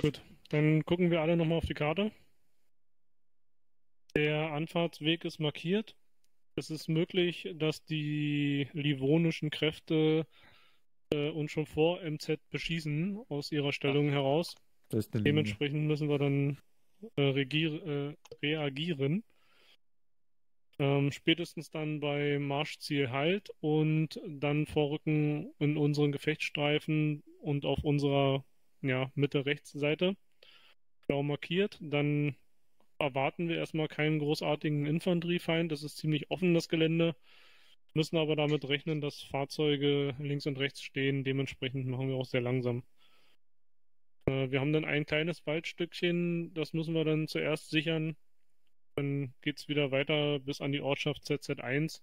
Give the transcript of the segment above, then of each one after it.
Gut, dann gucken wir alle nochmal auf die Karte. Der Anfahrtsweg ist markiert. Es ist möglich, dass die livonischen Kräfte äh, uns schon vor MZ beschießen aus ihrer Stellung heraus. Dementsprechend müssen wir dann äh, äh, reagieren. Ähm, spätestens dann bei Marschziel Halt und dann vorrücken in unseren Gefechtsstreifen und auf unserer ja, Mitte-Rechts-Seite blau markiert. Dann erwarten wir erstmal keinen großartigen Infanteriefeind. Das ist ziemlich offen, das Gelände. Müssen aber damit rechnen, dass Fahrzeuge links und rechts stehen. Dementsprechend machen wir auch sehr langsam. Äh, wir haben dann ein kleines Waldstückchen, das müssen wir dann zuerst sichern. Dann geht es wieder weiter bis an die Ortschaft ZZ1.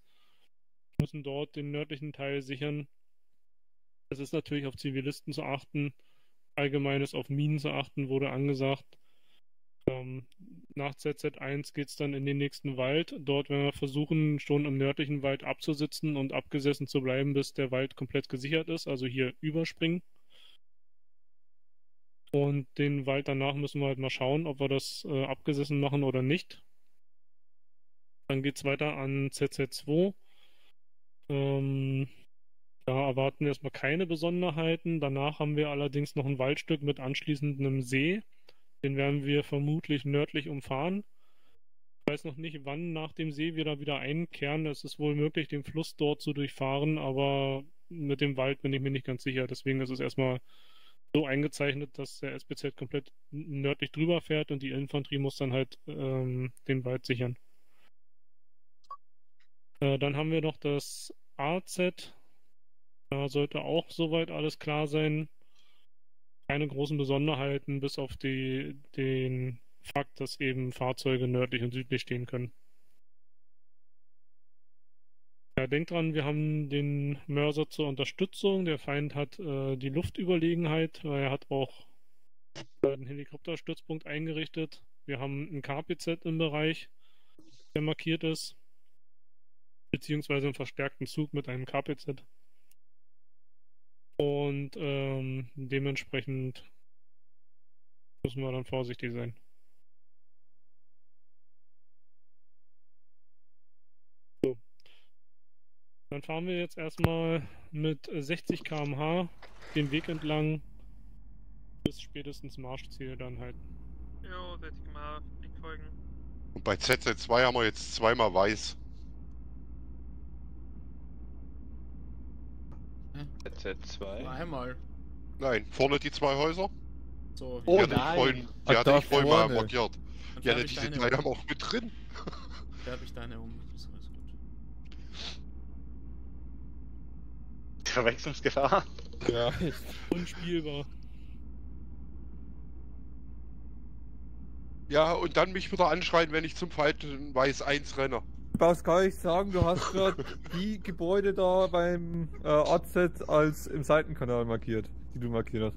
Wir müssen dort den nördlichen Teil sichern. Es ist natürlich auf Zivilisten zu achten. Allgemeines auf Minen zu achten wurde angesagt. Ähm, nach ZZ1 geht es dann in den nächsten Wald. Dort werden wir versuchen, schon im nördlichen Wald abzusitzen und abgesessen zu bleiben, bis der Wald komplett gesichert ist. Also hier überspringen. Und den Wald danach müssen wir halt mal schauen, ob wir das äh, abgesessen machen oder nicht. Dann geht es weiter an ZZ2. Ähm, da erwarten wir erstmal keine Besonderheiten. Danach haben wir allerdings noch ein Waldstück mit anschließendem See. Den werden wir vermutlich nördlich umfahren. Ich weiß noch nicht, wann nach dem See wir da wieder einkehren. Es ist wohl möglich, den Fluss dort zu durchfahren, aber mit dem Wald bin ich mir nicht ganz sicher. Deswegen ist es erstmal so eingezeichnet, dass der SPZ komplett nördlich drüber fährt und die Infanterie muss dann halt ähm, den Wald sichern. Äh, dann haben wir noch das AZ. Da sollte auch soweit alles klar sein. Keine großen Besonderheiten, bis auf die, den Fakt, dass eben Fahrzeuge nördlich und südlich stehen können. Ja, denkt dran, wir haben den Mörser zur Unterstützung. Der Feind hat äh, die Luftüberlegenheit. Er hat auch einen Helikopterstützpunkt eingerichtet. Wir haben ein KPZ im Bereich, der markiert ist. Beziehungsweise einen verstärkten Zug mit einem KPZ. Und ähm, dementsprechend müssen wir dann vorsichtig sein. Dann fahren wir jetzt erstmal mit 60 km/h den Weg entlang bis spätestens Marschziel dann halt. Jo, 60 km/h, Weg folgen. Und bei ZZ2 haben wir jetzt zweimal weiß. ZZ2? Einmal. Nein, vorne die zwei Häuser. So, Oh die hatte ich nein. vorhin, die Ach, hatte da ich vorhin mal markiert. dann Ja, ich diese deine drei um. haben auch mit drin. Färb ich deine um. Das ist alles gut. Verwechslungsgefahr? Ja, Unspielbar. Ja, und dann mich wieder anschreien, wenn ich zum falschen Weiß 1 renne. Brauchst gar nicht sagen, du hast gerade die Gebäude da beim äh, AZ als im Seitenkanal markiert, die du markiert hast.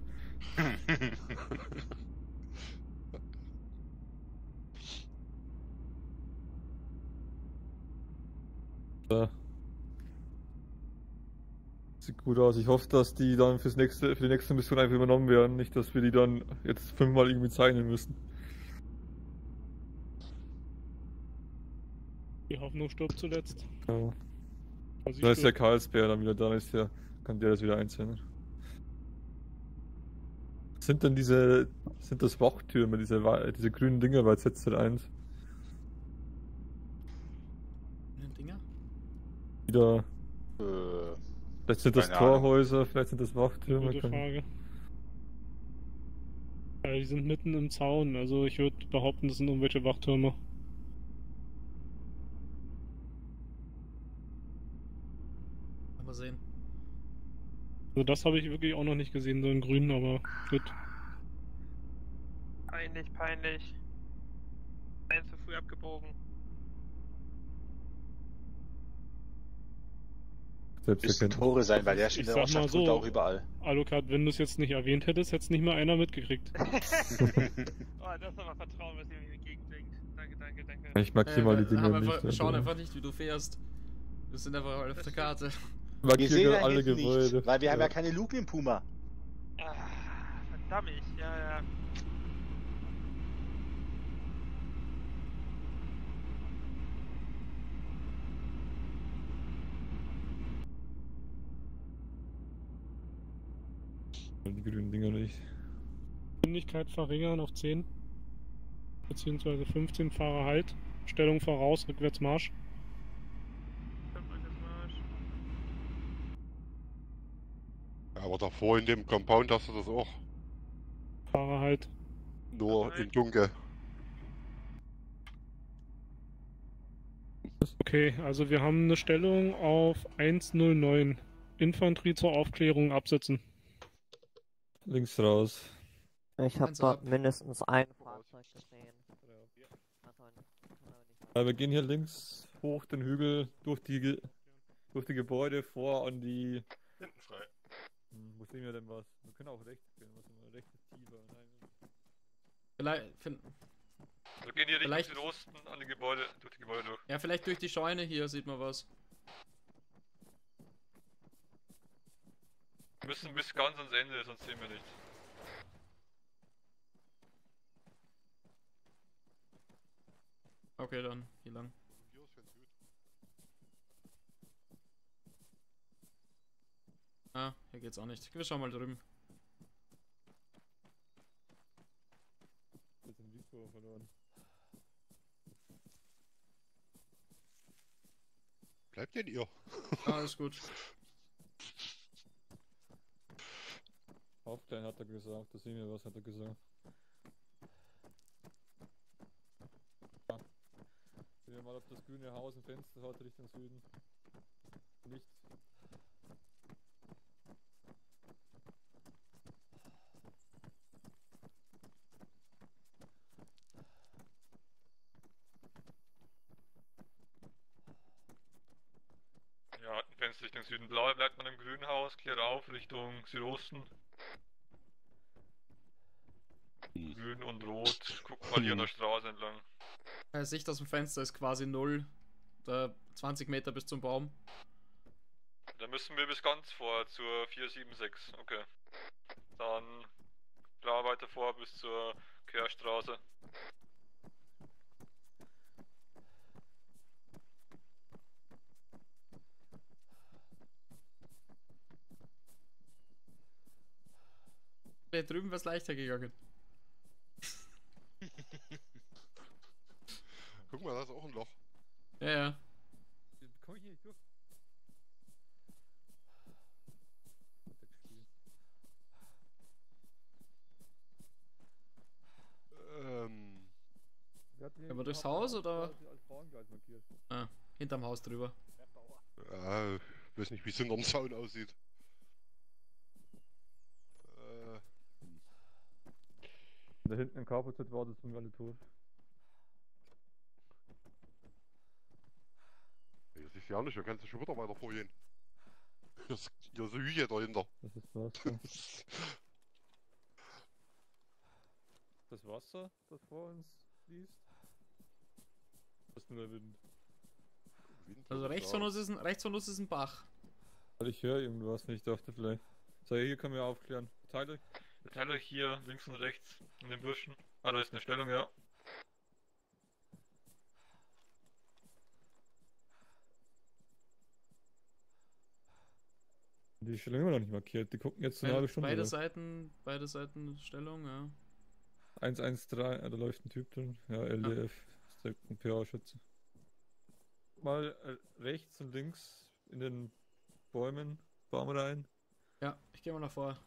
Sieht gut aus. Ich hoffe, dass die dann fürs nächste, für die nächste Mission einfach übernommen werden. Nicht, dass wir die dann jetzt fünfmal irgendwie zeichnen müssen. Die Hoffnung stirbt zuletzt. Ja. Also Da ist der Karlsbär dann wieder da, ist der, kann der das wieder einzählen. Sind denn diese, sind das Wachtürme, diese, diese grünen Dinger bei ZZ1? Ne, Dinger? Wieder, Äh, vielleicht sind das Keine Ahnung. Torhäuser, vielleicht sind das Wachtürme. Gute Frage. Ja, die sind mitten im Zaun, also ich würde behaupten, das sind irgendwelche Wachtürme. Mal sehen. Also das habe ich wirklich auch noch nicht gesehen, so in grün, aber gut. Peinlich, peinlich. Eins zu früh abgebogen. Erkennen. Tore sein, weil der steht mal Ortschaft so. auch überall. Alucard, wenn du es jetzt nicht erwähnt hättest, hätte es nicht mal einer mitgekriegt. oh, das ist aber Vertrauen, was ihr mir entgegenbringt. Danke, danke, danke. Ich markiere mal die wir haben nicht. einfach, also- schauen einfach nicht, wie du fährst. Wir sind einfach alle auf der Karte. Ich Wir sehen ja alle jetzt Gebäude. nicht, weil wir haben ja keine Luken im Puma. Ah, Dammig, ja, ja. Die grünen Dinger nicht. Geschwindigkeit verringern auf 10. Beziehungsweise 15 Fahrer halt. Stellung voraus, rückwärts Marsch. Kommt mal das Marsch. Ja, aber davor in dem Compound hast du das auch. Fahrer halt. Nur Okay. im Dunkel. Okay, also wir haben eine Stellung auf 109. Infanterie zur Aufklärung absetzen. Links raus. Ich habe dort mindestens ein Fahrzeug gesehen. Ja, wir gehen hier links hoch den Hügel durch die, Ge- durch die Gebäude vor an die. Hinten frei. Wo sehen wir denn was? Wir können auch rechts gehen. Was immer rechts ist tiefer. Nein. Vielleicht, Wir gehen hier Vielleicht- Richtung Südosten an die Gebäude, durch die Gebäude durch. ja, vielleicht durch die Scheune hier sieht man was. Wir müssen bis ganz ans Ende, sonst sehen wir nichts. Okay, dann hier lang. Hier ist ganz gut. Ah, hier geht's auch nicht. Wir schauen mal drüben. Jetzt im Liedtor verloren. Bleibt denn ihr? Ah, ist gut. Aufklären hat er gesagt. Da sehen wir was, hat er gesagt. Ja. Sehen wir mal, ob das grüne Haus ein Fenster hat Richtung Süden. Licht. Fenster Richtung Süden. Blau bleibt man im grünen Haus, klärt auf Richtung Südosten. Grün und Rot. Guck mal hier an der Straße entlang. Äh, Sicht aus dem Fenster ist quasi null. Da 20 Meter bis zum Baum. Dann müssen wir bis ganz vor zur 476. Okay. Dann klar weiter vor bis zur Kehrstraße. Da drüben wär's leichter gegangen. Guck mal, da ist auch ein Loch. Ja, ja. Komm ich hier nicht durch? Ähm. Aber durchs Haus, oder? Ah, hinterm Haus drüber. Ja, ich weiß nicht, wie es hinterm Zaun aussieht. Da hinten im KVZ war das sind alle tot. das ist ja nicht, da kannst du schon wieder weiter vorgehen. Hier ist, hier ist eine Hüge dahinter. Das ist Wasser. das Wasser, das vor uns fließt. Das ist nur der Wind. Wind Also rechts von uns ist ein, rechts von uns ist ein Bach. Ich höre irgendwas und ich dachte vielleicht. So, hier können wir aufklären. Teile. Teile hier links und rechts in den Büschen. Ah, da ist eine Stellung, ja. Die schon immer noch nicht markiert. Die gucken jetzt eine Beide, halbe Stunde. beide drauf. Seiten, beide Seiten Stellung, ja. 113, ah, da läuft ein Typ drin. Ja, LDF. Ist der ein PA-Schütze. Mal äh, rechts und links in den Bäumen, Baum rein. Ja, ich gehe mal nach vor.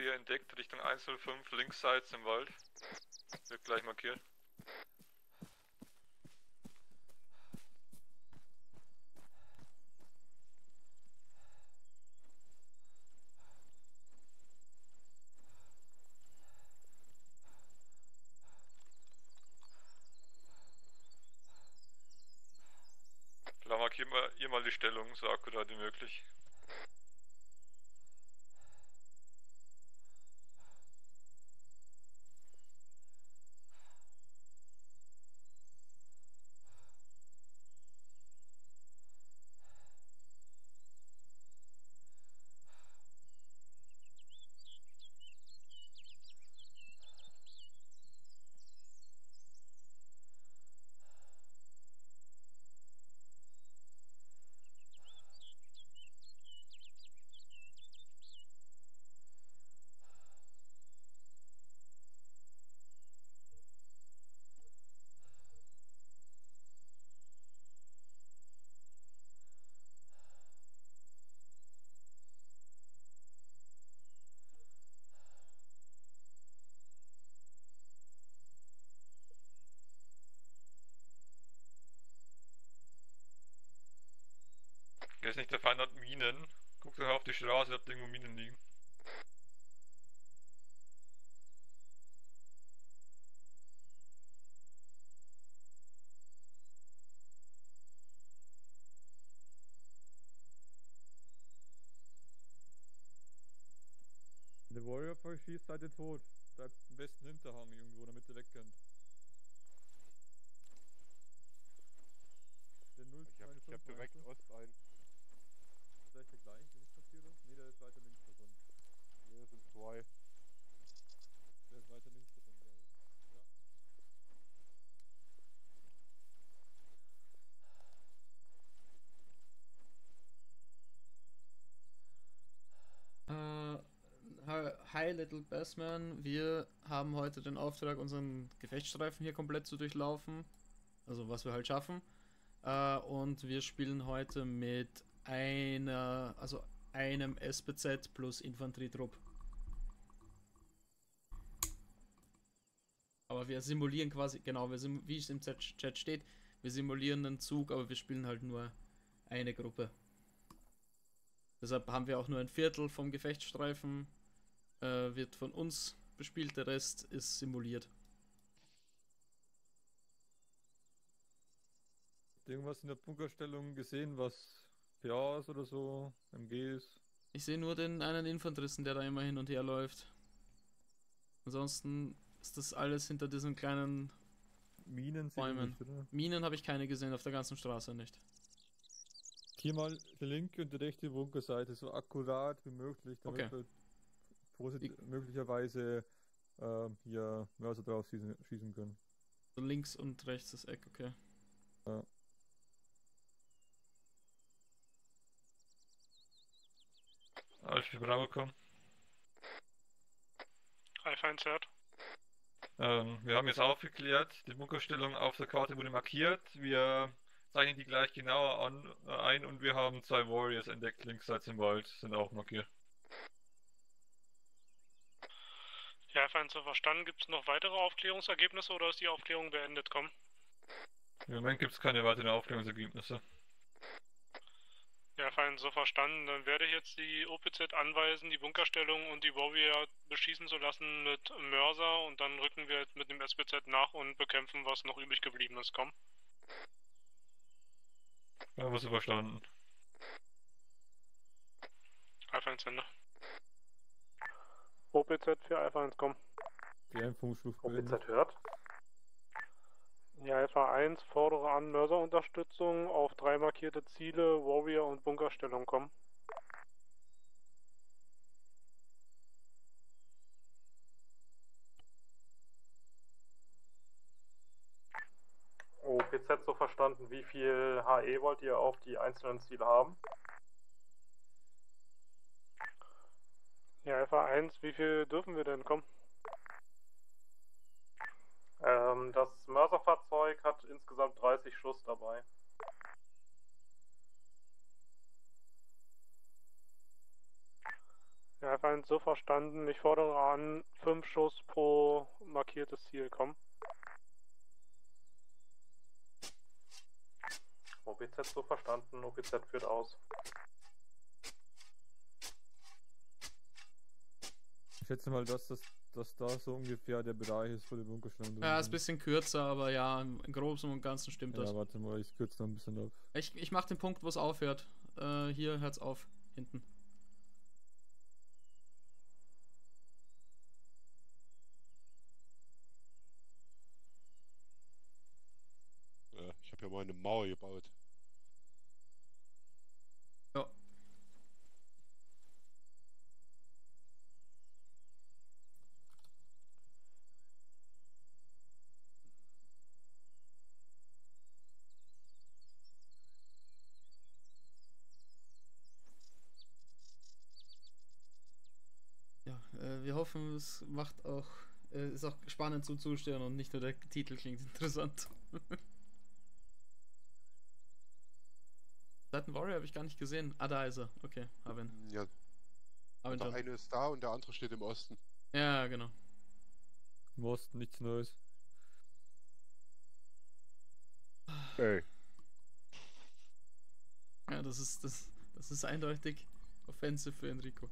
Warrior entdeckt Richtung 105 linksseits im Wald. Wird gleich markiert. Klar, markieren wir ihr mal die Stellung, so akkurat wie möglich. weiß nicht, der Feind hat Minen. Guck doch auf die Straße, ob da irgendwo Minen liegen. Der Warrior schießt, seid ihr tot. Bleibt am besten Hinterhang irgendwo, damit ihr wegkönnt. Der 0 Ich hab, ich hab direkt Ost ein. Vielleicht der gleiche, der nicht passiert ist? Ne, der ist weiter links davon. Hier sind zwei. Der ist weiter links davon, glaube ich. Ja. Äh, hi- hi Little Bassman, wir haben heute den Auftrag, unseren Gefechtsstreifen hier komplett zu durchlaufen. Also was wir halt schaffen. Äh, und wir spielen heute mit einer, also einem SPZ plus Infanterietrupp. Aber wir simulieren quasi, genau, wir sim wie es im Chat steht, wir simulieren einen Zug, aber wir spielen halt nur eine Gruppe. Deshalb haben wir auch nur ein Viertel vom Gefechtsstreifen, äh, wird von uns bespielt, der Rest ist simuliert. Irgendwas in der Bunkerstellung gesehen, was PAs oder so, MGs? Ich sehe nur den einen Infanteristen, der da immer hin und her läuft. Ansonsten ist das alles hinter diesen kleinen Minen Bäumen. nicht? Minen habe ich keine gesehen, auf der ganzen Straße nicht. Hier mal die linke und die rechte Bunkerseite so akkurat wie möglich, damit Okay. wir möglicherweise äh, hier Mörser drauf schießen, schießen können. Links und rechts das Eck, okay. Alpha Bravo kommen. Alpha 1 hört. Ähm, wir haben jetzt aufgeklärt, die Bunkerstellung auf der Karte wurde markiert. Wir zeichnen die gleich genauer an, äh, ein und wir haben zwei Warriors entdeckt, linksseits im Wald, sind auch markiert. Ja, Alpha 1 so verstanden. Gibt es noch weitere Aufklärungsergebnisse oder ist die Aufklärung beendet? Komm. Im Moment gibt es keine weiteren Aufklärungsergebnisse. Ja, fein, so verstanden. Dann werde ich jetzt die OPZ anweisen, die Bunkerstellung und die Warrior beschießen zu lassen mit Mörser und dann rücken wir jetzt mit dem SPZ nach und bekämpfen, was noch übrig geblieben ist. Komm. Ja, was verstanden. Alpha 1 Ende. OPZ für Alpha 1, komm. Die Einführungsstufe beendet. hört. Ja, Alpha 1, fordere an Mörserunterstützung auf drei markierte Ziele, Warrior und Bunkerstellung, komm. OPZ so verstanden, wie viel HE wollt ihr auf die einzelnen Ziele haben? Ja, Alpha 1, wie viel dürfen wir denn, komm? Ähm, das Mörserfahrzeug hat insgesamt 30 Schuss dabei. Ja, Alpha 1, so verstanden. Ich fordere an, 5 Schuss pro markiertes Ziel, komm. OPZ so verstanden, OPZ führt aus. Ich schätze mal, dass, das, dass da so ungefähr der Bereich ist, wo die Bunkerstellung Ja, drin ist ein bisschen kürzer, aber ja, im Großen und Ganzen stimmt das. Ja, warte mal, ich kürze noch ein bisschen ab. Ich, ich mach den Punkt, wo es aufhört. Äh, hier hört's auf, hinten. Ja, ich habe ja mal eine Mauer gebaut. Ja. Ja, äh, wir hoffen, es macht auch, äh, ist auch spannend zuzustehen und nicht nur der Titel klingt interessant. Titan Warrior habe ich gar nicht gesehen. Ah, da ist er. Okay, hab ihn. Ja, Hab ihn der schon. eine ist da und der andere steht im Osten. Ja, genau. Im Osten nichts Neues. Ey. Ja, das ist das. Das ist eindeutig offensive für Enrico.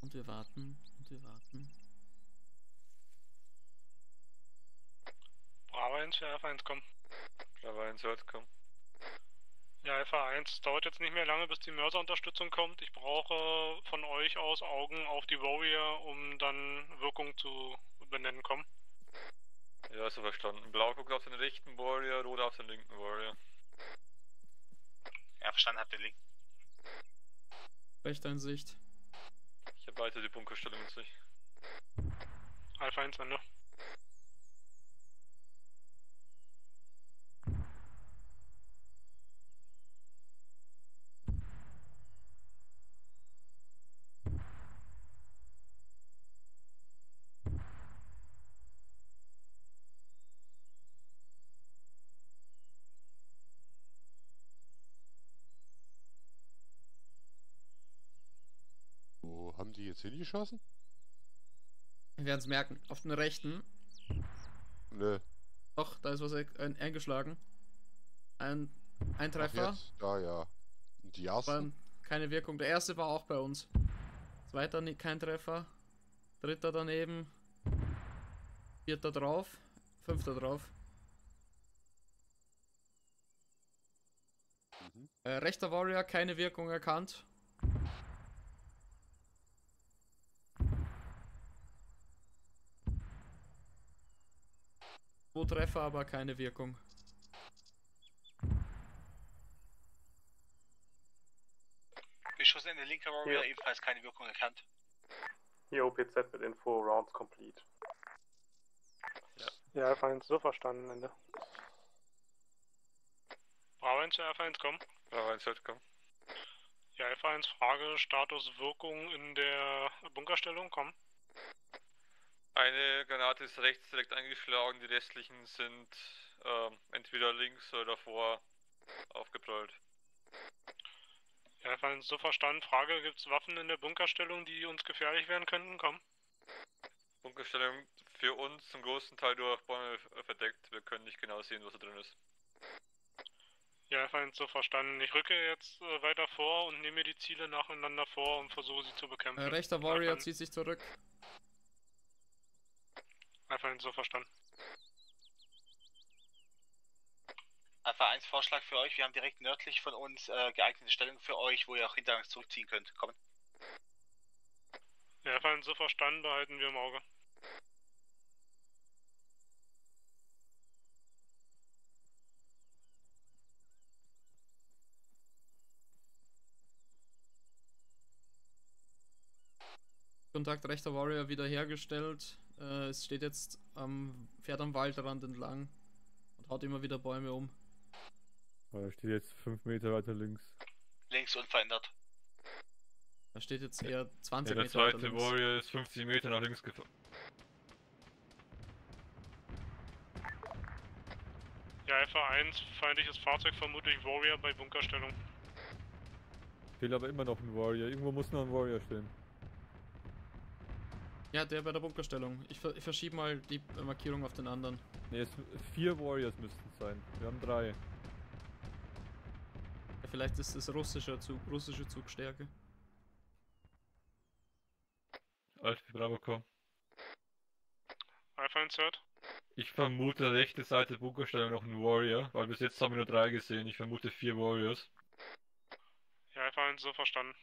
Und wir warten und wir warten. Bravo 1 für F1 kommen. Bravo 1 hört, komm. Ja, F1, es dauert jetzt nicht mehr lange, bis die Mörserunterstützung kommt. Ich brauche von euch aus Augen auf die Warrior, um dann Wirkung zu benennen kommen. Ja, ist so verstanden. Blau guckt auf den rechten Warrior, rot auf den linken Warrior. Ja, verstanden habt ihr linken. Rechte Ansicht. Ich habe weiter die Bunkerstellung in sich. Alpha 1 Ende. Jetzt hingeschossen? Wir werden es merken. Auf den rechten. Nö. Doch, da ist was ein, eingeschlagen. Ein, ein Ach, Treffer. jetzt. Da, ja. Und die ersten? keine Wirkung. Der erste war auch bei uns. Zweiter kein Treffer. Dritter daneben. Vierter drauf. Fünfter drauf. Mhm. Äh, rechter Warrior, keine Wirkung erkannt. Zwei Treffer, aber keine Wirkung. Beschuss in der linke Warrior, Ja. ebenfalls keine Wirkung erkannt. Hier OPZ mit Info, Rounds complete. Ja, F1, so verstanden, Ende. Bravo 1 für F1 kommen. Bravo 1 hört, komm. Ja, F1 Frage, Status Wirkung in der Bunkerstellung kommen. Eine Granate ist rechts direkt eingeschlagen, die restlichen sind ähm, entweder links oder davor aufgeprollt. Ja, F1 so verstanden. Frage, gibt es Waffen in der Bunkerstellung, die uns gefährlich werden könnten? Komm. Bunkerstellung für uns zum großen Teil durch Bäume verdeckt. Wir können nicht genau sehen, was da drin ist. Ja, F1 so verstanden. Ich rücke jetzt äh, weiter vor und nehme die Ziele nacheinander vor und versuche sie zu bekämpfen. Äh, rechter Warrior F1 zieht sich zurück. F1 so verstanden. Alpha 1 Vorschlag für euch. Wir haben direkt nördlich von uns äh, geeignete Stellung für euch, wo ihr auch hinter uns zurückziehen könnt. Kommen. Ja, F1 so verstanden, behalten wir im Auge. Kontakt rechter Warrior wiederhergestellt. Äh, es steht jetzt am, fährt am Waldrand entlang und haut immer wieder Bäume um. Er steht jetzt 5 Meter weiter links. Links unverändert. Da steht jetzt eher 20 Ja, der Meter weiter zweite links. Warrior ist 50 Meter nach links gefahren. Ja, FA1, feindliches Fahrzeug, vermutlich Warrior bei Bunkerstellung. Fehlt aber immer noch ein Warrior. Irgendwo muss noch ein Warrior stehen. Ja, der bei der Bunkerstellung. Ich, ver ich verschiebe mal die Markierung auf den anderen. Ne, es, vier Warriors müssten es sein. Wir haben drei. Ja, vielleicht ist es russischer Zug, russische Zugstärke. Alt Bravo komm. Alpha 1 hört. Ich vermute rechte Seite Bunkerstellung noch ein Warrior, weil bis jetzt haben wir nur drei gesehen. Ich vermute vier Warriors. Ja, Alpha 1 so verstanden.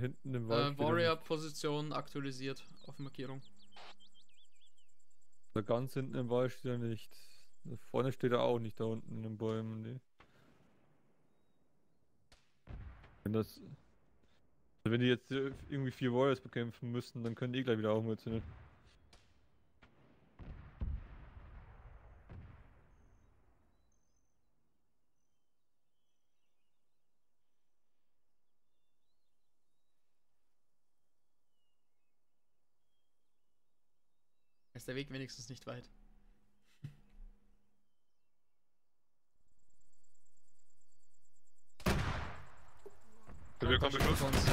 Hinten im Wald. Äh, steht Warrior Position aktualisiert auf Markierung. Da ganz hinten im Wald steht er nicht. Da vorne steht er auch nicht, da unten in den Bäumen. Nee. Wenn das. Also wenn die jetzt äh, irgendwie vier Warriors bekämpfen müssten, dann können die gleich wieder aufmützen. Ist der Weg wenigstens nicht weit. Wir kommen Beschuss. Sonst.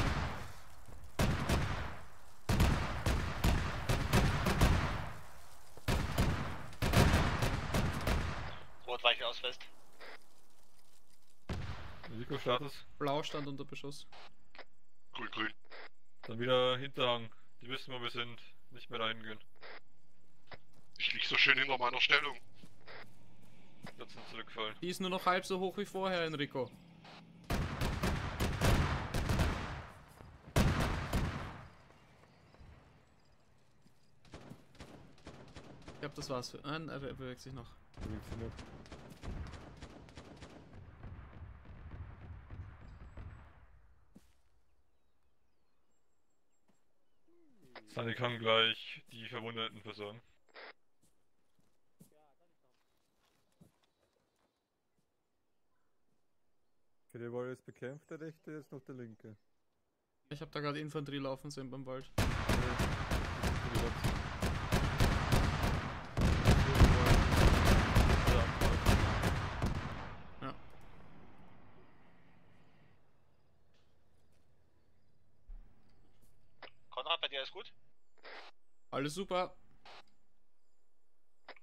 Rot weiche aus West. Risikostatus. Blau stand unter Beschuss. Grün, grün. Dann wieder Hinterhang. Die wissen, wo wir sind. Nicht mehr reingehen. Ich lieg so schön hinter meiner Stellung. Lass uns zurückfallen. Die ist nur noch halb so hoch wie vorher, Enrico. Ich glaube, das war's für. Nein, er bewegt sich noch. Bewegt sich noch. Sunny kann gleich die Verwundeten versorgen. Okay, der Warrior ist bekämpft, der rechte, jetzt noch der linke. Ich habe da gerade Infanterie laufen sehen beim Wald. Ja. Konrad, bei dir ist gut? Alles super.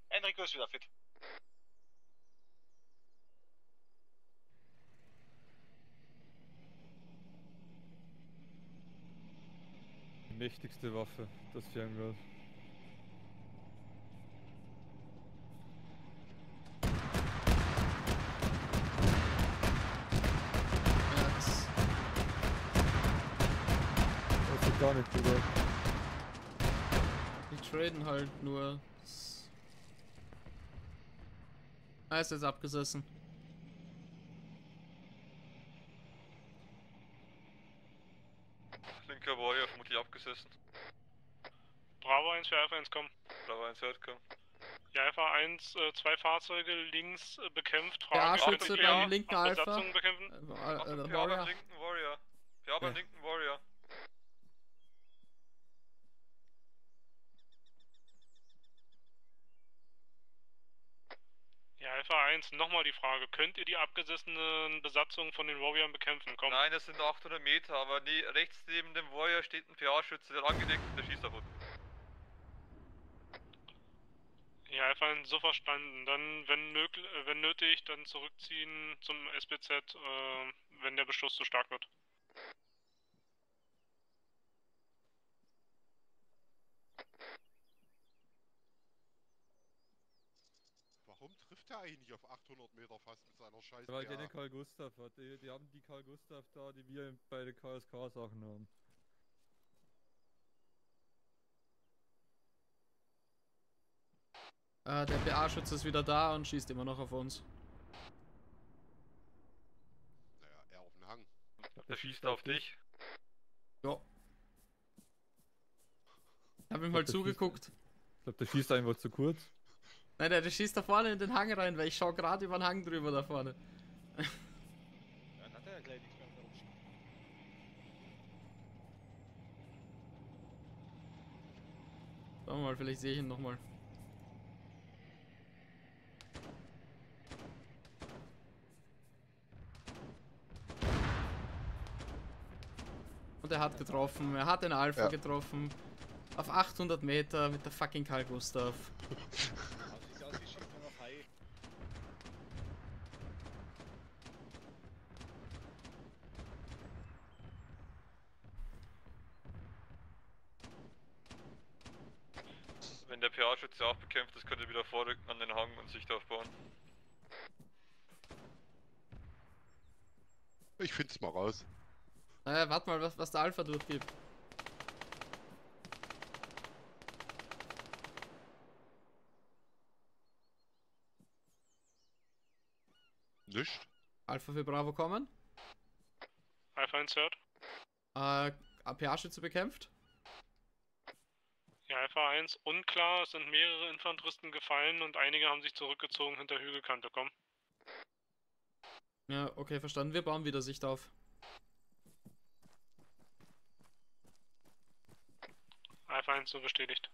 Enrico ist wieder fit. Mächtigste Waffe, das Fernglas. Das, sieht gar nicht aus. die traden halt nur. Er ist jetzt abgesessen. Vermutlich abgesessen. Bravo 1 für Alpha 1 kommen. Bravo 1 hört kommen. Ja, Alpha 1, äh, zwei Fahrzeuge links äh, bekämpft. Frage, könnt ihr beim linken Alpha. Bekämpfen? Äh, äh, Warrior. beim linken Warrior. PA beim Ja. linken Warrior. Ja, Alpha 1, nochmal die Frage. Könnt ihr die abgesessenen Besatzungen von den Warriors bekämpfen? Komm. Nein, das sind 800 Meter, aber nee, rechts neben dem Warrior steht ein PA-Schütze, der angelegt und der schießt uns. Ja, Alpha 1, so verstanden. Dann, wenn, möglich, äh, wenn nötig, dann zurückziehen zum SBZ, äh, wenn der Beschuss zu stark wird. Warum trifft er eigentlich auf 800 Meter fast mit seiner scheiß Weil der PA? den Karl Gustav hat. Die, die haben die Karl Gustav da, die wir bei den KSK-Sachen haben. Äh, der BA-Schütze ist wieder da und schießt immer noch auf uns. Naja, er auf den Hang. Der schießt auf dich. Ja. Ich hab ihm mal schießt- zugeguckt. Ich glaube, der schießt einfach zu kurz. Nein, der, der schießt da vorne in den Hang rein, weil ich schau gerade über den Hang drüber da vorne. Dann hat er ja gleich nichts mehr. Schauen wir mal, vielleicht sehe ich ihn nochmal. Und er hat getroffen, er hat den Alpha Ja. getroffen. Auf 800 Meter mit der fucking Karl Gustav. Aber sieht aus wie Schießen auf Hai. Wenn PA-Schütze auch bekämpft ist, könnt ihr wieder vorrücken an den Hang und Sicht aufbauen. Ich find's mal raus. Naja, warte mal, was, was der Alpha durchgibt. Nicht? Alpha für Bravo kommen. Alpha 1 hört. Äh, APA-Schütze bekämpft. Ja, Alpha 1, unklar. Es sind mehrere Infanteristen gefallen und einige haben sich zurückgezogen hinter Hügelkante. Komm. Ja, okay, verstanden. Wir bauen wieder Sicht auf. Alpha 1 so bestätigt.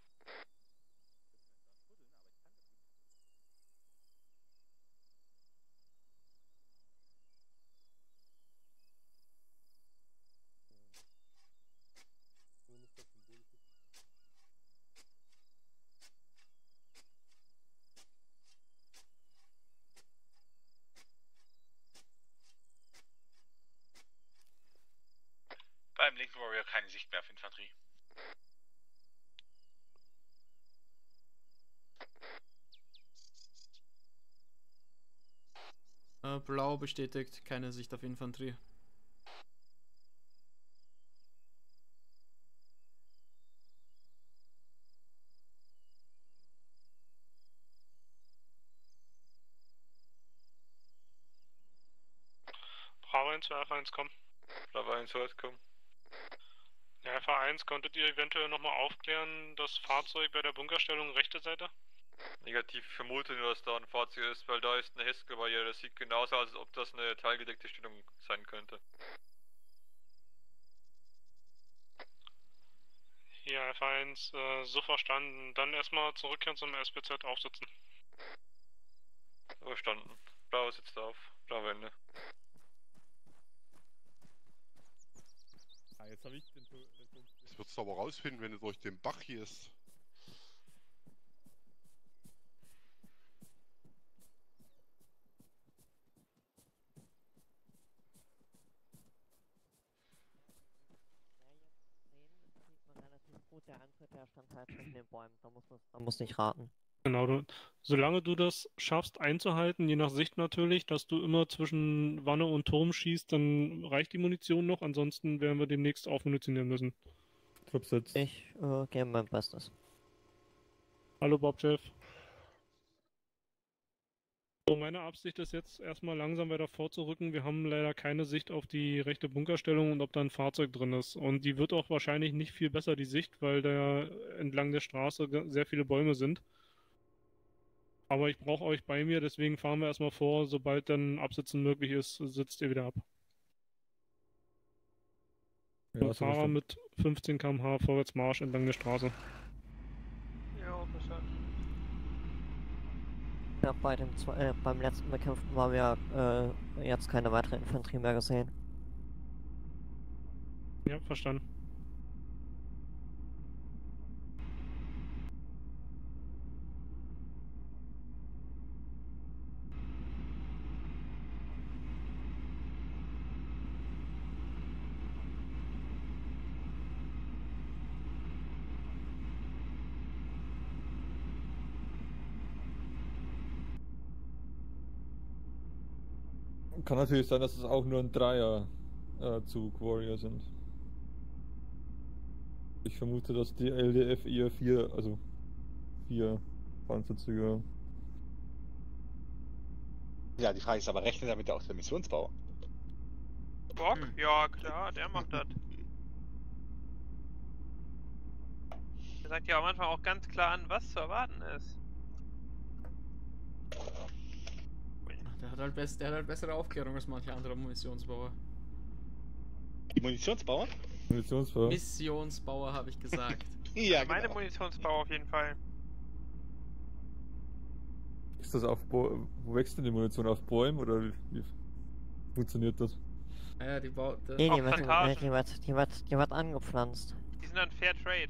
Linken Warrior keine Sicht mehr auf Infanterie. Äh, Blau bestätigt keine Sicht auf Infanterie. Bravo 1 zu Alpha 1 kommen. Bravo 1 hört, komm. Ja, Alpha 1, konntet ihr eventuell nochmal aufklären, das Fahrzeug bei der Bunkerstellung rechte Seite? Negativ, vermute nur, dass da ein Fahrzeug ist, weil da ist eine Heskel-Barriere. Das sieht genauso aus, als ob das eine teilgedeckte Stellung sein könnte. Hier, Alpha 1, äh, so verstanden. Dann erstmal zurückkehren zum SPZ aufsitzen. Verstanden. Blau sitzt auf. Blau Ende. Ah, jetzt habe ich den, Pu- den Punkt. Das würdest du aber rausfinden, wenn du durch den Bach hier ist. sieht man relativ gut, der Antritt, der stand halt zwischen den Bäumen. Da muss, das, da muss nicht raten. Genau, du, solange du das schaffst einzuhalten, je nach Sicht natürlich, dass du immer zwischen Wanne und Turm schießt, dann reicht die Munition noch, ansonsten werden wir demnächst aufmunitionieren müssen. Trupp sitzt. Ich äh, gebe mein Bestes. Hallo Bobchef. So, meine Absicht ist jetzt erstmal langsam weiter vorzurücken. Wir haben leider keine Sicht auf die rechte Bunkerstellung und ob da ein Fahrzeug drin ist. Und die wird auch wahrscheinlich nicht viel besser, die Sicht, weil da entlang der Straße sehr viele Bäume sind. Aber ich brauche euch bei mir, deswegen fahren wir erstmal vor. Sobald dann Absitzen möglich ist, sitzt ihr wieder ab. Ja, Fahrer mit 15 km/h Vorwärtsmarsch entlang der Straße. Ja, verstanden. Ja, bei dem äh, beim letzten Bekämpfen haben wir äh, jetzt keine weitere Infanterie mehr gesehen. Ja, verstanden. Kann natürlich sein, dass es auch nur ein Dreier-Zug Warrior sind. Ich vermute, dass die LDF eher vier, also vier Panzerzüge. Ja, die Frage ist aber, rechnet damit auch der Missionsbauer? Bock? Ja, klar, der macht das. Er sagt ja am Anfang auch ganz klar an, was zu erwarten ist. Der hat halt, best, der hat halt bessere Aufklärung als manche andere Munitionsbauer. Die Munitionsbauer? Munitionsbauer? Missionsbauer habe ich gesagt. Ja, Meine genau. Munitionsbauer auf jeden Fall. Ist das auf Bo wo wächst denn die Munition? Auf Bäumen oder wie, wie funktioniert das? Naja, die Bau. der- Nee, die wird, die, wird, die, wird, die wird angepflanzt. Die sind dann Fair Trade.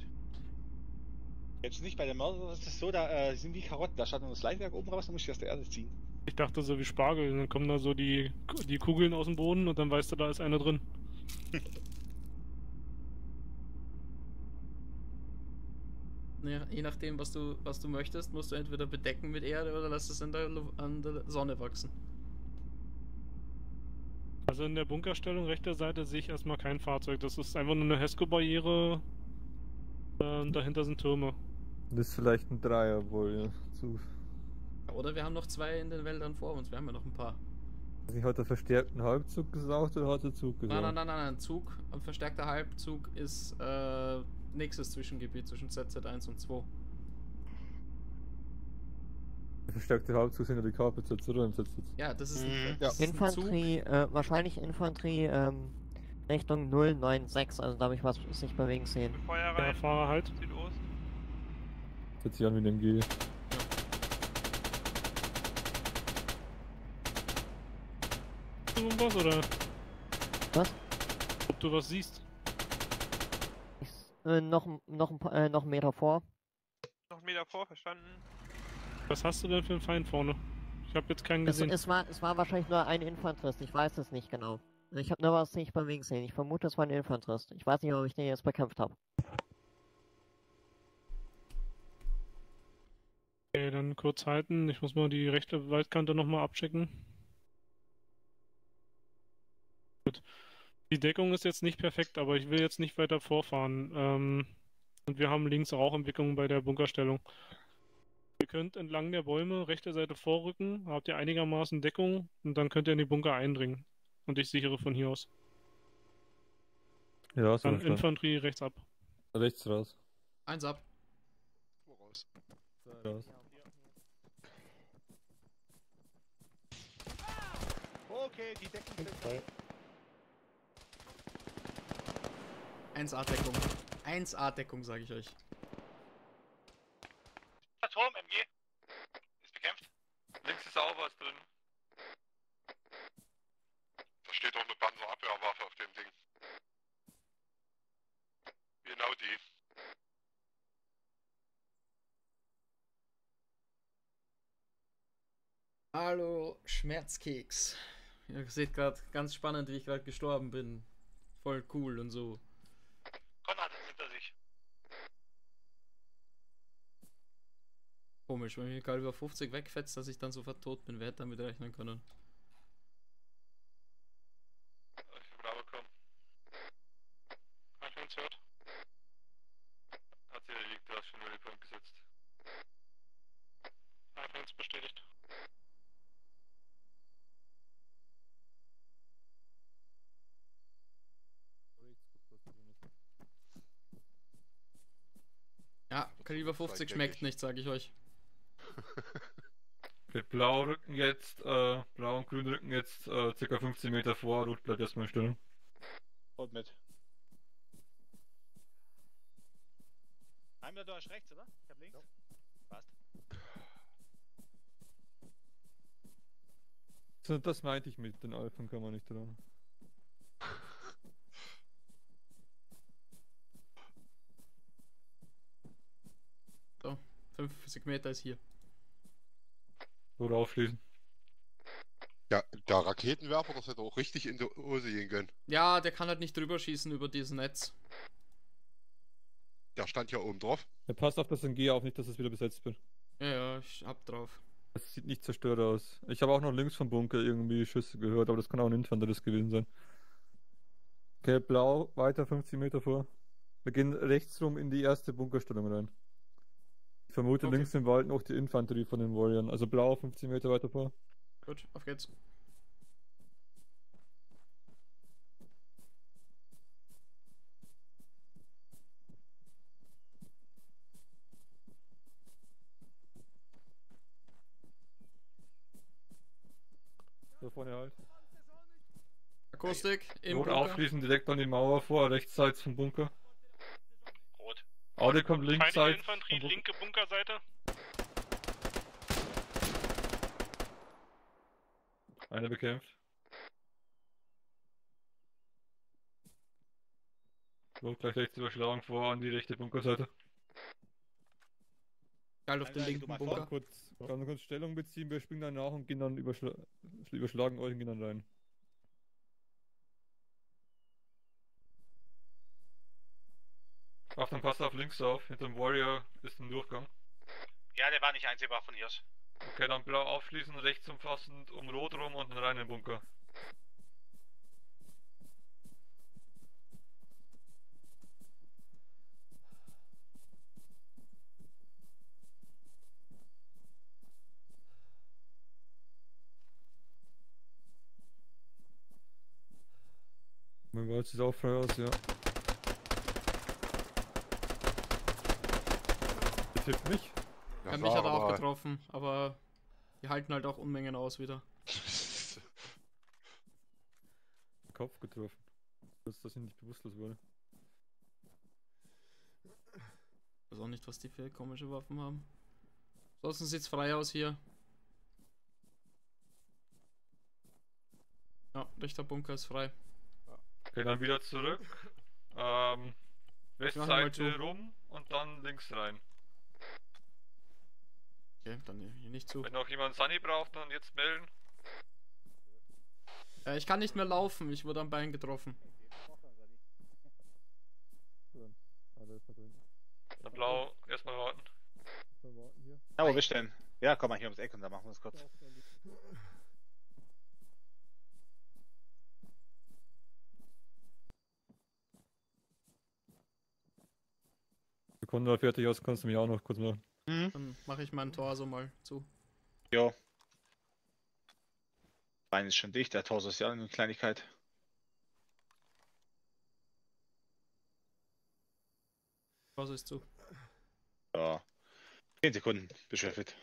Jetzt nicht bei der Mörder, das ist so, da äh, sind wie Karotten, da schaut nur das Leitwerk oben raus, dann muss ich aus der Erde ziehen. Ich dachte so wie Spargel, dann kommen da so die, die Kugeln aus dem Boden und dann weißt du, da ist eine drin. Je, je nachdem, was du, was du möchtest, musst du entweder bedecken mit Erde oder lass es an der, an der Sonne wachsen. Also in der Bunkerstellung rechter Seite sehe ich erstmal kein Fahrzeug. Das ist einfach nur eine Hesco-Barriere. Äh, und dahinter sind Türme. Das ist vielleicht ein Dreier Warrior. Zu. Oder wir haben noch zwei in den Wäldern vor uns. Wir haben ja noch ein paar. Weiß nicht, hat er verstärkten Halbzug gesaugt oder hat er Zug gesaugt? Nein, nein, nein, nein, nein. Zug, ein verstärkter Halbzug ist äh, nächstes Zwischengebiet zwischen ZZ1 und 2. Der verstärkte Halbzug sind ja die KPZ oder im ZZ. Ja, das ist ein, Mhm. das ist ein Zug. Infanterie, äh, wahrscheinlich Infanterie ähm, Richtung 096, also da habe ich was sich bewegen sehen. Feuer rein. Fahrer halt. Südost. Setzt sich an wie ein MG. Du was oder? Was? Ob du was siehst? Äh, noch, noch, ein paar- äh, noch einen Meter vor. Noch einen Meter vor, verstanden. Was hast du denn für einen Feind vorne? Ich habe jetzt keinen Es, gesehen. es, war, es war wahrscheinlich nur ein Infanterist, ich weiß es nicht genau. Ich habe nur was nicht beim Weg gesehen. Ich vermute, es war ein Infanterist. Ich weiß nicht, ob ich den jetzt bekämpft habe. Okay, dann kurz halten. Ich muss mal die rechte Waldkante nochmal abchecken. Die Deckung ist jetzt nicht perfekt, aber ich will jetzt nicht weiter vorfahren. Ähm, und wir haben links Rauchentwicklung bei der Bunkerstellung. Ihr könnt entlang der Bäume rechte Seite vorrücken, habt ihr einigermaßen Deckung und dann könnt ihr in die Bunker eindringen. Und ich sichere von hier aus. Ja, so Dann Infanterie rechts ab. Rechts raus. Eins ab. Voraus. Raus. Okay, die Decken sind 1A-Deckung. 1A-Deckung, sage ich euch. Turm, MG. Ist bekämpft. Links ist auch was drin. Da steht doch eine Panzerabwehrwaffe auf dem Ding. Genau die. Hallo, Schmerzkeks. Ihr seht gerade ganz spannend, wie ich gerade gestorben bin. Voll cool und so. Konrad ist hinter sich. Komisch, wenn mich gerade über 50 wegfetzt, dass ich dann sofort tot bin. Wer hätte damit rechnen können? Ich hab Bravo bekommen. Hat uns hört. Hat sie erledigt, du hast schon Rallypoint gesetzt. Hat uns bestätigt. Ja, Kaliber 50 schmeckt nicht, sage ich euch. Okay, blau rücken jetzt, äh, blau und grün rücken jetzt äh, ca. 15 Meter vor, rot bleibt erstmal still. Und mit. Einmal du hast rechts, oder? Ich hab links. Passt. So, das meinte ich mit den Alphen kann man nicht dran. So, 50 Meter ist hier. Oder aufschließen. Ja, der Raketenwerfer, das hätte auch richtig in die Hose gehen können. Ja, der kann halt nicht drüber schießen über dieses Netz. Der stand ja oben drauf. Ja, passt auf das NG auf, nicht, dass es wieder besetzt wird. Ja, ja, ich hab drauf. Das sieht nicht zerstört aus. Ich habe auch noch links vom Bunker irgendwie Schüsse gehört, aber das kann auch ein Infanterist gewesen sein. Okay, blau, weiter 50 Meter vor. Wir gehen rechts rum in die erste Bunkerstellung rein. Ich vermute Okay. links im Wald noch die Infanterie von den Warriors. Also blau 50 Meter weiter vor. Gut, auf geht's. Da vorne halt. Akustik im Rot Bunker. aufschließen, direkt an die Mauer vor, rechtsseits vom Bunker. Audi kommt Feindliche linksseits. Infanterie, linke Bunkerseite. Einer bekämpft. Rot gleich rechts überschlagen vor an die rechte Bunkerseite. Geil auf den linken Bunker. Kann kurz, kann kurz Stellung beziehen, wir springen dann nach und gehen dann überschla überschlagen euch und gehen dann rein. Achtung, passt auf links auf, hinter dem Warrior ist ein Durchgang. Ja, der war nicht einsehbar von hier. Okay, dann blau aufschließen, rechts umfassend um rot rum und dann rein in den Bunker. Mein Wald sieht auch frei aus, ja. Das hilft mich. Ja, mich hat er auch getroffen, aber die halten halt auch Unmengen aus wieder. Kopf getroffen. Dass das nicht bewusstlos wurde. weiß auch nicht, was die für komische Waffen haben. Ansonsten sieht's frei aus hier. Ja, rechter Bunker ist frei. Okay, dann wieder zurück. Ähm, Westseite rum und dann links rein. Okay, dann hier nicht zu. Wenn noch jemand Sunny braucht, dann jetzt melden. Äh, ich kann nicht mehr laufen, ich wurde am Bein getroffen. Na blau, erstmal warten. Ja, wo bist du denn? Ja, komm mal hier ums Eck und dann machen wir es kurz. Sekunde fertig aus, kannst du mich auch noch kurz machen. Dann mache ich mein Tor so mal zu. Jo. Bein ist schon dicht, der Torso ist ja eine Kleinigkeit. Torso ist zu. Ja. 10 Sekunden, bist du fit.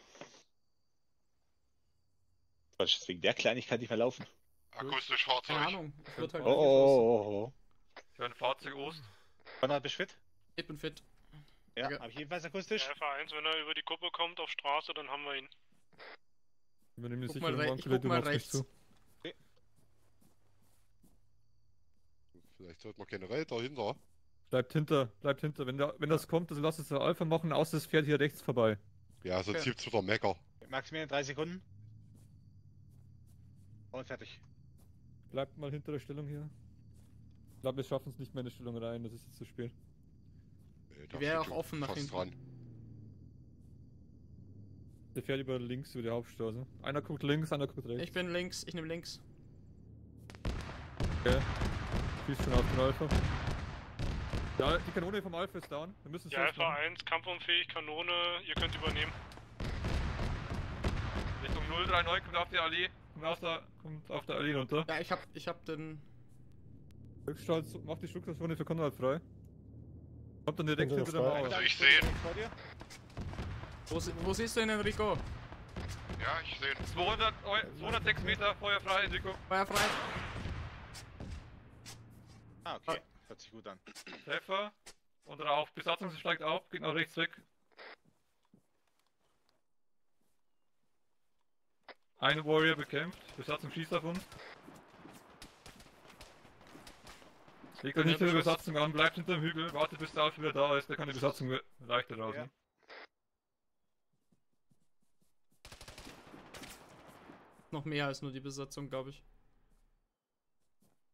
Soll ich jetzt wegen der Kleinigkeit nicht mehr laufen? Akustisch Fahrzeug. Keine Ahnung, ich halt Oh, oh, oh, oh. Ich höre ein Fahrzeug Ost. Konrad, bist du fit? Ich bin fit. Ja, habe ich jedenfalls akustisch? Ja, F1, wenn er über die Kuppe kommt auf Straße, dann haben wir ihn. Übernimm die Guck mal ich guck du mal rechts. zu. Vielleicht sollte man generell dahinter. Bleibt hinter, bleibt hinter. Wenn, der, wenn das kommt, dann lass es der Alpha machen, außer es fährt hier rechts vorbei. Ja, sonst Okay. gibt's wieder Mecker. Maximilian drei Sekunden. Und fertig. Bleibt mal hinter der Stellung hier. Ich glaube, wir schaffen es nicht mehr in die Stellung rein, das ist jetzt zu spät. Nee, Die wäre auch offen nach hinten. dran. Der fährt über links über die Hauptstraße. Einer guckt links, einer guckt rechts. Ich bin links, ich nehme links. Okay. Schießt schon auf den Alpha. Ja, die Kanone vom Alpha ist down. Wir müssen es Ja. Alpha 1, kampfunfähig, Kanone, ihr könnt übernehmen. Richtung 039 kommt auf die Allee. Kommt auf der, kommt auf der Allee runter. Ja, ich hab, ich hab den. Rückstall, macht die Strukturzone für Konrad frei. Kommt dann direkt hinter der Mauer. Also ich sehe ihn. Wo, wo siehst du ihn, Enrico? Ja, ich sehe ihn. 200, Eu- 206 Meter, Feuer frei, Enrico. Feuer frei. Ah, okay. Hört sich gut an. Treffer. Und rauf. Besatzung steigt auf, geht nach rechts weg. Ein Warrior bekämpft. Besatzung schießt auf uns. Legt euch nicht in der Besatzung an, bleibt hinter dem Hügel, wartet bis der Alpha wieder da ist, der kann die Besatzung leichter rausnehmen. Noch mehr als nur die Besatzung, glaube ich.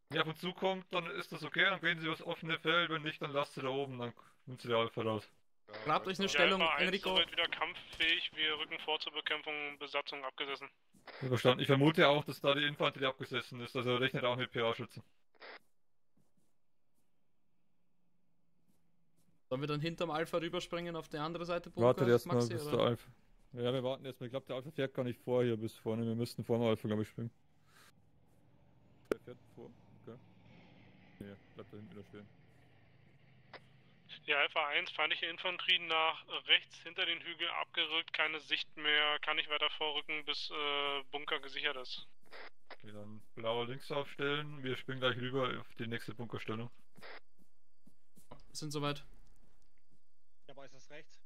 Wenn ihr auf uns zukommt, dann ist das okay, dann gehen sie übers offene Feld, wenn nicht, dann lasst sie da oben, dann nimmt sie die Alpha raus. Grabt euch eine Ja, Stellung, Alpha 1 Enrico. soweit wieder kampffähig, wir rücken vor zur Bekämpfung, Besatzung abgesessen. Verstanden. Ich vermute auch, dass da die Infanterie abgesessen ist, also rechnet auch mit PA-Schützen. Sollen wir dann hinterm Alpha rüberspringen auf die andere Seite? Bunker, Wartet erstmal, bis oder? der Alpha. Ja, wir warten erstmal. Ich glaube, der Alpha fährt gar nicht vor hier bis vorne. Wir müssten vor dem Alpha, glaube ich, springen. Der fährt vor. Okay. Nee, bleibt da hinten wieder stehen. Ja, Alpha 1, feindliche Infanterie nach rechts hinter den Hügel abgerückt, keine Sicht mehr, kann nicht weiter vorrücken, bis äh, Bunker gesichert ist. Okay, dann blauer links aufstellen, wir springen gleich rüber auf die nächste Bunkerstellung. Sind soweit. Ist das rechts?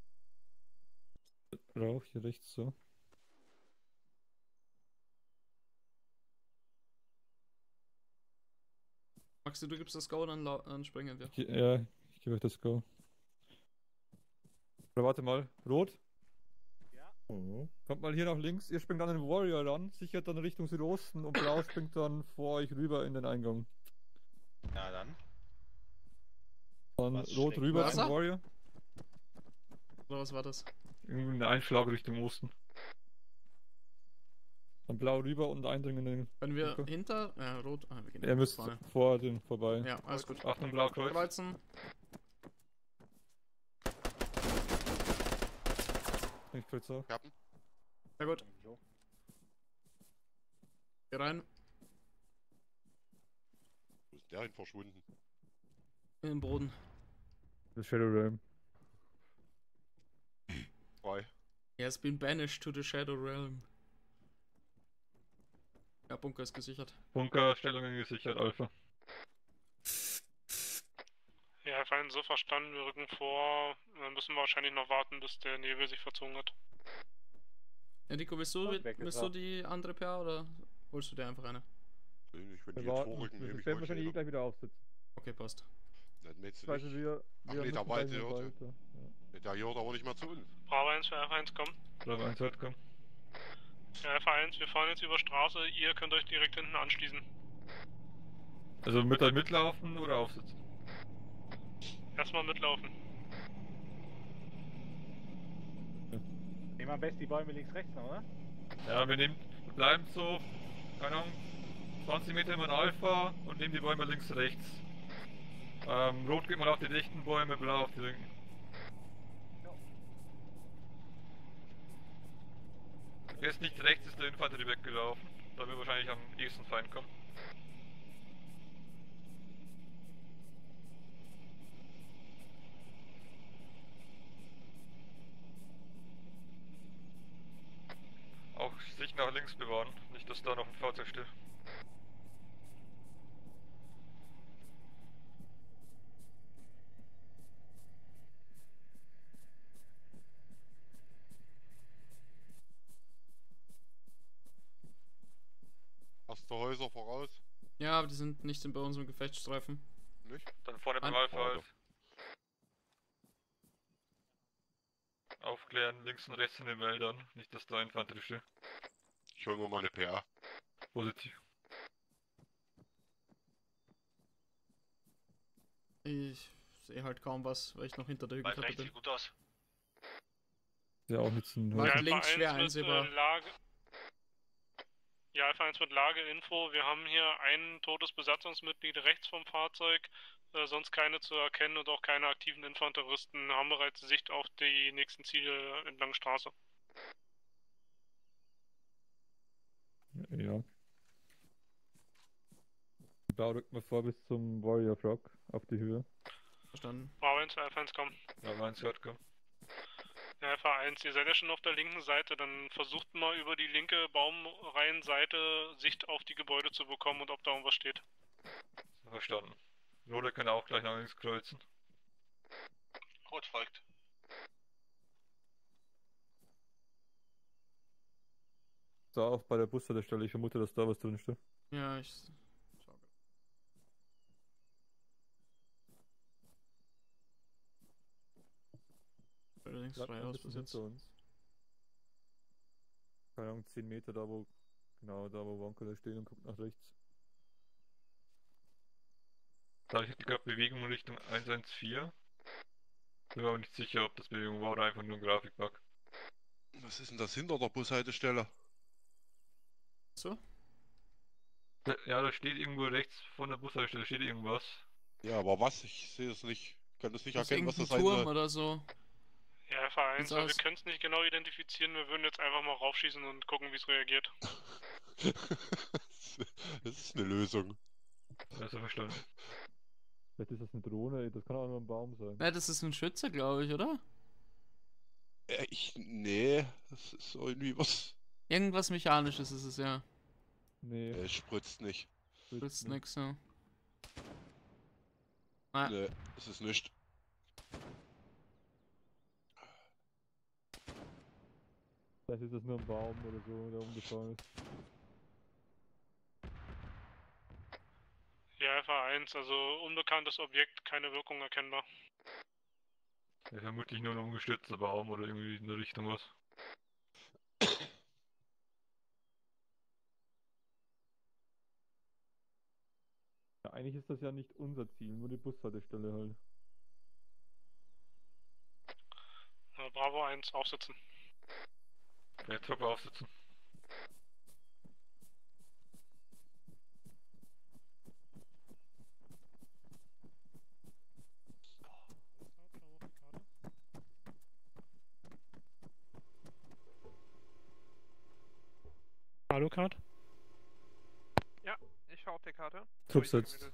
Rauch hier rechts so. Maxi, du gibst das Go, dann, lau- dann springen wir. Ich, ja, ich gebe euch das Go. Oder warte mal, rot? Ja. Kommt mal hier nach links, ihr springt an den Warrior ran, sichert dann Richtung Südosten und blau springt dann vor euch rüber in den Eingang. Ja, dann. Dann Was rot rüber Wasser? zum Warrior. Oder was war das? Irgendwie ein Einschlag Richtung Osten. Dann blau rüber und eindringen in den. Wenn wir Bunker. hinter. Ja, rot. Ah, wir gehen Ihr müsst vorne. vor den vorbei. Ja, alles gut. Achtung, Blaukreuz. Kreuzen. Ich auf. Captain. Sehr gut. Geh rein. Wo ist der hin verschwunden? In den Boden. Das Shadow Realm. Frei. He has been banished to the Shadow Realm. Ja, Bunker ist gesichert. Bunkerstellungen gesichert, Alpha. Ja, Alpha 1 so verstanden, wir rücken vor, dann müssen wir wahrscheinlich noch warten, bis der Nebel sich verzogen hat. Enrico, willst du, willst du die andere PA oder holst du dir einfach eine? Ich, die Wir jetzt warten. vorrücken, Wir nehme ich wahrscheinlich eh gleich wieder aufsitzen. Okay, passt. Dann mähtst du nicht. wir. Ach wir nee, der müssen Wald, gleich der. Der gehört aber nicht mehr zu uns. Bravo 1 für Alpha 1 kommen. Bravo 1 hört kommen. Ja, Alpha 1, wir fahren jetzt über Straße, ihr könnt euch direkt hinten anschließen. Also mit mitlaufen oder aufsitzen? Erstmal mitlaufen. Nehmen wir am besten die Bäume links, rechts noch, oder? Ja, wir nehmen, wir bleiben so, keine Ahnung, 20 Meter immer in Alpha und nehmen die Bäume links, rechts. Ähm, rot geht mal auf die dichten Bäume, blau auf die linken. Jetzt nicht rechts ist der Infanterie weggelaufen. Da wird wahrscheinlich am ehesten Feind kommen. Auch Sicht nach links bewahren, nicht dass da noch ein Fahrzeug steht. Hast du Häuser voraus? Ja, aber die sind nicht bei unserem Gefechtsstreifen. Nicht? Dann vorne beim Alpha halt. Aufklären, links und rechts in den Wäldern, nicht dass da Infanterie steht. Ich hol mir mal eine PA. Positiv. Ich sehe halt kaum was, weil ich noch hinter der Hügelkette rechts bin. sieht gut aus. Ja, auch mit so Weit Ja, links schwer 1 mit, einsehbar. Äh, Lage. Ja, Alpha 1 mit Lageinfo. Wir haben hier ein totes Besatzungsmitglied rechts vom Fahrzeug, äh, sonst keine zu erkennen und auch keine aktiven Infanteristen. Haben bereits Sicht auf die nächsten Ziele entlang Straße. Ja. Blau rückt mal vor bis zum Warrior Frog auf die Höhe. Verstanden. Bravo 1, Alpha 1, komm. Ja, meins hört kommen. Ja, 1, ihr seid ja schon auf der linken Seite, dann versucht mal über die linke Baumreihenseite Sicht auf die Gebäude zu bekommen und ob da irgendwas steht. Verstanden. Rode kann auch gleich nach links kreuzen. Rot folgt. Da auch bei der Bushaltestelle, ich vermute, dass da was drin steht. Ja, ich. Bleibt frei ein aus bisschen bis jetzt. hinter uns. Keine Ahnung, 10 Meter da, wo. Genau, da, wo Wonka da steht und guckt nach rechts. Da ich gerade Bewegung in Richtung 114. Bin mir aber nicht sicher, ob das Bewegung war oder einfach nur ein Grafikbug. Was ist denn das hinter der Bushaltestelle? So? Ja, da steht irgendwo rechts von der Bushaltestelle steht irgendwas. Ja, aber was? Ich sehe es nicht. Ich kann das nicht Das ist erkennen, was das sein Turm soll. oder so. Ja, Alpha 1, Sieht's aber wir können es nicht genau identifizieren. Wir würden jetzt einfach mal raufschießen und gucken, wie es reagiert. das ist eine Lösung. Also verstanden. Vielleicht ist das eine Drohne, das kann auch nur ein Baum sein. Ja, das ist ein Schütze, glaube ich, oder? Äh, ich. Nee, das ist irgendwie was. Irgendwas Mechanisches ist es ja. Nee, Nee, spritzt nicht. Ist nix, ja. Ah, Nee, das ist nicht. Vielleicht ist das nur ein Baum oder so, der umgefallen ist. Ja, Alpha 1, also unbekanntes Objekt, keine Wirkung erkennbar. Ja, vermutlich nur ein umgestürzter Baum oder irgendwie in der Richtung was. Ja, eigentlich ist das ja nicht unser Ziel, nur die Bushaltestelle halt. Bravo 1, aufsitzen. Ja, Truppe aufsitzen. Hallo, Kart. Ja, ich schau auf die Karte. Trupp sitzt.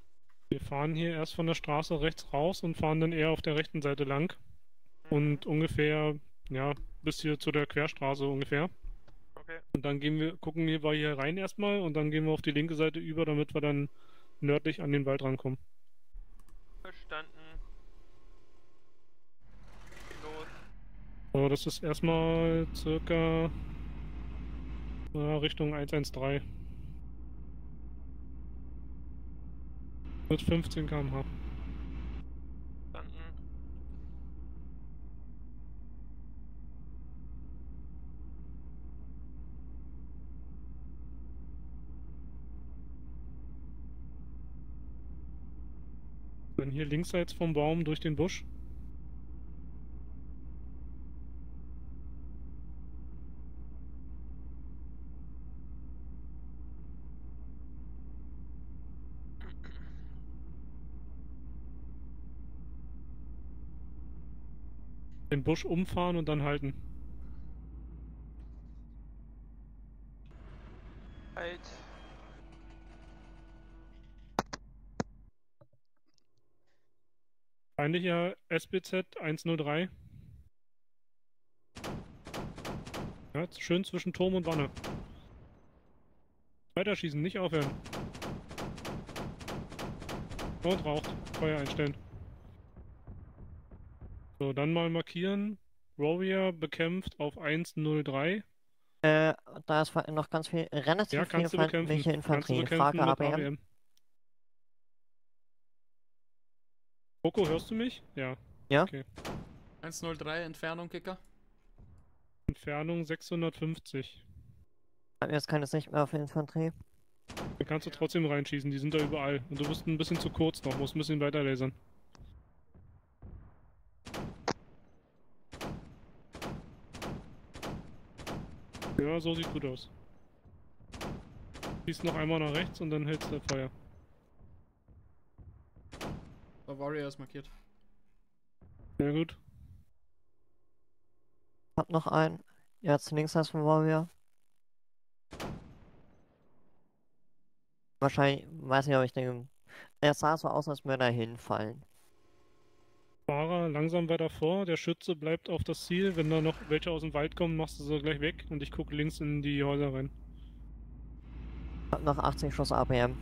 Wir fahren hier erst von der Straße rechts raus und fahren dann eher auf der rechten Seite lang. Und ungefähr, ja, bis hier zu der Querstraße ungefähr. Okay. Und dann gehen wir, gucken wir hier rein erstmal und dann gehen wir auf die linke Seite über, damit wir dann nördlich an den Wald rankommen. Verstanden. Los. So, das ist erstmal circa ja, Richtung 113. Mit 15 km/h. Verstanden. dann hier linksseits vom Baum durch den Busch. Den Busch umfahren und dann halten. Halt. Feindlicher SBZ 103. Ja, schön zwischen Turm und Wanne. Weiterschießen, nicht aufhören. Und raucht. Feuer einstellen. So, dann mal markieren. Warrior bekämpft auf 103. Äh, da ist noch ganz viel, relativ Ja, viel kannst du bekämpfen. feindliche Kannst du Infanterie. bekämpfen Frage ABM. ABM. Coco, hörst du mich? Ja. Ja. Okay. 103 Entfernung, Kicker. Entfernung 650. Haben wir jetzt keine Sicht mehr auf Infanterie? Dann kannst du trotzdem reinschießen, die sind da überall. Und du bist ein bisschen zu kurz noch, musst ein bisschen weiter lasern. Ja, so sieht gut aus. Schießt noch einmal nach rechts und dann hältst du Feuer. Der Warrior ist markiert. Ja gut. Hab noch einen. Jetzt links als vom Warrior. Wahrscheinlich, weiß nicht, ob ich denke. Er sah so aus, als würde er hinfallen. Fahrer langsam weiter vor, der Schütze bleibt auf das Ziel. Wenn da noch welche aus dem Wald kommen, machst du sie gleich weg und ich gucke links in die Häuser rein. Hab noch 80 Schuss ABM.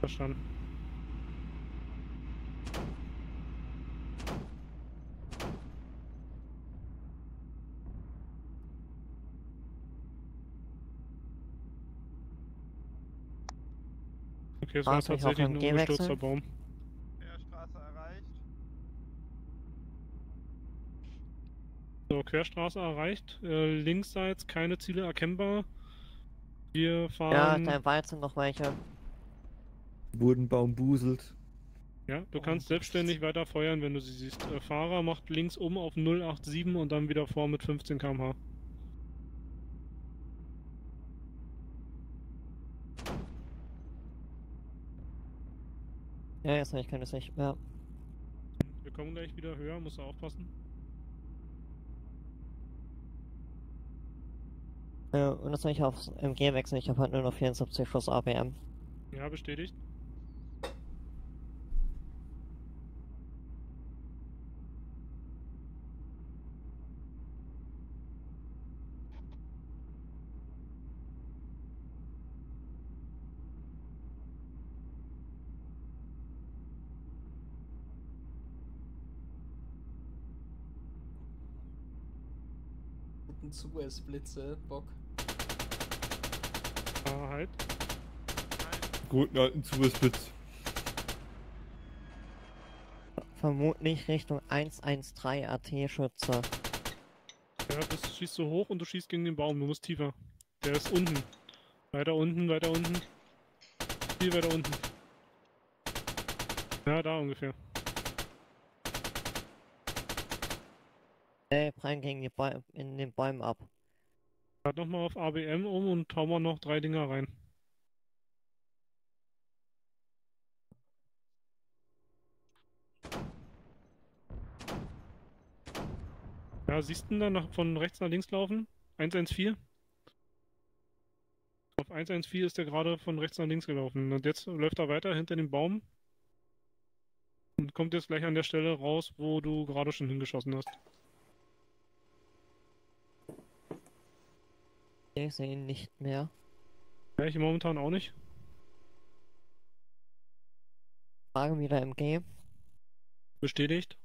Verstanden. Okay, es war tatsächlich ein MG umgestürzter? Baum. Querstraße erreicht. So, Querstraße erreicht. Äh, linksseits keine Ziele erkennbar. Wir Ja, fahren. da im Wald sind noch welche. Bodenbaum buselt. Ja, du kannst selbstständig weiter feuern, wenn du sie siehst. Äh, Fahrer macht links um auf 087 und dann wieder vor mit 15 km/h. Ja, jetzt habe ich keine Sicht mehr. Wir kommen gleich wieder höher, musst du aufpassen. Äh, und jetzt soll ich aufs MG wechseln. Ich habe halt nur noch 74 Schuss ABM. Ja, bestätigt. Guten Suez-Blitze, Bock. Ah, halt. Guten alten Zuspitz. Vermutlich Richtung 113 AT-Schütze. Ja, das schießt so hoch und du schießt gegen den Baum. Du musst tiefer. Der ist unten. Weiter unten, weiter unten. Viel weiter unten. Ja, da ungefähr. Ey, prallen gegen die in den Bäumen ab. Gerade nochmal auf ABM um und hauen wir noch drei Dinger rein. Ja, siehst du da nach, von rechts nach links laufen? 114? Auf 114 ist der gerade von rechts nach links gelaufen. Und jetzt läuft er weiter hinter dem Baum. Und kommt jetzt gleich an der Stelle raus, wo du gerade schon hingeschossen hast. Ich sehe ihn nicht mehr. Ja, ich momentan auch nicht. Frage wieder MG. Bestätigt.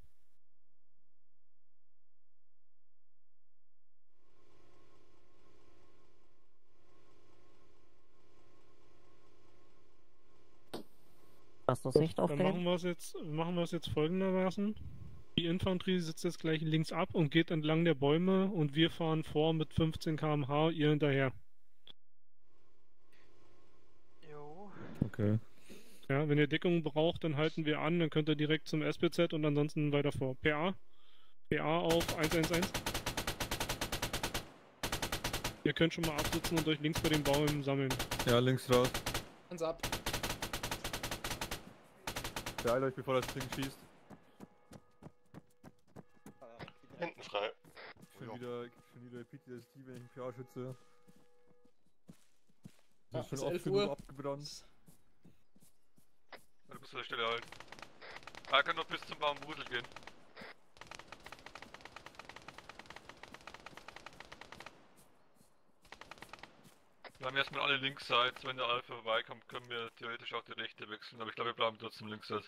Hast du Sicht auf Dann den? machen wir es jetzt, machen wir es jetzt folgendermaßen. Die Infanterie sitzt jetzt gleich links ab und geht entlang der Bäume und wir fahren vor mit 15 km/h ihr hinterher. Jo. Okay. Ja, wenn ihr Deckung braucht, dann halten wir an, dann könnt ihr direkt zum SPZ und ansonsten weiter vor. PA. PA auf 111. Ihr könnt schon mal absitzen und euch links bei den Bäumen sammeln. Ja, links raus. Hands ab. Beeilt euch, bevor das Ding schießt. Hinten frei. Schon wieder, schon wieder PTSD, wenn ich einen PA schütze. Das ist schon 11 oft genug Uhr. abgebrannt. Du musst an der Stelle halten. Er kann noch bis zum Baumrudel gehen. Wir haben erstmal alle Linksides. Wenn der Alpha vorbeikommt, können wir theoretisch auch die rechte wechseln. Aber ich glaube, wir bleiben trotzdem Linksside.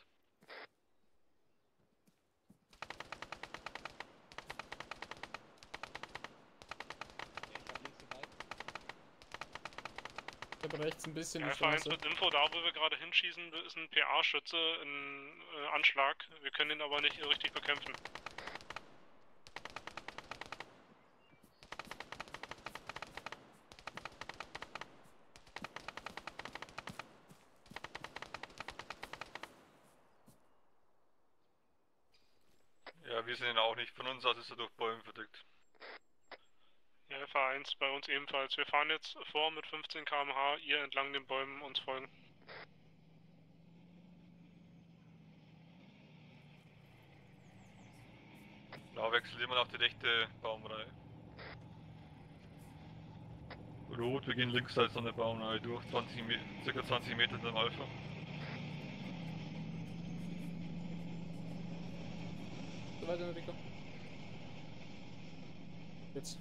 Rechts ein bisschen die Alpha 1 Straße. mit Info, da wo wir gerade hinschießen, ist ein PA-Schütze in äh, Anschlag. Wir können ihn aber nicht richtig bekämpfen. Ja, wir sehen ihn auch nicht. Von uns aus ist er durch Bäume verdeckt. 1 bei uns ebenfalls. Wir fahren jetzt vor mit 15 km/h, ihr entlang den Bäumen uns folgen. Blau wechselt immer auf die rechte Baumreihe. Rot, wir gehen linksseits an der Baumreihe durch, 20 Me circa 20 Meter hinter dem Alpha. So weiter, Enrico. Jetzt.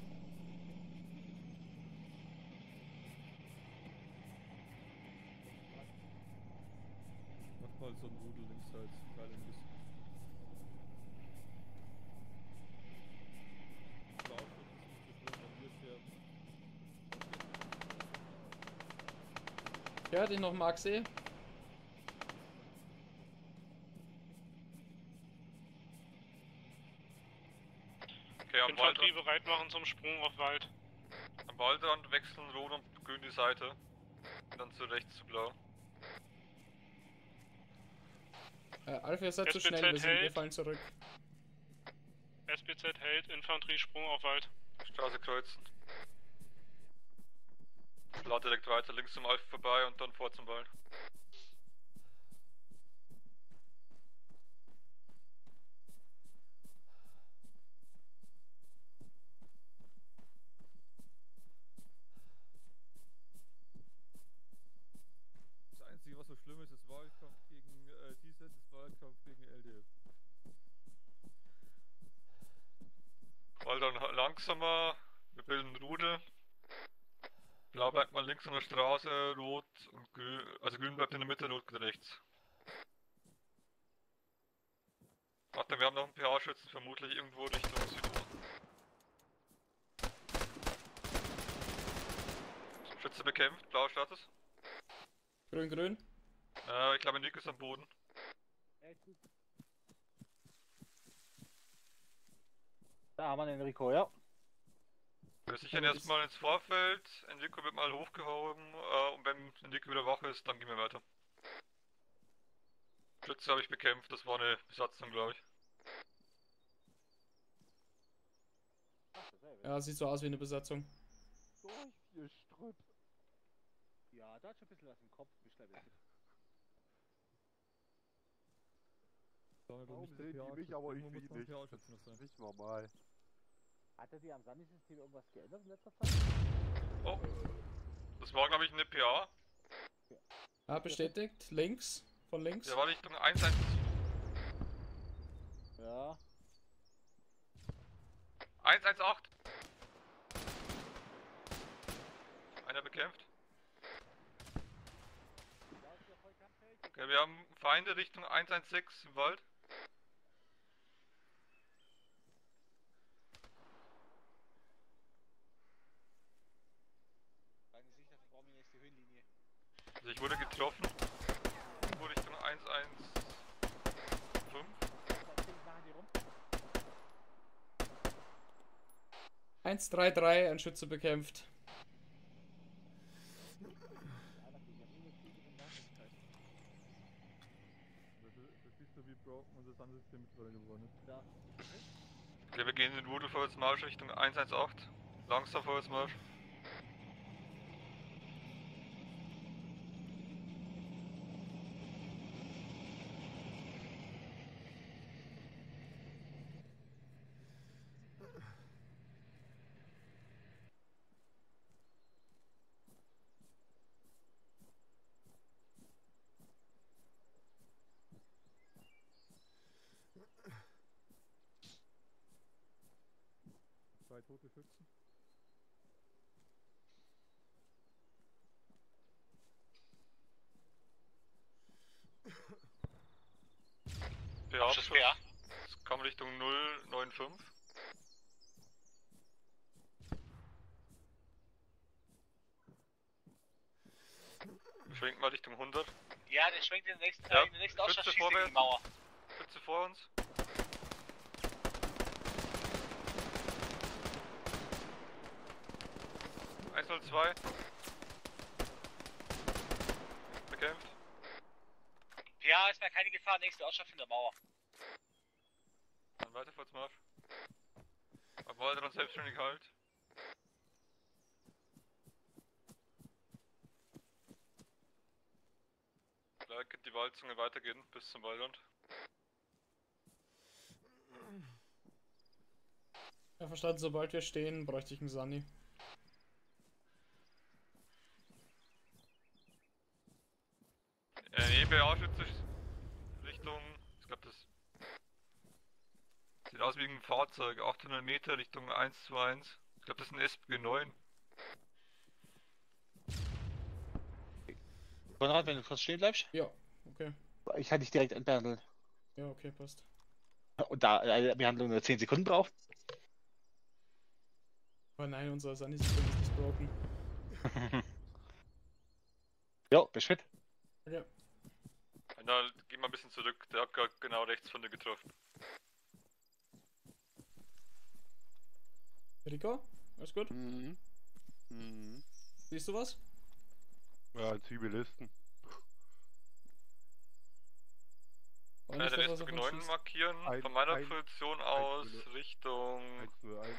So einen Rudel links halt. Geil ein bisschen. Blau ist nicht so schlimm, wenn wir sterben. Hört dich noch, Maxi? Okay, am Infanterie Waldrand, bereit machen zum Sprung auf Wald. am Waldrand wechseln Rot und Grün die Seite. Und dann zu rechts zu Blau. Äh, Alpha, ihr seid zu SPZ schnell, wir, sind, wir fallen zurück. SPZ hält, Infanterie Sprung auf Wald. Straße kreuzen. Lad direkt weiter, links zum Alpha vorbei und dann vor zum Wald. Das Einzige, was so schlimm ist, ist Wahlkampf gegen äh, TZ, ist Wahlkampf gegen LDF. Waldern langsamer, wir bilden Rudel. Blau bleibt mal links an der Straße, rot und grün, also grün bleibt in der Mitte, rot geht rechts. Warte, wir haben noch einen PA-Schützen, vermutlich irgendwo Richtung Südosten. Schütze bekämpft, blauer Status. Grün, grün. Äh, ich glaube Nick ist am Boden. Da haben wir den Enrico, ja. Wir sichern erstmal ins Vorfeld, Enrico wird mal hochgehoben äh, und wenn Enrico wieder wach ist, dann gehen wir weiter. Schütze habe ich bekämpft, das war eine Besatzung, glaube ich. Ja, sieht so aus wie eine Besatzung. Durchgestrüpp. Ja, da hat schon ein bisschen was im Kopf. Beschleunigt. Warum sehen die mich, aber ich sie nicht? Das ist normal. Hat er sich am Sani-System irgendwas geändert in letzter Zeit? Oh, das war glaube ich eine PA. Ah, bestätigt. Links. Von links. Der war Richtung 1-1. Ja. 118. Einer bekämpft. Okay, wir haben Feinde Richtung 116 im Wald. Also ich wurde getroffen. Dann wurde ich von 115. Eins, drei, drei, ein Schütze bekämpft. Okay, wir gehen in den Rudel vorwärts Marsch Richtung 118. Langsam vorwärts Marsch. Tote Schützen. Ja, Abschuss BA. Es kam Richtung 095. Wir schwenken mal Richtung 100. Ja, der schwenkt in den nächsten, Ja, äh, in den nächsten Ausschlag, schießt die. Mauer. Schütze vor uns. Eins null zwei. Bekämpft. Ja, ist mir keine Gefahr, nächste Ausschlag in der Mauer. Dann weiter Marsch. Ab weiter und selbstständig halt. Gleich geht die Waldzunge weitergehen bis zum Waldrand. Ja, verstanden, sobald wir stehen, bräuchte ich einen Sunny. Äh, EBA-Schütze Richtung, ich glaube das sieht aus wie ein Fahrzeug, 800 Meter Richtung 121. Ich glaube das ist ein SPG 9. Konrad, wenn du kurz stehen bleibst. Ja, okay. Ich kann dich direkt entbehandeln. Ja, okay, passt. Und da eine Behandlung nur 10 Sekunden braucht. Aber nein, unser Sunny-System ist nicht broken. Jo, bist fit. Okay. Da geh mal ein bisschen zurück, der hat gerade genau rechts von dir getroffen. Rico, alles gut? Mhm. Mhm. Siehst du was? Ja, Zivilisten. Was auf SPG uns 9 schießt? markieren? Ein- von meiner ein- Position ein aus Kilo. Richtung 101.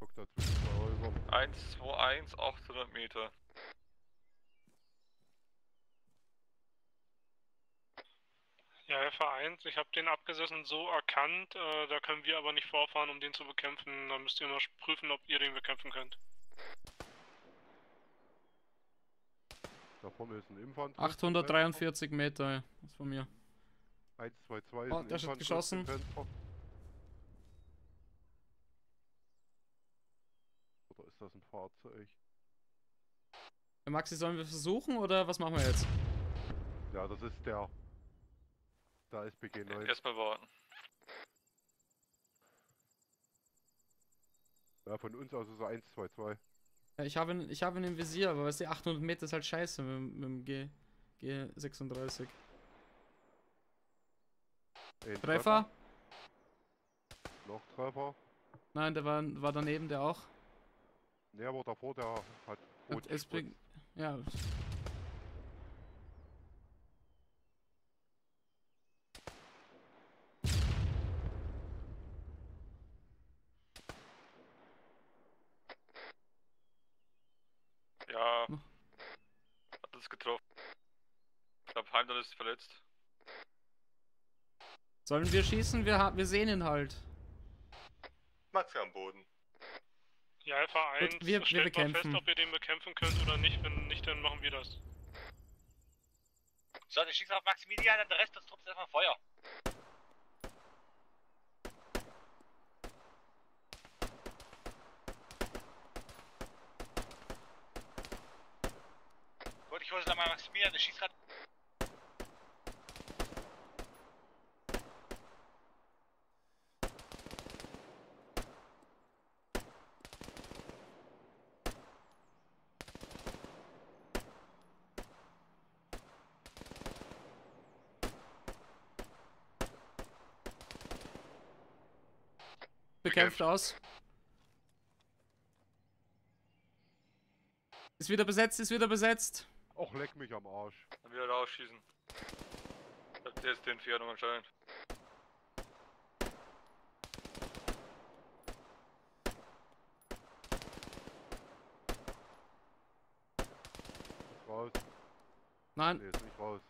Guck da zwischen zwei Häusern. 121, 800 Meter. Ja, FA1, ich habe den abgesessen so erkannt, äh, da können wir aber nicht vorfahren, um den zu bekämpfen. Da müsst ihr mal prüfen, ob ihr den bekämpfen könnt. Da vorne ist ein Infanterist. 843 Meter ist von mir. 1, 2, 2 ist Oh, der hat geschossen. Fenster. Oder ist das ein Fahrzeug? Ja, Maxi, sollen wir versuchen oder was machen wir jetzt? Ja, das ist der. Da SPG 9. Erstmal warten. Ja, von uns aus ist er 1, 2, 2. Ja, ich habe ihn, ich habe ihn im Visier, aber weißt du, 800 Meter ist halt scheiße mit, mit dem G, G36. Ein Treffer? Noch Treffer. Nein, der war, war daneben, der auch. Ne, aber davor, der hat rot. Ja. Hm. Hat das getroffen. Ich glaube, Heimdall ist verletzt. Sollen wir schießen? Wir, wir sehen ihn halt. Maxi am Boden. Ja, FA1, Gut, wir- wir stellt mal fest, bekämpfen. ob ihr den bekämpfen könnt oder nicht. Wenn nicht, dann machen wir das. So, der schießt auf Maximilian, dann der Rest des Trupps erstmal Feuer. Gut, ich hole dann mal Maximilian, der schießt gerade. Bekämpft aus. Ist wieder besetzt, ist wieder besetzt. Och, leck mich am Arsch. Dann wieder rausschießen. Der ist den Entfernung anscheinend. Ist raus. Nein. Nee, ist nicht raus.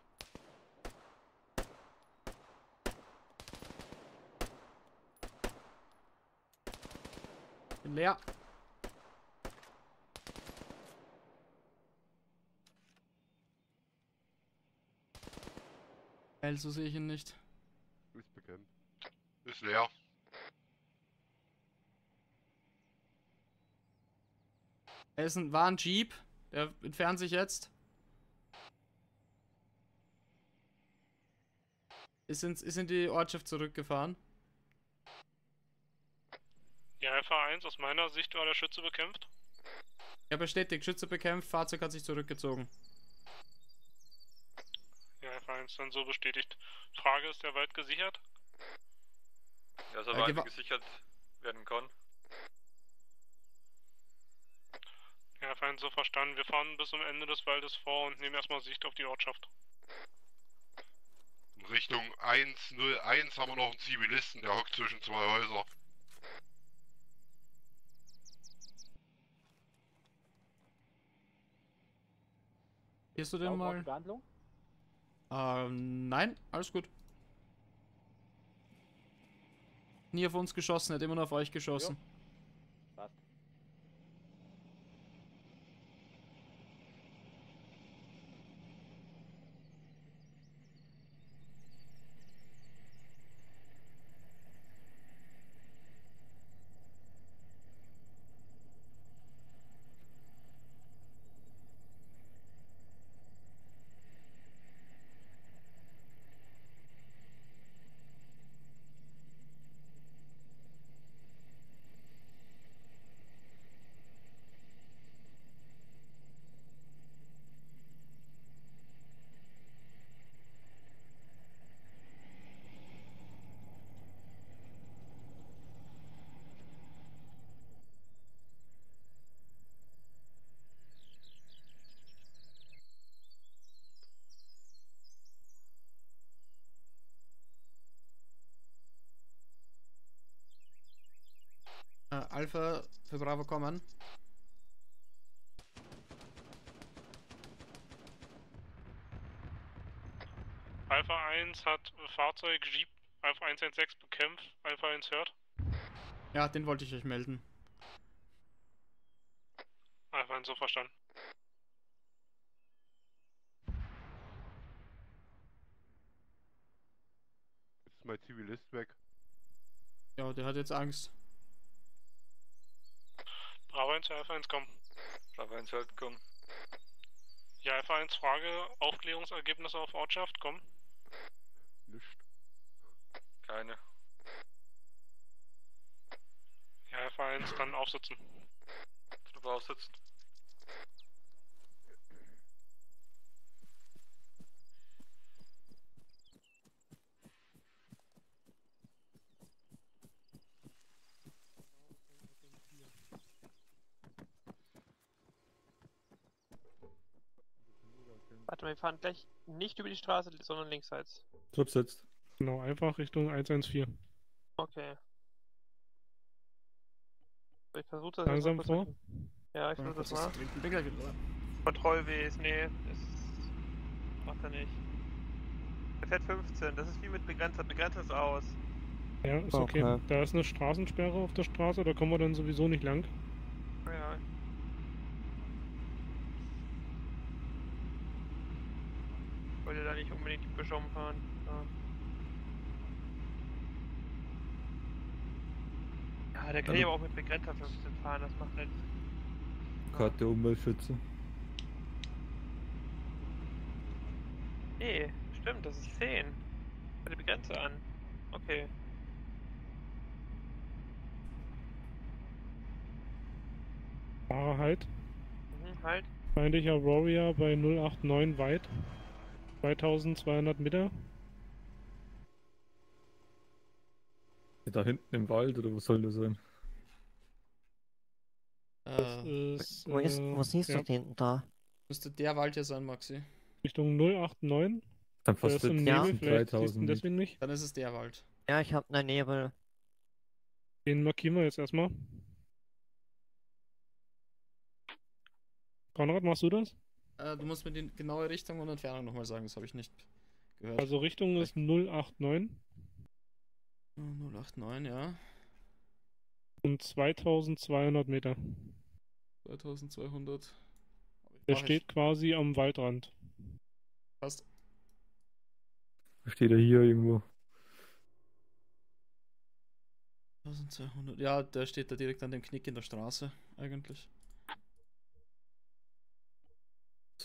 Leer. Also sehe ich ihn nicht. Ist bekämpft. Ist leer. Er ist ein, war ein Jeep. Der entfernt sich jetzt. Ist, ins, ist in die Ortschaft zurückgefahren. Ja, 1, aus meiner Sicht war der Schütze bekämpft. Er bestätigt, Schütze bekämpft, Fahrzeug hat sich zurückgezogen. Ja, Alpha 1 dann so bestätigt. Frage, ist der Wald gesichert? Ja, soweit gewa- gesichert werden kann. Ja, 1 so verstanden. Wir fahren bis zum Ende des Waldes vor und nehmen erstmal Sicht auf die Ortschaft. In Richtung 101 haben wir noch einen Zivilisten, der hockt zwischen zwei Häuser. Gehst du denn mal? Behandlung? Ähm, nein, alles gut. Nie auf uns geschossen, er hat immer nur auf euch geschossen. Passt. Alpha für Bravo kommen. Alpha 1 hat Fahrzeug Jeep Alpha 116 bekämpft. Alpha 1 hört. Ja, den wollte ich euch melden. Alpha 1 so verstanden. Ist mein Zivilist weg? Ja, der hat jetzt Angst. Bravo 1 Alpha 1 kommen. Bravo 1 halt kommen. Ja, Alpha 1 Frage. Aufklärungsergebnisse auf Ortschaft, komm. Nicht. Keine. Ja, Alpha 1 dann aufsitzen. Truppe aussitzen. Warte mal, wir fahren gleich nicht über die Straße, sondern linksseits. Trupp sitzt. Genau, einfach Richtung 114. Okay. Ich versuche das Langsam vor. mit- Ja, ich versuche das mal. Kontrollws, nee, das macht er nicht. Er fährt 15, das ist wie mit Begrenzer. Begrenzer ist aus. Ja, ist okay. Okay. Da ist eine Straßensperre auf der Straße, da kommen wir dann sowieso nicht lang. Ja. Ich wollte da nicht unbedingt die Büsche umfahren. Ja, ja der kann Also- ja aber auch mit Begrenzer 15 fahren, das macht nicht. Karte Umweltschütze. Nee, stimmt, das ist 10. Bei der Begrenzer an. Okay. Fahrer halt. Mhm, halt. Feindlicher Warrior bei 089 weit. 2200 Meter. Da hinten im Wald oder wo soll das sein? Das Äh, ist, Wo, ist, äh, wo siehst ja, du den da? müsste der Wald hier sein, Maxi. Richtung 089. Dann Der fast ist im jetzt Nebel, vielleicht siehst du 3000 ihn deswegen nicht. Dann ist es der Wald. Ja, ich habe einen Nebel. Den markieren wir jetzt erstmal. Konrad, machst du das? Äh, du musst mir die genaue Richtung und Entfernung nochmal sagen, das habe ich nicht gehört. Also Richtung ist 089 089, ja. und 2200 Meter. 2200. Der Mach ich. steht quasi am Waldrand. Passt. Steht er hier irgendwo. 1200. Ja, der steht da direkt an dem Knick in der Straße, eigentlich.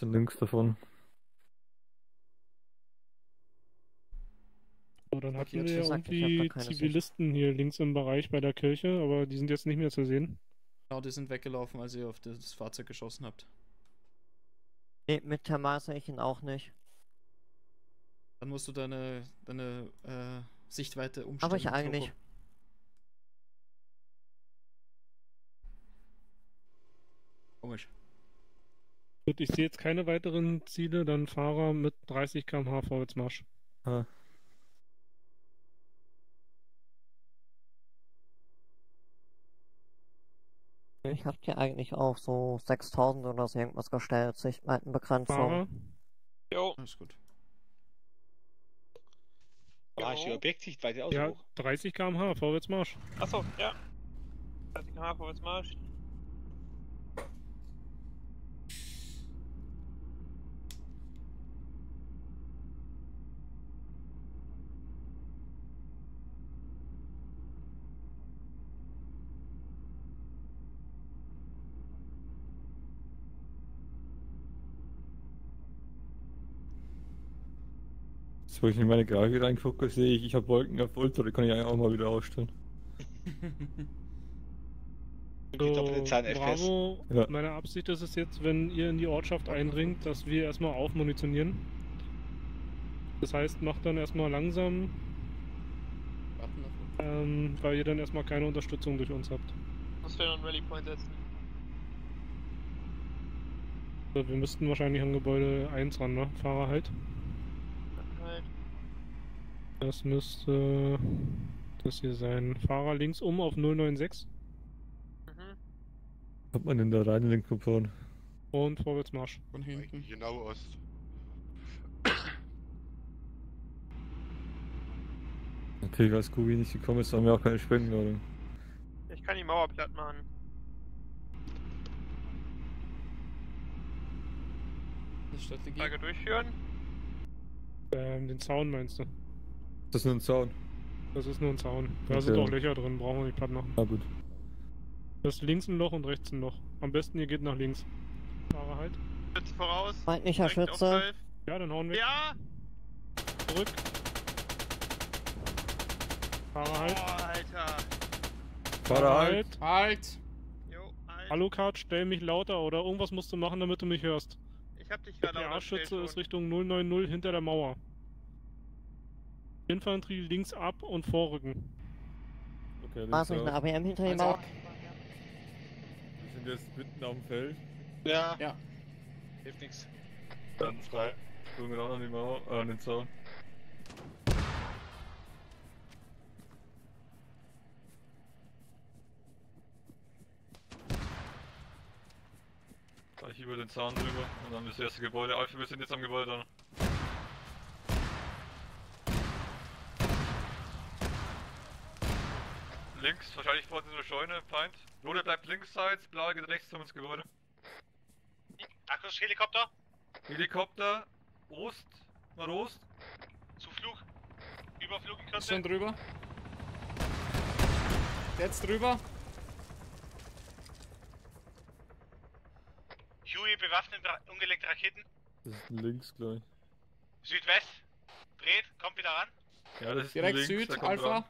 Sind links davon. So, dann hatten wir ja gesagt, irgendwie keine Sicht. Zivilisten hier links im Bereich bei der Kirche, aber die sind jetzt nicht mehr zu sehen. Genau, die sind weggelaufen, als ihr auf das Fahrzeug geschossen habt. Nee, mit Thermal sehe ich ihn auch nicht. Dann musst du deine, deine äh, Sichtweite umstellen. Aber ich eigentlich. Komisch. Gut, ich sehe jetzt keine weiteren Ziele, dann Fahrer mit 30 km/h Vorwärtsmarsch. Ah. Ich hab die eigentlich auf so 6000 oder so irgendwas gestellt, Sichtweitenbegrenzung. Fahrer, Jo. Alles gut. Ah, ist die Objektsichtweite auch ja, so hoch. 30 km/h Vorwärtsmarsch. Achso, ja. 30 km vorwärts Jetzt, wo ich in meine Grafik reingucke, sehe ich, ich habe Wolken auf Ultra, die kann ich eigentlich auch mal wieder ausstellen. FPS. Bravo, Ja. meine Absicht ist es jetzt, wenn ihr in die Ortschaft eindringt, dass wir erstmal aufmunitionieren. Das heißt, macht dann erstmal langsam, ähm, weil ihr dann erstmal keine Unterstützung durch uns habt. Muss wir noch einen Rally Point setzen. Also wir müssten wahrscheinlich an Gebäude 1 ran, ne? Fahrer. Halt. Das müsste das hier sein. Fahrer links um auf 096 Mhm. Hat man in der reinen linken fahren? und Vorwärtsmarsch. Von hinten. Genau Ost. Natürlich, als Kubi nicht gekommen ist, haben wir auch keine Spendenladung. Ich kann die Mauer platt machen. Das Strategie. Frage durchführen. Ähm, den Zaun meinst du? Das ist nur ein Zaun. Das ist nur ein Zaun. Da Okay. sind auch Löcher drin, brauchen wir nicht platt machen. Na gut. Das ist links ein Loch und rechts ein Loch. Am besten ihr geht nach links. Fahrer halt. Schütze voraus. Feindlicher Direkt auf Schütze. 12. Ja, dann hauen wir Ja! zurück. Fahrer halt. Boah, Alter. Fahrer halt! Halt! Jo, halt. Hallo Kart, stell mich lauter oder irgendwas musst du machen, damit du mich hörst. Ich hab dich Der gerade PA-Schütze ist Richtung 090 hinter der Mauer. Infanterie links ab und vorrücken. Okay, links es nicht eine. ABM hinter die Mauer? Wir sind jetzt mitten auf dem Feld. Ja. Ja. Hilft nichts. Dann frei. Springen wir auch an die Mauer, äh, an den Zaun. Gleich über den Zaun drüber und dann das erste Gebäude. Alpha, wir sind jetzt am Gebäude dran. Links, wahrscheinlich vor dieser Scheune, Feind. Rote bleibt linksseits, blaue geht rechts um ins Gebäude. Akkus Helikopter, Helikopter, Ost, Nordost. Zuflug, Überflug in Ist Kürze. schon drüber. Jetzt drüber. Huey bewaffnet, ra- ungelenkte Raketen. Das ist links gleich. Südwest, dreht, kommt wieder ran. Ja, das ist Direkt links, Süd, Alpha. ran.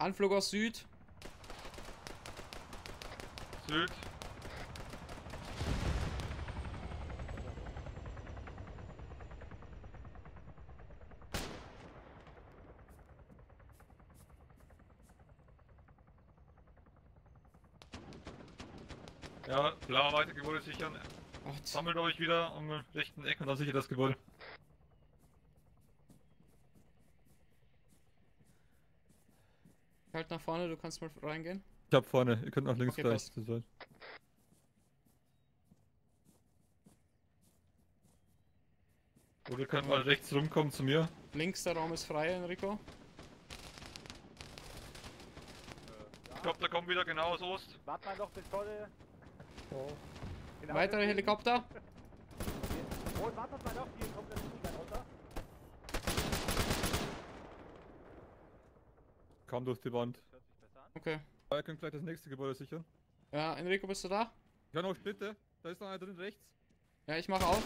Anflug aus Süd. Süd. Ja, blau weiter Gebäude sichern. Sammelt euch wieder am rechten Eck und dann sichert das Gebäude. Nach vorne, du kannst mal reingehen. Ich hab vorne, ihr könnt nach links Okay, gleich. Oder könnt mal rechts rumkommen zu mir. Links der Raum ist frei, Enrico. Ich glaube, da kommt wieder genau aus Ost. Wart mal noch bis volle. Genau, Weitere Helikopter. Oh, wartet mal noch, hier kommt das Flieger runter. Kam durch die Wand. Okay. Ja, Ihr könnt gleich das nächste Gebäude sichern. Ja, Enrico, bist du da? Ich habe noch Splitte. Da ist noch einer drin rechts. Ja, ich mache auf.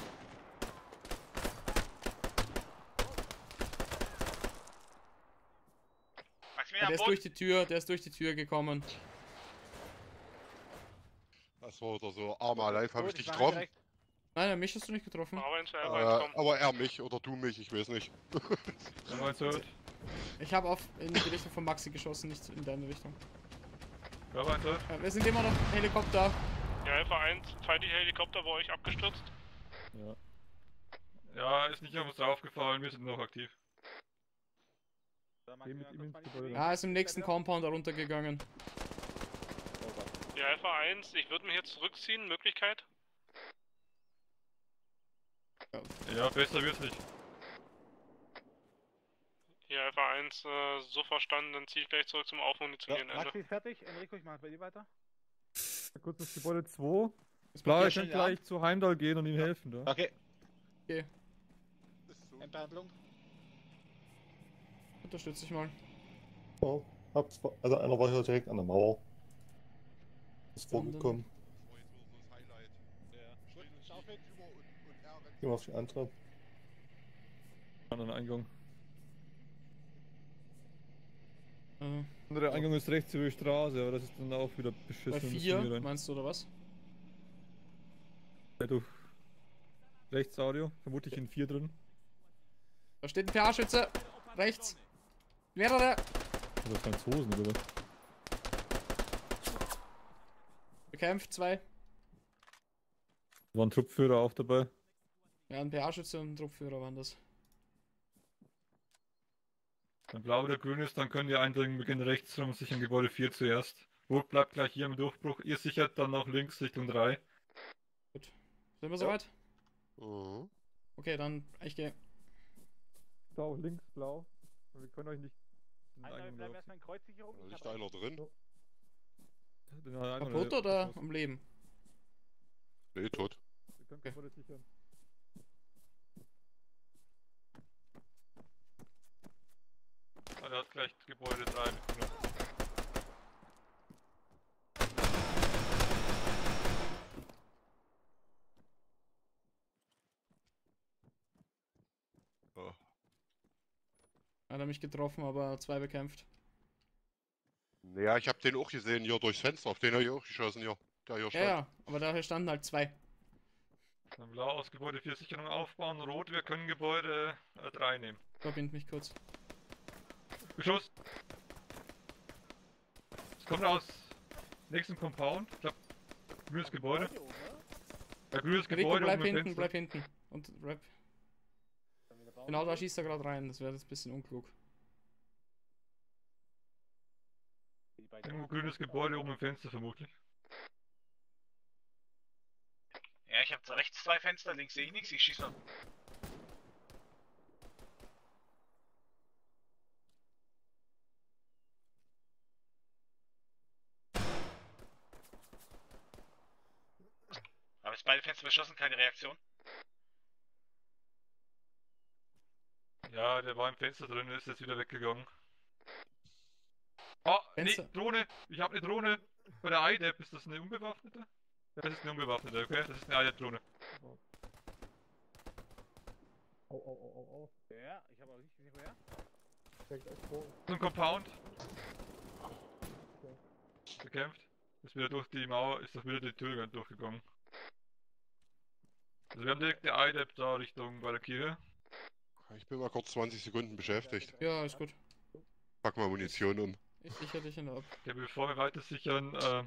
Ja, der ist durch die Tür, der ist durch die Tür gekommen. Das war oder so. Armer Live, habe ich dich getroffen. direkt. Nein, mich hast du nicht getroffen. Aber Äh, Alpha 1 kommen. aber er mich oder du mich, ich weiß nicht. Ich habe auf in die Richtung von Maxi geschossen, nicht in deine Richtung. Ja, weiter. Ja, wir sind immer noch Helikopter. Ja, Alpha 1, feindliche Helikopter bei euch abgestürzt. Ja. Ja, ist nicht auf uns draufgefallen, wir sind noch aktiv. Geh mit ihm ins Gebäude. Ja, ist im nächsten Compound runtergegangen. Ja, Alpha 1, ich würde mich jetzt zurückziehen, Möglichkeit. Ja, besser wird's nicht. Ja, Alpha 1, äh, so verstanden, dann ziehe ich gleich zurück zum Aufmunitionieren Ja. Maxi ist fertig. Enrico, ich mach bei dir weiter. Kurz das Gebäude 2. Ist Blau, könnt ja? gleich zu Heimdall gehen und ihm helfen da. Okay. Okay, Endbehandlung. unterstütze ich mal. Ja, hab zwei, also einer war hier direkt an der Mauer. Ist vorgekommen. Gut, Schaufel über und, und er rennt Geh mal auf die andere. Anderen Eingang. Äh, Andere Eingang ist rechts über die Straße, aber das ist dann auch wieder beschissen. bei müssen 4, wir rein. meinst du, oder was? Ja, du. Rechts Audio, vermutlich in 4 drin. Da steht ein PA-Schütze. Rechts. Mehrere. Oder Franzosen oder was? Bekämpft, zwei. Da war ein Truppführer auch dabei. Ja, ein PA-Schütze und ein Truppführer waren das. Wenn blau oder grün ist, dann könnt ihr eindringen, beginnt rechts rum, sichern Gebäude 4 zuerst. Burg bleibt gleich hier im Durchbruch, ihr sichert dann nach links Richtung 3. Sind wir soweit? Mhm. Okay, dann ich gehe. Blau, links, blau. Wir können euch nicht. den Einer, wir Eingang bleiben laufen. erstmal in Kreuzsicherung. Da Ich liegt einer drin. Einer Kaputt der- oder am Leben? Nee, tot. Wir können Okay. Gebäude sichern. Ah, der hat gleich Gebäude 3 mitgenommen. Oh. Hat er mich getroffen, aber zwei bekämpft. Naja, ich habe den auch gesehen hier durchs Fenster. Auf den habe ich auch geschossen hier. Der hier Ja, stand. ja, aber da standen halt zwei. Dann blau aus Gebäude 4 Sicherung aufbauen, rot, wir können Gebäude äh, 3 nehmen. Verbind mich kurz. Beschuss! Es kommt aus nächsten Compound. Ich glaub, grünes Gebäude. Ja, grünes Rico, Gebäude bleib hinten, Fenster. bleib hinten. Und rap. Genau da schießt er gerade rein, das wäre jetzt ein bisschen unklug. Irgendwo grünes Gebäude oben im Fenster vermutlich. Ja, ich habe rechts zwei Fenster, links sehe ich nichts, ich schieße noch. Beide Fenster beschossen, keine Reaktion. Ja, der war im Fenster drin, ist jetzt wieder weggegangen. Oh, Fenster. nee, Drohne! Ich habe eine Drohne bei der IDEP. Ist das eine unbewaffnete? Das ist eine unbewaffnete, okay? Das ist eine IDEP-Drohne. Au, au, au, au, au. Ja, ich habe auch nicht gesehen, woher. Ein Compound. Bekämpft. Ist wieder durch die Mauer, ist doch wieder die Tür durchgegangen. Also wir haben direkt die IDEP da Richtung bei der Kirche. Ich bin mal kurz 20 Sekunden beschäftigt. Ja, ist gut. Pack mal Munition um. Ich sichere dich in der ab. Okay, bevor wir weiter sichern, äh,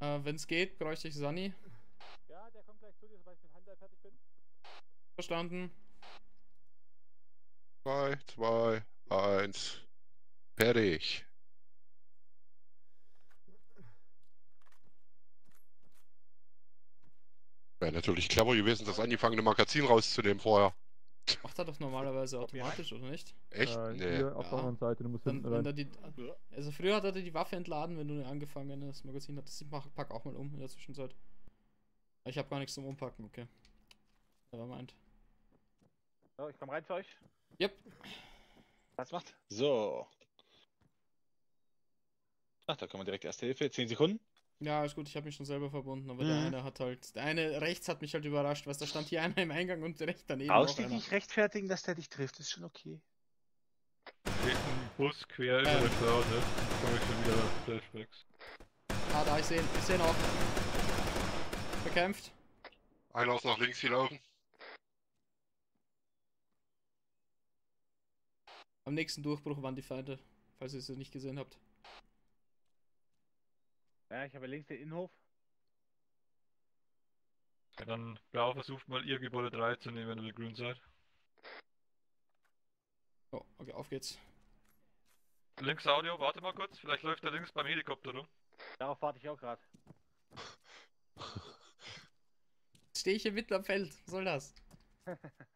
Äh, Wenn es geht, bräuchte ich Sunny. Ja, der kommt gleich zu dir, sobald ich mit Handel fertig bin. Verstanden. 3, 2, 1. Fertig. Wäre natürlich clever gewesen, das angefangene Magazin rauszunehmen vorher. Macht er doch normalerweise automatisch, oder nicht? Echt? Äh, nee. Hier auf der anderen Seite, du musst Dann, hinten rein. die, also früher hat er die Waffe entladen, wenn du ein angefangenes Magazin hattest. Ich mach, pack auch mal um in der Zwischenzeit. Ich habe gar nichts zum Umpacken, okay. Nevermind. So, ich komm rein zu euch. Yep. Was macht? So. Ach, da kann man direkt Erste Hilfe. 10 Sekunden. Ja, ist gut, ich habe mich schon selber verbunden, aber Mhm. der eine hat halt. Der eine rechts hat mich halt überrascht, was da stand hier einer im Eingang und rechts daneben. noch Brauchst dich einer. nicht rechtfertigen, dass der dich trifft, ist schon okay. Bus quer über Ähm. der Straße. Komme ich schon wieder Flashbacks. Ah, da, ich sehe ihn. Ich sehe ihn auch. Bekämpft. Einer ist nach links gelaufen. Am nächsten Durchbruch waren die Feinde, falls ihr sie nicht gesehen habt. Ja, ich habe links den Innenhof. Ja, dann Blau versucht mal ihr Gebäude 3 zu nehmen, wenn ihr grün seid. Oh, okay, auf geht's. Links Audio, warte mal kurz, vielleicht läuft er links beim Helikopter rum. Darauf warte ich auch gerade. Stehe ich hier mitten am Feld. Was soll das?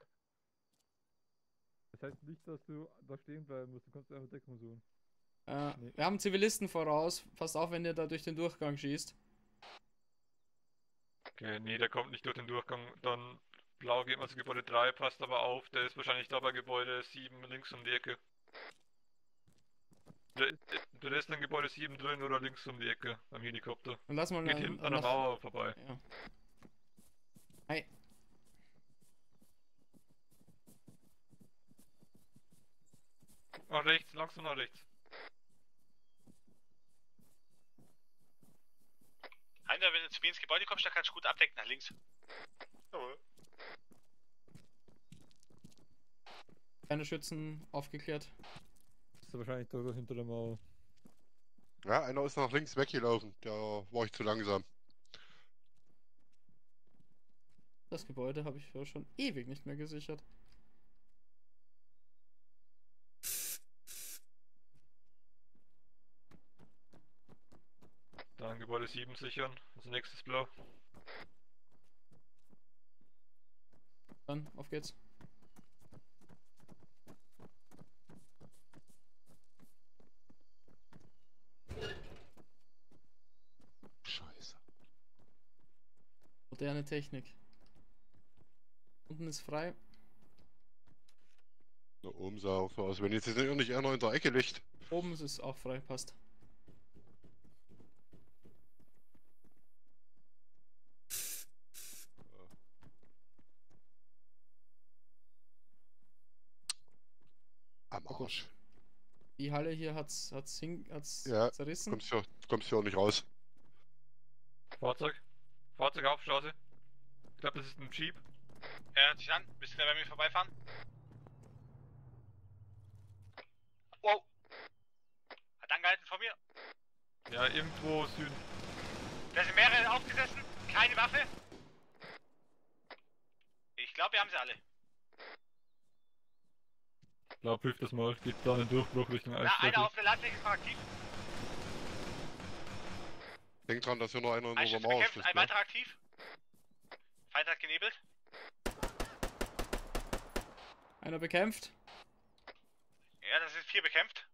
Das heißt nicht, dass du da stehen bleiben musst, du kannst einfach Deckung suchen. Äh, Wir haben Zivilisten voraus. Passt auf, wenn ihr da durch den Durchgang schießt. Okay, nee, der kommt nicht durch den Durchgang. Dann Blau geht mal zu Gebäude 3, passt aber auf, der ist wahrscheinlich da bei Gebäude 7 links um die Ecke. Der, der ist in Gebäude 7 drin oder links um die Ecke beim Helikopter. Dann lass mal Geht nach- hinten an der Mauer vorbei. Ja. Hi. Nach rechts, langsam nach rechts. Heiner, wenn du zu mir ins Gebäude kommst, dann kannst du gut abdecken nach links. Jawohl. Keine Schützen aufgeklärt. Ist wahrscheinlich da hinter der Mauer. Ja, einer ist nach links weggelaufen. Da war ich zu langsam. Das Gebäude habe ich ja schon ewig nicht mehr gesichert. Dann Gebäude 7 sichern. Als nächstes Blau. Dann, auf geht's. Scheiße. Moderne Technik. Unten ist frei. Da oben sah auch so aus. Wenn jetzt hier nicht einer in der Ecke liegt. Oben ist es auch frei, passt. Am Arsch. Die Halle hier hat's, hat's, hin, hat's Ja, zerrissen. kommst hier, kommst hier auch nicht raus. Fahrzeug. Fahrzeug auf Straße. Ich glaube, das ist ein Jeep. Er hört sich an. Müsst ihr bei mir vorbeifahren? Wow. Hat angehalten vor mir. Ja, irgendwo Süden. Da sind mehrere aufgesessen. Keine Waffe. Ich glaube, wir haben sie alle. Blau prüft das mal. Geht da einen Durchbruch Richtung Na, einer Eisviertel. auf der Landfläche ist noch aktiv. Denk dran, dass hier noch einer in unserer Mauer bekämpft, steht. ein weiterer aktiv. Feind hat genebelt. Einer bekämpft. Ja, das sind vier bekämpft.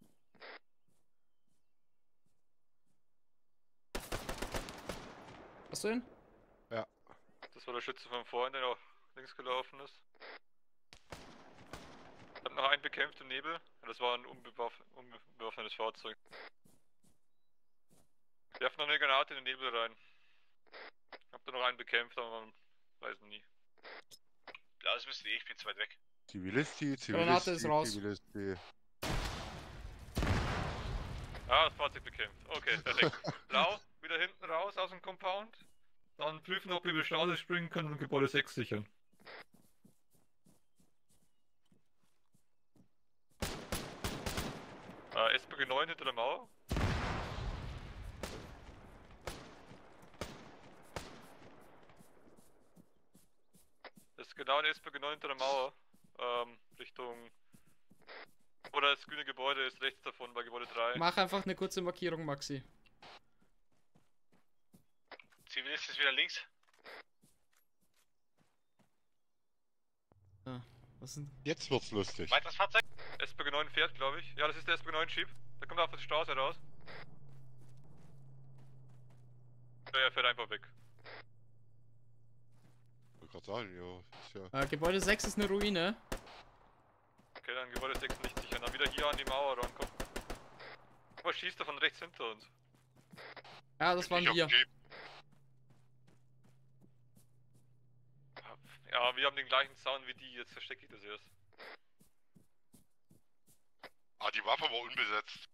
Hast du ihn? Ja. Das war der Schütze von vorhin, der noch links gelaufen ist. Hat noch einen bekämpft im Nebel. Das war ein unbewaff unbewaffnetes Fahrzeug. Werfen noch eine Granate in den Nebel rein. Hab da noch einen bekämpft, aber man weiß nie. Ja, das müsste ich bin zu weit weg. Zivilisti, Zivilisti, ist raus. Zivilisti. Ah, das Fahrzeug bekämpft. Okay, perfekt. Blau, wieder hinten raus aus dem Compound. Dann prüfen, ob wir über Straße springen können und Gebäude 6 sichern. Äh, SBG genau 9 hinter der Mauer. Das ist genau in SBG 9 hinter der Mauer. Ähm, Richtung. Oder das grüne Gebäude ist rechts davon, bei Gebäude 3. Mach einfach eine kurze Markierung, Maxi. Zivilist ist wieder links. Was sind. Jetzt wird's lustig. Weiteres Fahrzeug? SPG 9 fährt, glaube ich. Ja, das ist der SPG 9 Jeep. Der kommt auf die Straße raus. Ja, er fährt einfach weg. Ich wollte gerade sagen, ja. Ist ja. Äh, Gebäude 6 ist eine Ruine. Okay, dann Gebäude 6 nicht sicher. Dann wieder hier an die Mauer rankommen. Was schießt er von rechts hinter uns? Ja, das waren wir. Jeep. Ja, wir haben den gleichen Sound wie die, jetzt verstecke ich das erst. Ah, die Waffe war unbesetzt.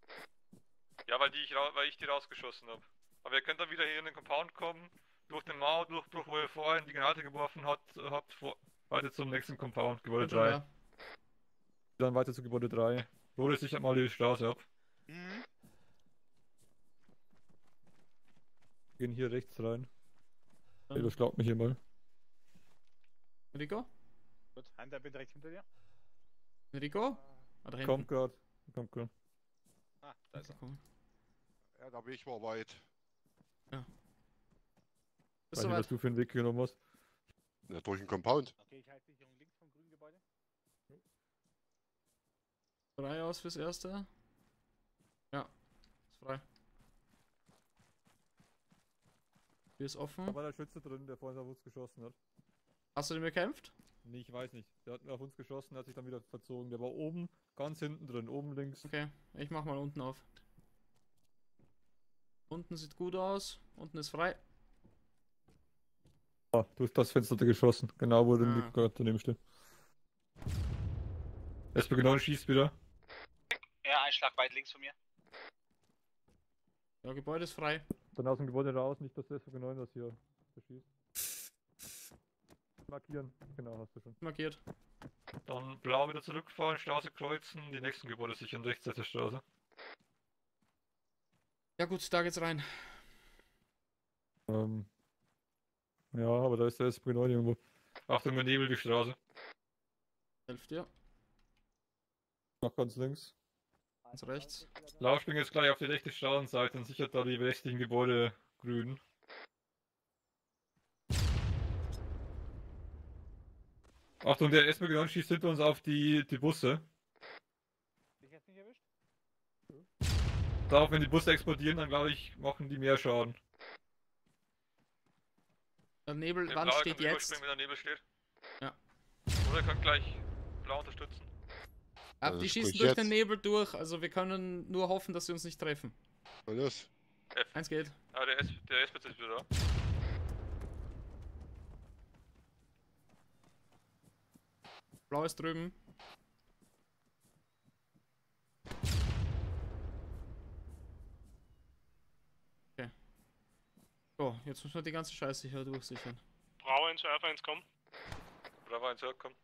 Ja, weil, die ich, weil ich die rausgeschossen habe. Aber ihr könnt dann wieder hier in den Compound kommen, durch den Mauerdurchbruch, wo ihr vorhin die Granate geworfen habt, habt vor, weiter zum nächsten Compound, Gebäude 3. Ja. Dann weiter zu Gebäude 3. Rode sichert mal die Straße ab. Mhm. Gehen hier rechts rein. Ähm. Er überschlagt mich hier mal. Enrico? Gut, Hunter, bin direkt hinter dir. Enrico? Ah, da hinten. Kommt grad. Kommt grad. Ah, da ist er. Cool. Ja, der Weg war weit. Bist Weiß du nicht, was du für einen Weg genommen hast. Ja, durch den Compound. Okay, ich halte Sicherung links vom grünen Gebäude. Frei aus fürs Erste? Ja, ist frei. Tür ist offen. Da war der Schütze drin, der vorhin auf uns geschossen hat. Hast du den bekämpft? Nee, ich weiß nicht. Der hat auf uns geschossen, hat sich dann wieder verzogen. Der war oben, ganz hinten drin, oben links. Okay, ich mach mal unten auf. Unten sieht gut aus. Unten ist frei. Ah, durch das Fenster er geschossen. Genau, wo Ah. ah. gerade daneben steht. SPG 9 schießt wieder. Ja, ein Schlag weit links von mir. Ja, Gebäude ist frei. Dann aus dem Gebäude raus, nicht dass der SPG 9 das hier verschießt. Markieren. Genau, hast du schon. Markiert. Dann blau wieder zurückfahren, Straße kreuzen, die nächsten Gebäude sichern, rechts der Straße. Ja gut, da geht's rein. Ähm. Ja, aber da ist der SPG 9 irgendwo. Achtung, mit Nebel die Straße. Hilft dir. Noch ganz links. Ganz rechts. Blau springt jetzt gleich auf die rechte Straßenseite und sichert da die restlichen Gebäude grün. Achtung, der 9 schießt hinter uns auf die, die Busse. Dich jetzt nicht erwischt? Darauf, wenn die Busse explodieren, dann glaube ich, machen die mehr Schaden. Der Nebelwand steht kann jetzt. rüberspringen, wenn der Nebel steht. Ja. Oder könnt gleich blau unterstützen. Ab, Also die schießen durch jetzt. den Nebel durch, also wir können nur hoffen, dass sie uns nicht treffen. Alles. Eins geht. Ah, der, S der SPC ist wieder da. Blau ist drüben. Okay. So, jetzt müssen wir die ganze Scheiße hier durchsichern. Bravo 1 für F1 kommen. Bravo 1 kommen.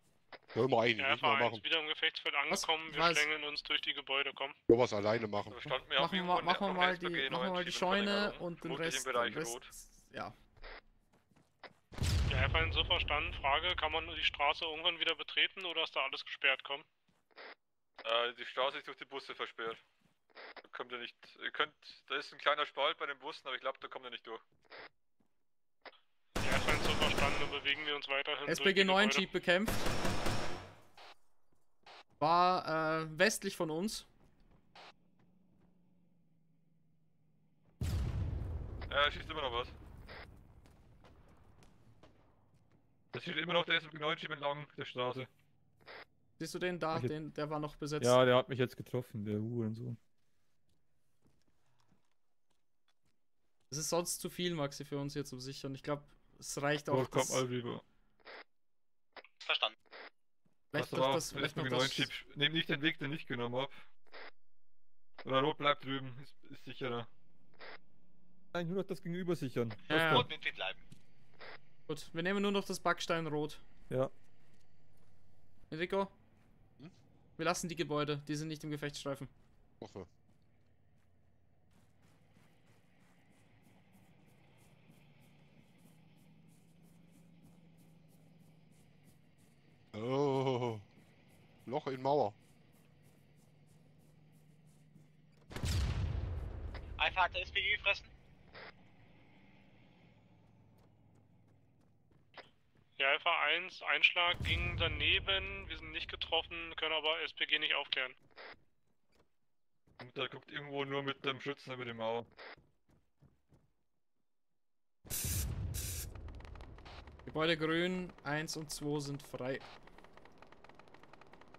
Können wir eigentlich Ja, nicht F1 machen. wieder im Gefechtsfeld Was? angekommen. Wir Was? schlängeln uns durch die Gebäude, komm. Wir es alleine machen. Machen wir, mal- machen wir mal die, SPG machen wir mal die 9 Scheune und den Rest. Bereich den Rest Rot. ja. Ja, F1 so verstanden. Frage, kann man die Straße irgendwann wieder betreten oder ist da alles gesperrt? Komm. Äh, die Straße ist durch die Busse versperrt. Da kommt ihr nicht. Ihr könnt. Da ist ein kleiner Spalt bei den Bussen, aber ich glaube, da kommt ihr nicht durch. Ja, F1 so verstanden, dann bewegen wir uns weiterhin SPG die 9 Gebäude. Jeep bekämpft. War äh, westlich von uns. Ja, er schießt immer noch was. Das steht immer noch der SPG 9 Jeep entlang der Straße. Siehst du den da? Den, der war noch besetzt. Ja, der hat mich jetzt getroffen, der Hurensohn. Das ist sonst zu viel, Maxi, für uns hier zu sichern. Ich glaube, es reicht auch. Dort kommt das- mal rüber. Verstanden. Vielleicht noch auf, das, vielleicht noch SPG 9 das, Jeep. Nehmt nicht den Weg, den ich genommen hab. Oder Rot bleibt drüben, ist, ist sicherer. Nein, nur noch das Gegenüber sichern. Ja. Und mit bleiben. Gut, wir nehmen nur noch das Backsteinrot. Ja. Enrico? Hm? Wir lassen die Gebäude, die sind nicht im Gefechtsstreifen. Hoffe. Loch in Mauer. Alpha hat der SPG gefressen. Ja, Alpha 1, Einschlag ging daneben, wir sind nicht getroffen, können aber SPG nicht aufklären. Und der guckt irgendwo nur mit dem Schützen über die Mauer. Gebäude grün, 1 und 2 sind frei.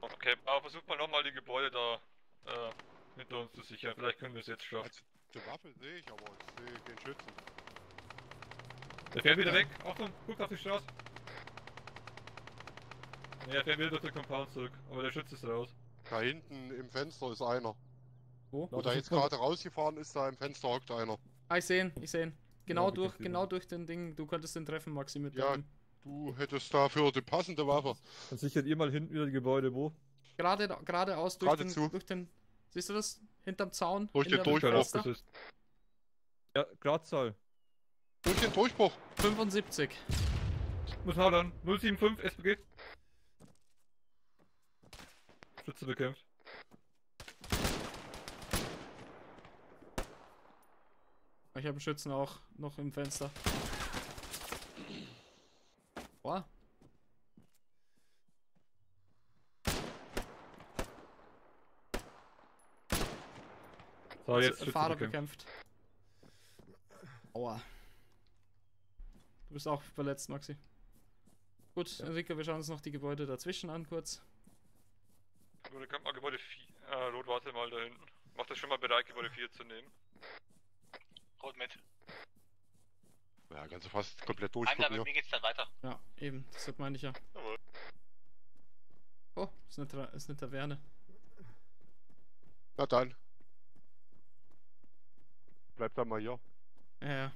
Okay, aber versuch mal nochmal die Gebäude da äh, hinter uns zu sichern. Vielleicht können wir es jetzt schaffen. Also, die Waffe sehe ich, aber ich sehe keinen Schützen. Der fährt wieder weg. Achtung, guckt auf die Straße. Ne, er fährt wieder durch den Compound zurück. Aber der Schütze ist raus. Da hinten im Fenster ist einer. Wo? Wo der jetzt gerade rausgefahren ist, da im Fenster hockt einer. Ah, ich sehe ihn, ich sehe ihn. Genau Ja, durch, genau durch den Ding. Du könntest den treffen, Maxi, mit Ja, deinem- du hättest dafür die passende Waffe. Dann sichert ihr mal hinten wieder die Gebäude, wo? Gerade, geradeaus durch den, durch den. Siehst du das? Hinterm Zaun? Durch den der Durchbruch. Fenster? Ja, Gradzahl. Durch den Durchbruch. 75. Muss hadern. 075 SPG. Schütze bekämpft. Ich habe einen Schützen auch noch im Fenster. Boah. So, jetzt Schütze Fahrer bekämpft. bekämpft. Aua. Du bist auch verletzt, Maxi. Gut, Enrico, wir schauen uns noch die Gebäude dazwischen an kurz. Gebäude, kommt mal Gebäude 4. Äh, Rot, warte mal da hinten. Mach das schon mal bereit, Gebäude 4 zu nehmen. Rot mit. Ja, kannst du fast komplett Heimler, durchgucken. mit mir geht's dann weiter. Ja, eben, das meine ich ja. Jawohl. Oh, ist eine, Tra ist eine Taverne. Na dann. Bleib dann mal hier. Ja, ja.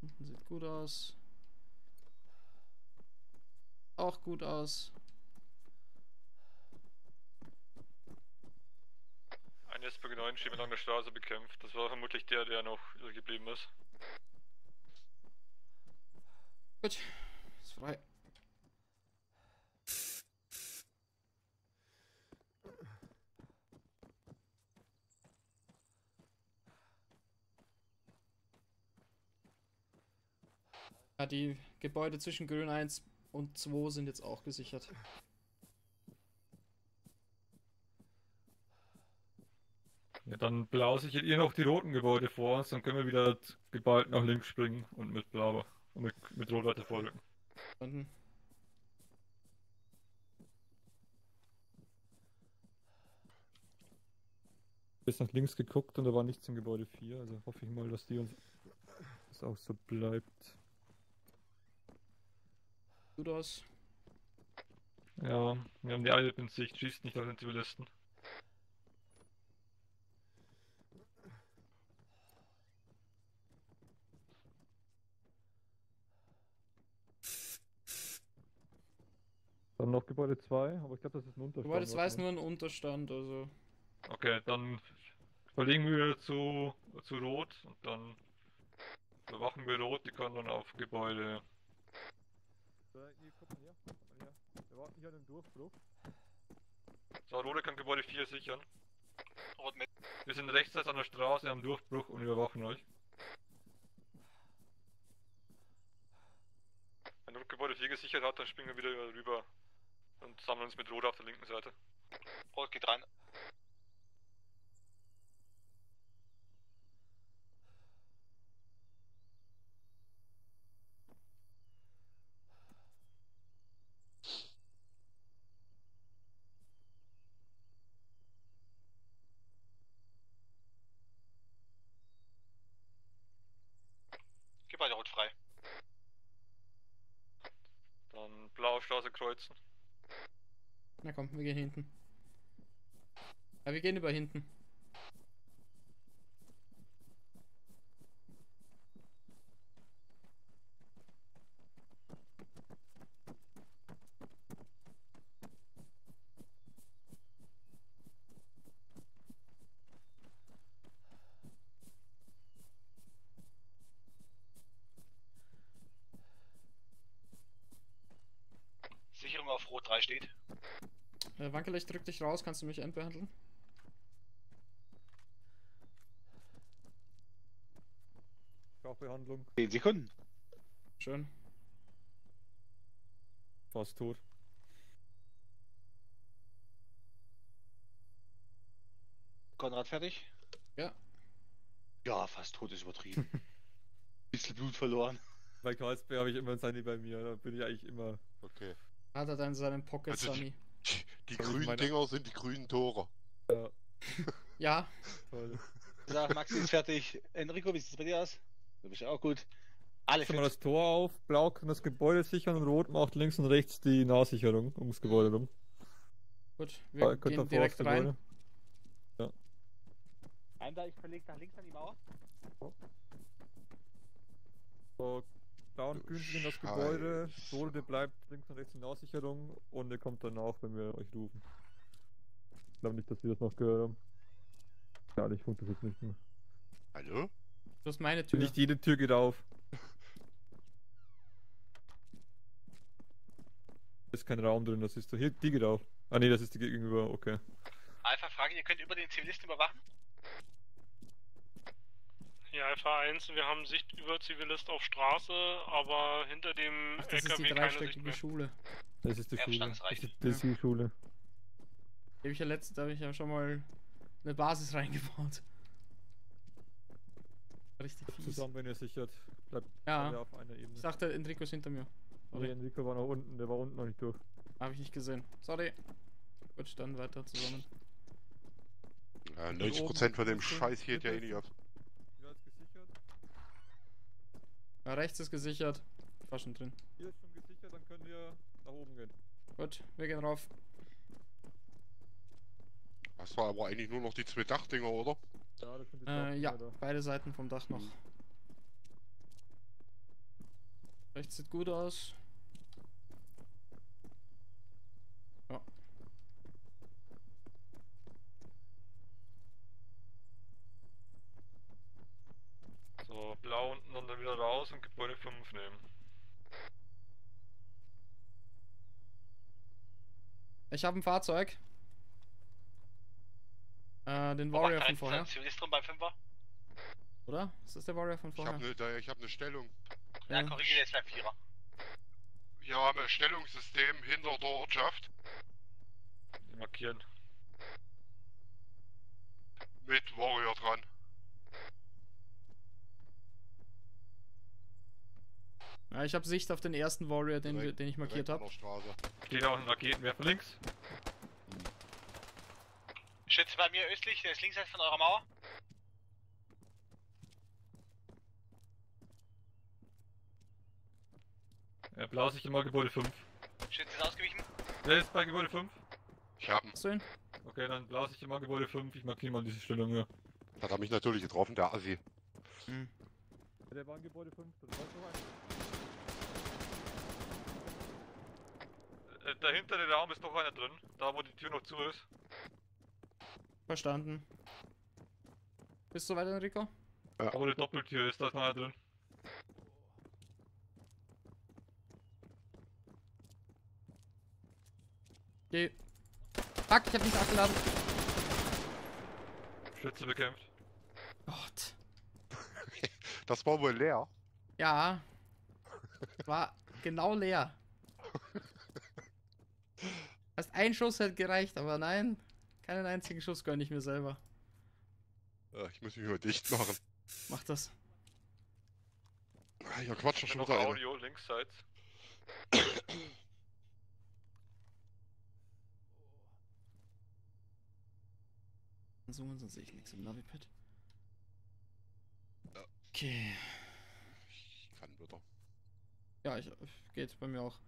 Hinten Sieht gut aus. Auch gut aus. Ein SPG 9 steht entlang der Straße bekämpft. Das war vermutlich der, der noch geblieben ist. Gut, ist frei. Ja, die Gebäude zwischen Grün 1 und 2 sind jetzt auch gesichert. Ja, dann blau sichert ihr noch die roten Gebäude vor uns, dann können wir wieder geballt nach links springen und mit blau und mit, mit rot weiter vorrücken. Verstanden. Bis nach links geguckt und da war nichts im Gebäude 4, also hoffe ich mal, dass die uns das auch so bleibt. Gut aus. Ja, wir haben die Eile in Sicht, schießt nicht auf den Zivilisten. Dann noch Gebäude 2, aber ich glaube, das ist ein Unterstand. Gebäude 2 ist nur ein Unterstand, also. Okay, dann verlegen wir zu, zu Rot und dann bewachen wir Rot, die kann dann auf Gebäude. Wir warten hier an dem Durchbruch. So, Rote kann Gebäude 4 sichern. Wir sind rechts an der Straße am Durchbruch und überwachen euch. Wenn Rot Gebäude 4 gesichert hat, dann springen wir wieder rüber und sammeln uns mit Rot auf der linken Seite. Rot geht rein. Gebäude rot frei. Dann blaue Straße kreuzen. Na komm, wir gehen hinten. Ja, wir gehen über hinten. Sicherung auf Rot 3 steht. Äh, Wankel, ich drück dich raus, kannst du mich endbehandeln? Behandlung. 10 Sekunden. Schön. Fast tot. Konrad fertig? Ja. Ja, fast tot ist übertrieben. Bisschen Blut verloren. Bei Karlsberg habe ich immer ein Sunny bei mir, da bin ich eigentlich immer. Okay. Hat er dann seinen Pocket Also Sunny? Die ich grünen meine- Dinger sind die grünen Tore. Ja. Ja. Toll. So, Maxi ist fertig. Enrico, wie sieht's bei dir aus? Du bist ja auch gut. Alle Mach mal das Tor auf, blau kann das Gebäude sichern und rot macht links und rechts die Nahsicherung ums Gebäude rum. Gut, Ja, wir könnt gehen direkt rein. Ja. Einer ich verlegt nach links an die Mauer. So, blau und grün sind das Gebäude, rote bleibt links und rechts die Nahsicherung und ihr kommt dann auch, wenn wir euch rufen. Ich glaube nicht, dass wir das noch gehört haben. Ja, ich funktioniert das nicht mehr. Hallo? Du hast meine Tür. Nicht jede Tür geht auf. Ist kein Raum drin, das ist so. Hier, die geht auf. Ah ne, das ist die gegenüber, okay. Alpha, Frage, ihr könnt über den Zivilisten überwachen? Ja, Alpha 1, wir haben Sicht über Zivilist auf Straße, aber hinter dem Ach, das ist LKW die keine Sicht dreistöckige mehr. Schule. Das ist die Schule. Das ist, das ist die Schule. Da habe ich ja letzte, da habe ich ja schon mal eine Basis reingebaut. Richtig fies. Zusammen, wenn ihr sichert. Bleibt Ja. alle auf einer Ebene. Ich dachte, Enrico ist hinter mir. Nee, Sorry, Enrico war noch unten, der war unten noch nicht durch. habe ich nicht gesehen. Sorry. Gut, dann weiter zusammen. Ja, Und 90% von dem Scheiß geht ja eh nicht ab. Ja, ist gesichert. Ja, rechts ist gesichert. Ich war schon drin. Hier ist schon gesichert, dann könnt ihr nach oben gehen. Gut, wir gehen rauf. Das war aber eigentlich nur noch die zwei Dachdinger, oder? Ja, das sind die Äh, ja, beide Seiten vom Dach noch. Rechts sieht gut aus. So, blau unten und dann wieder raus und Gebäude 5 nehmen. Ich habe ein Fahrzeug. Äh, den Warrior von vorher. Zivilist drin beim 5er. Oder? Ist das der Warrior von Ich vorher? habe ne, ich hab eine Stellung. Ja, korrigiere jetzt beim 4er. Wir haben ein Stellungssystem hinter der Ortschaft Markieren. mit Warrior dran. Ja, ich habe Sicht auf den ersten Warrior, den, Direkt- den ich markiert habe. der. Steht auch ein Raketenwerfer links. Schütze bei mir östlich, der ist links von eurer Mauer. Ja, blau sich immer Gebäude 5. Schütze ist ausgewichen. Wer ist bei Gebäude 5? Ich hab ihn. Hast du ihn? Okay, dann blau sich immer Gebäude 5. Ich markiere mal diese Stellung hier. Hat er mich natürlich getroffen, der Assi. Der war in Gebäude 5. Das Äh, dahinter der Raum ist noch einer drin. Da wo die Tür noch zu ist. Verstanden. Bist du weit, Enrico? Da wo die Doppeltür ist, da ist noch einer drin. Geh. Fuck, ich hab nicht nachgeladen. Schütze bekämpft. Gott. Das war wohl leer. Ja. War genau leer. Erst ein Schuss hätte gereicht, aber nein. Keinen einzigen Schuss gönne ich mir selber. Ja, ich muss mich mal dicht machen. Mach das. Ah, Hier quatscht doch schon wieder. Audio, linksseits. Zoomen, sonst sehe ich nichts im Navipad. Okay. Ich kann wieder. Ja, ich, geht bei mir auch.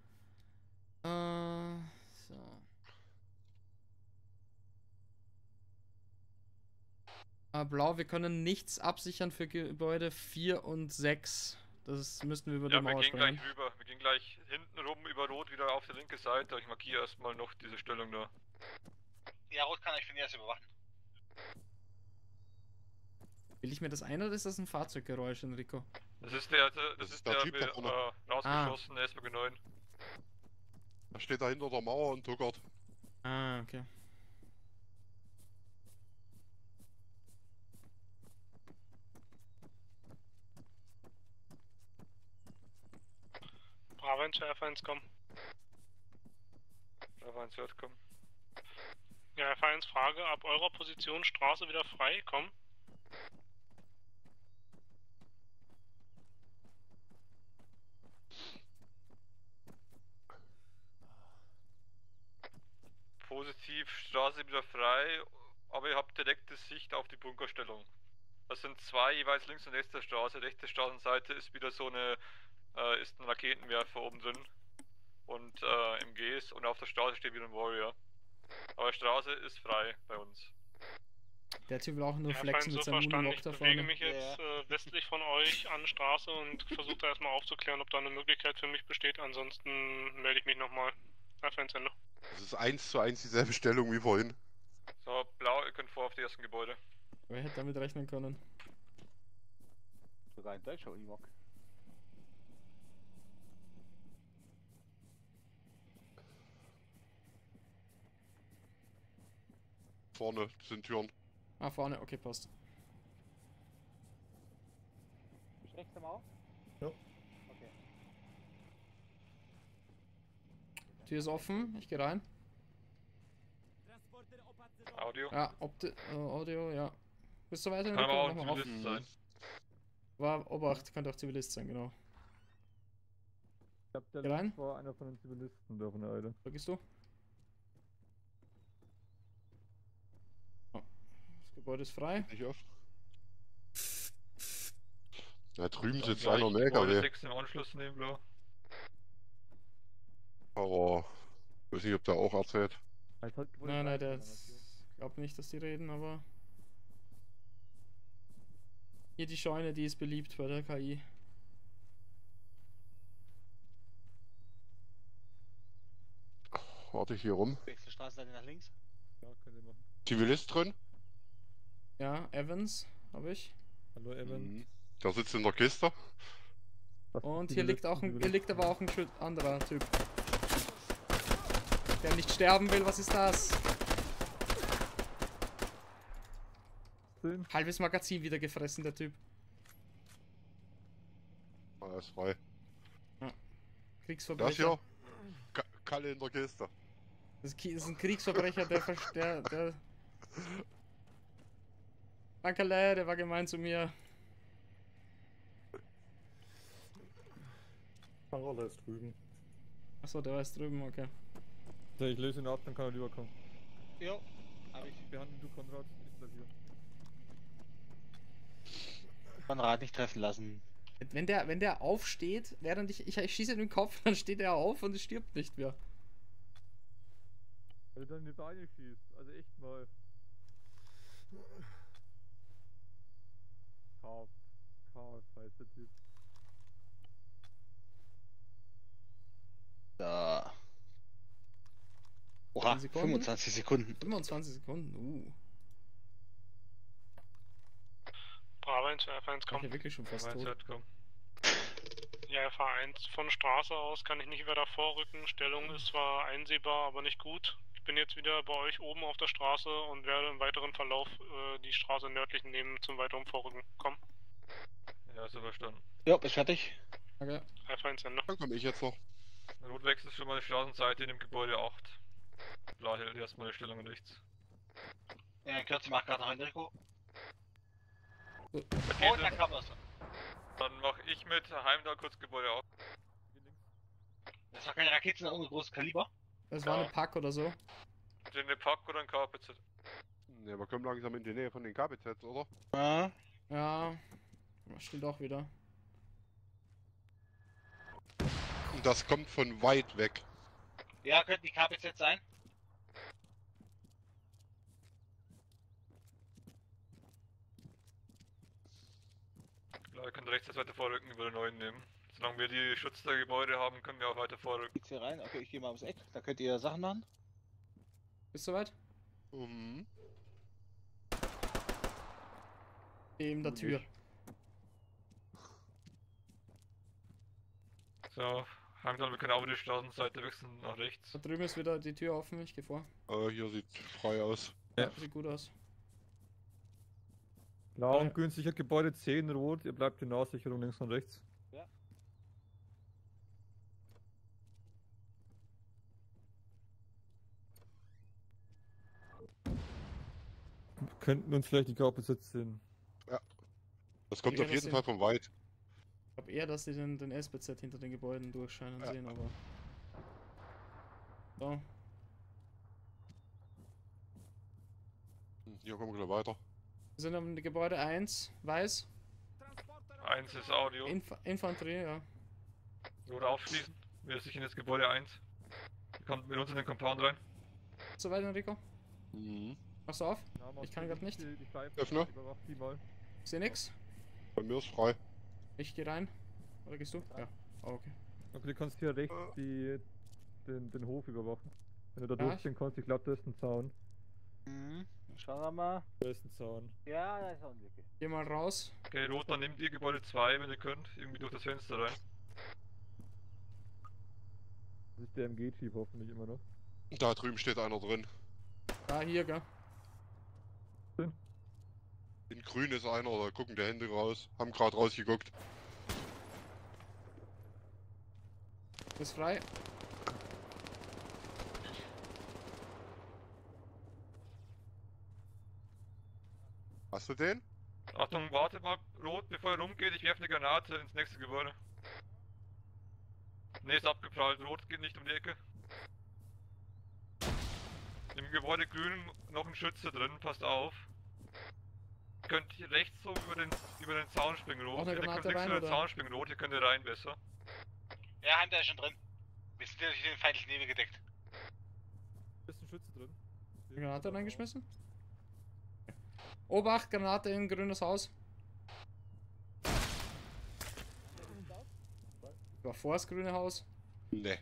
Äh, so. Ah, blau, wir können nichts absichern für Gebäude 4 und 6. Das müssten wir über ja, die Mauer wir gehen springen. gleich rüber. Wir gehen gleich hinten rum über Rot wieder auf die linke Seite. Ich markiere erstmal noch diese Stellung da. Ja, Rot kann ich für hier erst überwachen. Will ich mir das ein oder ist das ein Fahrzeuggeräusch, Enrico? Das ist der, das, das ist, der, der Typ, der, äh, rausgeschossen, ah. SPG 9. Er steht da hinter der Mauer und tuckert. Ah, okay. Bravo 1 zu F1 kommen. Bravo 1 hört kommen. Ja, F1 Frage, ab eurer Position Straße wieder frei, komm. Positiv, Straße wieder frei, aber ihr habt direkte Sicht auf die Bunkerstellung. Das sind zwei jeweils links und rechts der Straße. Rechte Straßenseite ist wieder so eine, äh, ist ein Raketenwerfer oben drin und äh, MGs und auf der Straße steht wieder ein Warrior. Aber Straße ist frei bei uns. Der Typ will auch nur Ja, flexen mit so seinem. Moonwalk Ich da bewege vorne. mich jetzt äh, westlich von euch an Straße und versuche da erstmal aufzuklären, ob da eine Möglichkeit für mich besteht. Ansonsten melde ich mich nochmal. F1 Ende. Das ist eins zu eins dieselbe Stellung wie vorhin. So, blau, ihr könnt vor auf die ersten Gebäude. Wer hätte damit rechnen können? Sogar ein deutscher Unimog. Vorne sind Türen. Ah, vorne, okay, passt. Bist rechts am Mauer? Ja. Okay. Tür ist offen, ich gehe rein. Audio. Ja, Opti äh, Audio, ja. Bist du weiter? Kann aber auch auf. Zivilist sein. War Obacht, könnte auch Zivilist sein, genau. Ich hab der Geh rein. War einer von den Zivilisten da von der Eide. Wo gehst du? Oh. Das Gebäude ist frei. Nicht oft. Da drüben sitzt einer im LKW. 6 im Anschluss nehmen, blau. Aber ich weiß nicht, ob der auch erzählt. Nein, nein, der glaubt nicht, dass die reden, aber. Hier die Scheune, die ist beliebt bei der KI. Warte ich hier rum. Wechsel Straßenseite nach links. Ja, könnt ihr machen. Zivilist drin. Ja, Evans habe ich. Hallo Evan. Mhm. Der sitzt in der Kiste. Und hier liegt auch ein, hier liegt aber auch ein anderer Typ. Der nicht sterben will, was ist das? Halbes Magazin wieder gefressen, der Typ. Ah, er ist frei. Das Kriegsverbrecher. hier. Ka Kalle in der Kiste. Das ist das ist ein Kriegsverbrecher, der, der, der... Danke, Le, der war gemein zu mir. Fahrer ist drüben. Achso, der war jetzt drüben, okay. So, ich löse ihn ab, dann kann er rüberkommen. Jo, hab ich. Behandeln du Konrad, ich bleib hier. Konrad nicht treffen lassen. Wenn der, wenn der aufsteht, während ich, ich, ich schieße in den Kopf, dann steht er auf und es stirbt nicht mehr. Weil du dann in die Beine schießt, also echt mal. Karp. Karp heißt der Typ. Da. Oha, 10 Sekunden? 25 Sekunden. 25 Sekunden, uh. Bravo 1 zu F1 War kommen. ja wirklich schon fast Bravo 1 tot. Ja, F1 von Straße aus kann ich nicht wieder davor rücken. Stellung ist zwar einsehbar, aber nicht gut. Ich bin jetzt wieder bei euch oben auf der Straße und werde im weiteren Verlauf äh, die Straße nördlich nehmen zum weiteren Vorrücken. Komm, Ja, so verstanden. Jo, bist fertig. Okay. F1 Ende. Dann komme ich jetzt noch. Rot wechselt schon mal die Straßenseite in dem Gebäude 8. Blau hält erstmal die Stellung rechts. Ja, Kürze macht gerade noch Enrico. Okay, Oh, da dann, kam was. dann mach ich mit Heimdall kurz Gebäude 8. Das war keine Rakete, sondern irgendein großes Kaliber. Das war Ja. eine Pack oder so. Den Pack oder ein KPZ? Ne, wir kommen langsam in die Nähe von den KBZ, oder? Ja. Ja. Stimmt auch wieder. Und das kommt von weit weg. Ja, könnten die KPZ sein. Ja, ihr könnt rechts das weiter vorrücken über den neuen nehmen. Solange wir die Schutz der Gebäude haben, können wir auch weiter vorrücken. Geht's hier rein? Okay, ich gehe mal ums Eck. Da könnt ihr Sachen machen. Bist du soweit? Mhm. Neben der Tür. So, Heimdall, wir können auch die Straßenseite wechseln nach rechts. Da drüben ist wieder die Tür offen, ich geh vor. Äh, hier sieht frei aus. Ja. Sieht gut aus. Blau und grün sichert Gebäude 10, rot, ihr bleibt in der Aussicherung links und rechts. Ja. Wir könnten uns vielleicht die Gaubesitz sehen. Ja. Das kommt Ja, auf jeden Fall vom Weit. Ich glaube eher, dass sie den, den SBZ hinter den Gebäuden durchscheinen Ja. sehen, aber. So. Hm, Hier kommen wir gleich weiter. Wir sind am Gebäude 1, weiß. Eins ist Audio. Inf Infanterie, ja. Oder aufschließen. Wir sichern jetzt Gebäude 1. Ihr kommt mit uns in den Compound rein. Soweit, Enrico? Mhm. Machst du auf? Ich kann gerade nicht. Öffne. Ich seh nix. Bei mir ist frei. Ich geh rein. Oder gehst du? Ja. Oh, okay. Okay, du kannst hier rechts die, den, den Hof überwachen. Wenn du da Ja, durchgehen kannst, ich glaube, da ist ein Zaun. Mhm. Schauen wir mal. Da ist ein Zaun. Ja, da ist auch ein Weg. Geh mal raus. Okay, Rot, dann nehmt ihr Gebäude 2, wenn ihr könnt. Irgendwie durch das Fenster rein. Das ist der MG-Jeep hoffentlich immer noch. Da drüben steht einer drin. Da, hier, gell? In grün ist einer, da gucken die Hände raus. Haben gerade rausgeguckt. Ist frei. Hast du den? Achtung, warte mal, Rot, bevor er rumgeht, ich werfe eine Granate ins nächste Gebäude. Ne, ist abgeprallt. Rot geht nicht um die Ecke. Im Gebäude grün noch ein Schütze drin, passt auf. Ihr könnt hier rechts so über den, über den Zaun springen, Rot. Ihr könnt rein, über den? Zaun springen, Rot, ihr könnt rein besser. Ja, Heim, der ist schon drin. Wir sind ja durch den feindlichen Nebel gedeckt. Ist ein Schütze drin. Granate reingeschmissen? Obacht, Granate in grünes Haus. War vor das grüne Haus. Ne.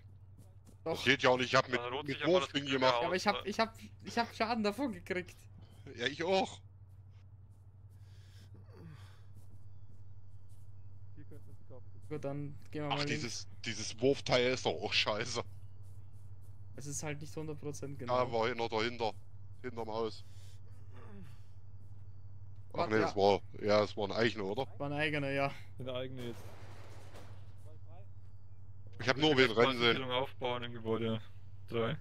Doch. Das geht ja auch nicht. Ich hab mit, mit Wurfding gemacht. Ja, aber ich hab, ich hab, ich hab Schaden davon gekriegt. Ja, ich auch. Hier könnten uns die Gaubesitz Gut, dann gehen wir mal Ach, links. dieses, dieses Wurfteil ist doch auch scheiße. Es ist halt nicht 100% Da genau. war einer dahinter. Hinterm Haus. Ach Warte, ne, ja. das war. Ja, das war ein Eichner, oder? War ein eigener, ja. Eine eigene jetzt. Ich hab nur wen rennen sehen. Aufbauen im Gebäude 3.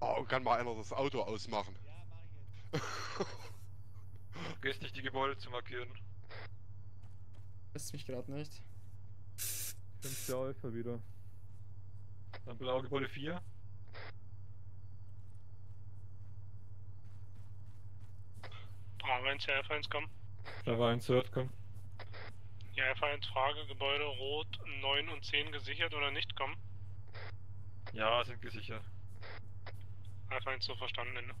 Oh, kann mal einer das Auto ausmachen. Vergesst nicht die Gebäude zu markieren. Lässt mich gerade nicht. Fünfte Alpha wieder. Dann blau Gebäude 4. Bravo 1, ja, F1, komm. Da war ein Third, komm. Ja, F1, Frage, Gebäude Rot 9 und 10 gesichert oder nicht, komm. Ja, sind gesichert. F1 so verstanden, ne?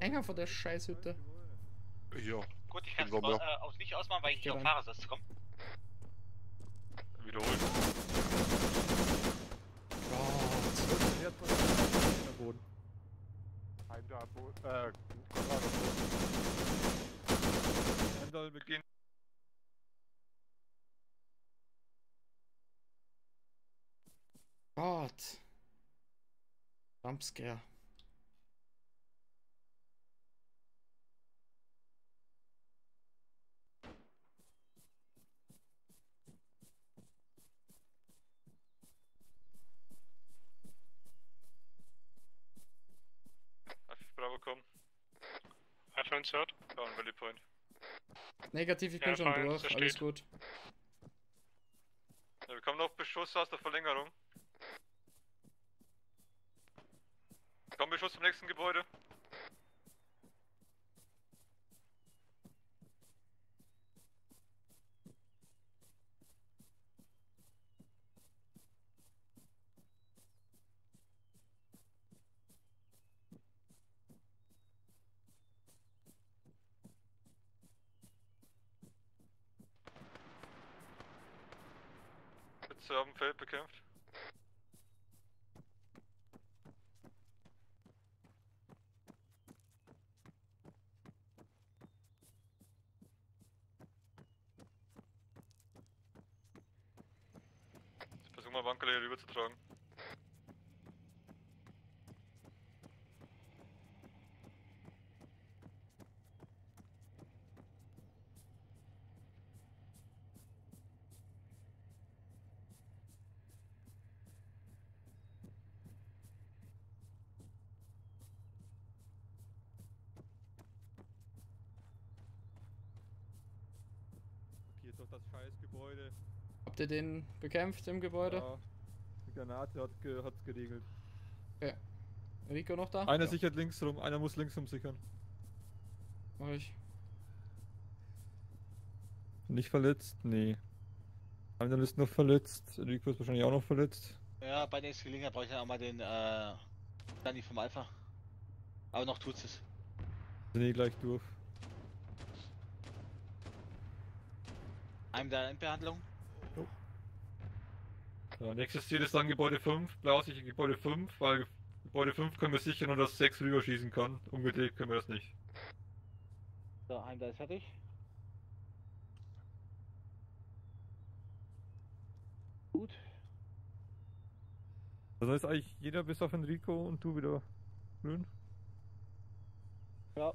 Enger vor der Scheißhütte. Hier. Gut, ich kann es mir. äh, aus nicht ausmachen, weil ich Geh nicht auf. Fahrersitz komme. Wiederholt. Gott. Boden. Heim da, Bo äh, Heimdall, wir gehen. Gott. Jumpscare. F Bravo, komm. F1 hört. Down Valley Point. Negativ, ich Ja, bin schon fein, durch. Alles gut. Ja, wir kommen noch Beschuss aus der Verlängerung. Kommen Beschuss zum nächsten Gebäude. Panzer auf dem Feld bekämpft. Ich versuche mal Wankerle hier rüber zu tragen. Hier ist doch das Scheißgebäude. Habt ihr den bekämpft im Gebäude? Ja, die Granate hat ge hat's geregelt. Okay. Rico noch da? Einer Ja. sichert links rum, einer muss links rum sichern. Mach ich. Nicht verletzt? Nee. Einer ist noch verletzt. Rico ist wahrscheinlich auch noch verletzt. Ja, bei nächster Gelegenheit brauche ich dann auch mal den, äh, Danny vom Alpha. Aber noch tut's es. Sind eh gleich durch. Einem der Endbehandlung. Ja, nächstes Ziel ist dann Gebäude 5, blau sicher Gebäude 5, weil Gebäude 5 können wir sichern und das 6 rüberschießen kann. Umgedreht können wir das nicht. So, der ist fertig. Gut. Das heißt eigentlich jeder bis auf Enrico und du wieder grün? Ja.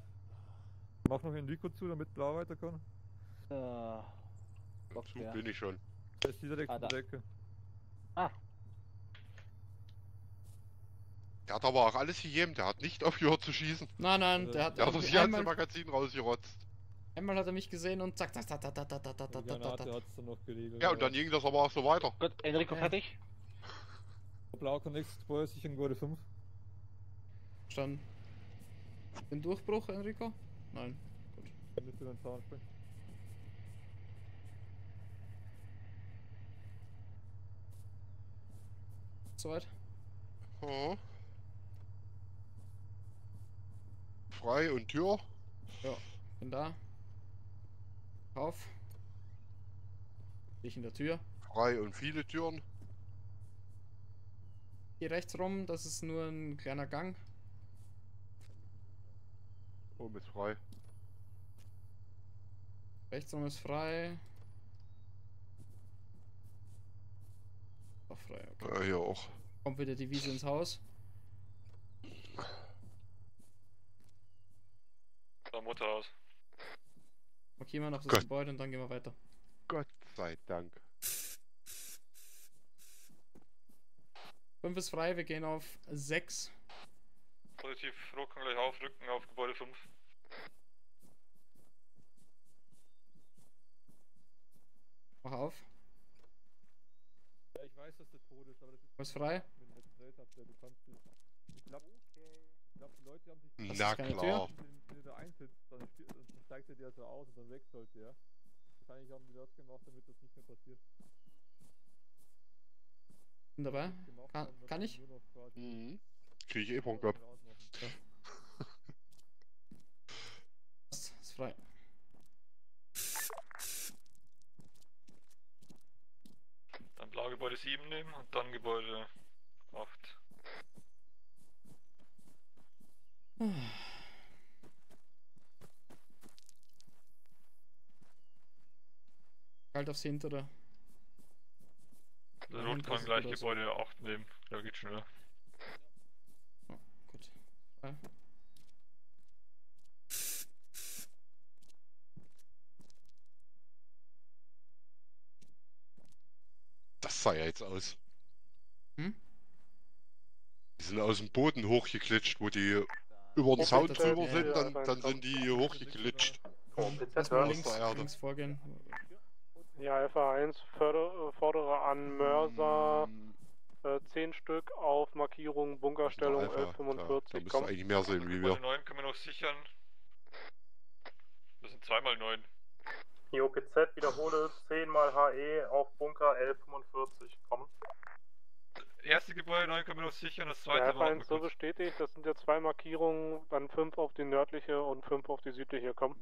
Mach noch Enrico zu, damit blau weiter kann. Äh, So bin ich schon. Da ist dieser direkt Ah, da. der Ecke. Der hat aber auch alles gegeben, der hat nicht aufgehört zu schießen. Nein, nein, der hat Der hat das ganze einmal, Magazin rausgerotzt. einmal hat er mich gesehen und zack, zack, zack, zack, zack, zack, zack, zack, Die zack, zack, Granate zack. hat's dann noch geregelt. Ja, und dann ging das aber auch so weiter. Gut, Enrico fertig? Blau kann nächstes Gebäude sichern, Gebäude 5. Verstanden. Den Durchbruch, Enrico? Nein. Gut. Dann müsste den Zaun springen. Soweit? Ja. Frei und Tür. Ja, bin da. Auf. Ich in der Tür. Frei und viele Türen. Hier rechts rum, das ist nur ein kleiner Gang. Oben ist frei. Rechts rum ist frei. Auch frei, okay. Ja, hier auch. Kommt wieder die Wiese ins Haus. Da Mutterhaus. Markieren wir noch das Gott. Gebäude und dann gehen wir weiter. Gott sei Dank. 5 ist frei, wir gehen auf 6. Positiv, kann gleich aufrücken auf Gebäude 5. Mach auf. Ja, ich weiß, dass der tot ist, aber das ist. Was frei? Stress habt du kannst nicht. Ich glaub, ich glaub, die Leute haben sich. Na klar. Wenn, wenn du da einsitzt, dann, steigt er dir so aus und dann weg sollte er. Wahrscheinlich haben die das gemacht, damit das nicht mehr passiert. Bin dabei. Gemacht Kann, kann ich? Nur noch quasi Mhm. Krieg ich eh Punkt ab. Passt, Ist frei. Dann blau Gebäude 7 nehmen und dann Gebäude 8. Kalt aufs Hintere. Der Ja, Rot kann gleich. Gebäude 8 nehmen. Da geht schneller. Gut. Frei. Das sah ja jetzt aus. Hm? Die sind aus dem Boden hochgeklitscht, wo die über den Zaun drüber sind, ja, dann, dann sind die hochgeklitscht. Lass mal links, links vorgehen. Ja, Alpha 1 förder, äh, fordere an Mörser äh, 10 Stück auf Markierung Bunkerstellung Alpha, da, da 1145. eigentlich mehr sehen wie wir. Gebäude 9 können wir noch sichern. Das sind 2 mal 9. IOPZ wiederhole 10 mal HE auf Bunker 1145. Komm. Erste Gebäude 9 können wir noch sichern, das Ja, zweite wir 1 so bestätigt. Das sind ja zwei Markierungen, dann 5 auf die nördliche und 5 auf die südliche. Komm.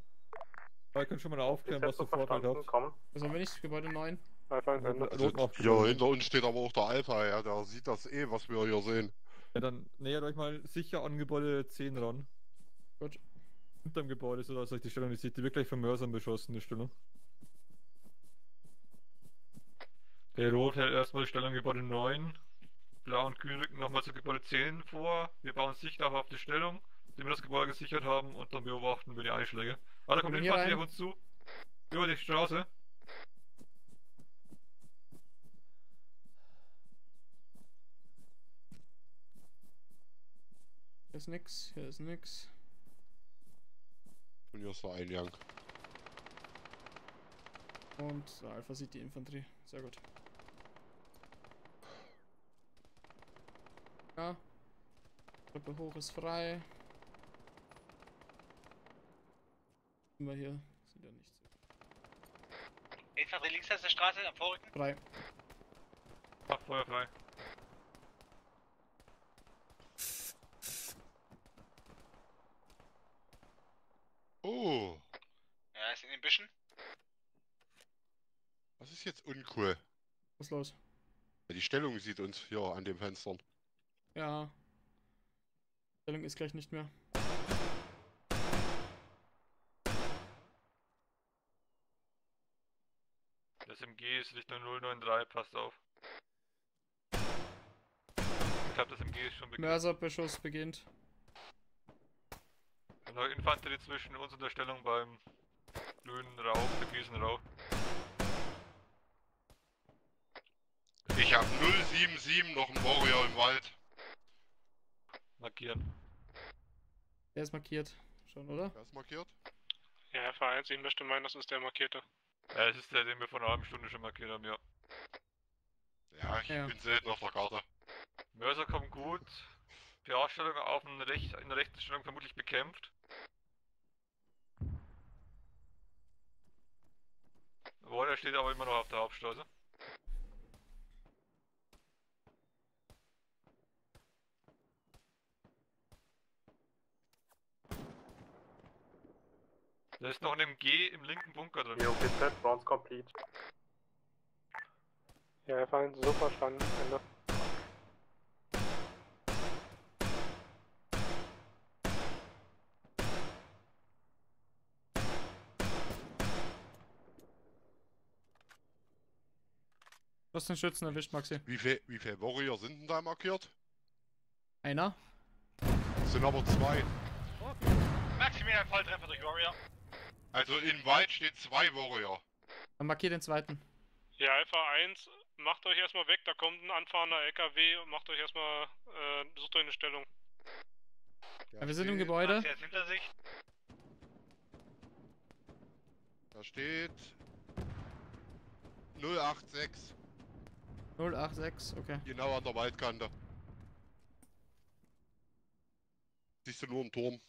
Aber ihr könnt schon mal aufklären, was jetzt ihr so Vorteil verstanden? habt. Komm. Also wenn ich Gebäude 9. Alpha 1 Ende. Also, hier hinter uns steht aber auch der Alpha, ja, der sieht das eh, was wir hier sehen. Ja, dann nähert euch mal sicher an Gebäude 10 ran. Gut. Hinterm Gebäude, so dass euch die Stellung nicht sieht. Die wird gleich von Mörsern beschossen, die Stellung. Der Rot hält erstmal die Stellung Gebäude 9. Blau und Grün rücken nochmal zu Gebäude 10 vor. Wir bauen Sicht auch auf die Stellung, die wir das Gebäude gesichert haben und dann beobachten wir die Einschläge. Ah, da kommt hier Infanterie auf uns zu. Über die Straße. Hier ist nix, hier ist nix. Und hier ist der Eingang. Und der Alpha sieht die Infanterie. Sehr gut. Ja. Treppe hoch ist frei. Sind wir hier? Sind ja nichts. Infanterie links der Straße am Vorrücken. Frei. Mach Feuer frei. Oh, Ja, ist in den Büschen. das ist jetzt uncool. Was ist los? Die Stellung sieht uns hier an den Fenstern. Ja. Stellung ist gleich nicht mehr. Das MG ist Richtung 093, passt auf. Ich glaube, das MG ist schon bekannt. Mörserbeschuss beginnt. Genau, Infanterie zwischen uns und der Stellung beim grünen Rauch, türkisen Rauch. Ich habe 077 noch einen Warrior im Wald. Markieren. Der ist markiert. Schon, oder? Der ist markiert. Ja, Alpha 1, ich möchte meinen, das ist der markierte. Ja, es ist der, den wir vor einer halben Stunde schon markiert haben, ja. Ja, ich Ja. bin selten auf der Karte. Mörser kommt gut. PA-Stellung auf den Rech in der rechten Stellung vermutlich bekämpft. Warrior steht aber immer noch auf der Hauptstraße. Da ist noch ein MG im linken Bunker drin. EOPZ, Rounds complete. Ja, Alpha 1, so verstanden. Ende. Hast den Schützen erwischt, Maxi. Wie viel, wie viel Warrior sind denn da markiert? Einer? Es sind aber zwei. Maximilian Volltreffer durch Warrior. Also im Wald steht zwei Warrior. Dann markier den zweiten. Ja, Alpha 1, macht euch erstmal weg, da kommt ein anfahrender LKW und macht euch erstmal, äh, sucht euch eine Stellung. Ja, wir sind im Gebäude. Jetzt nimmt er sich. Da steht 086. 086, okay. Genau an der Waldkante. Siehst du nur einen Turm.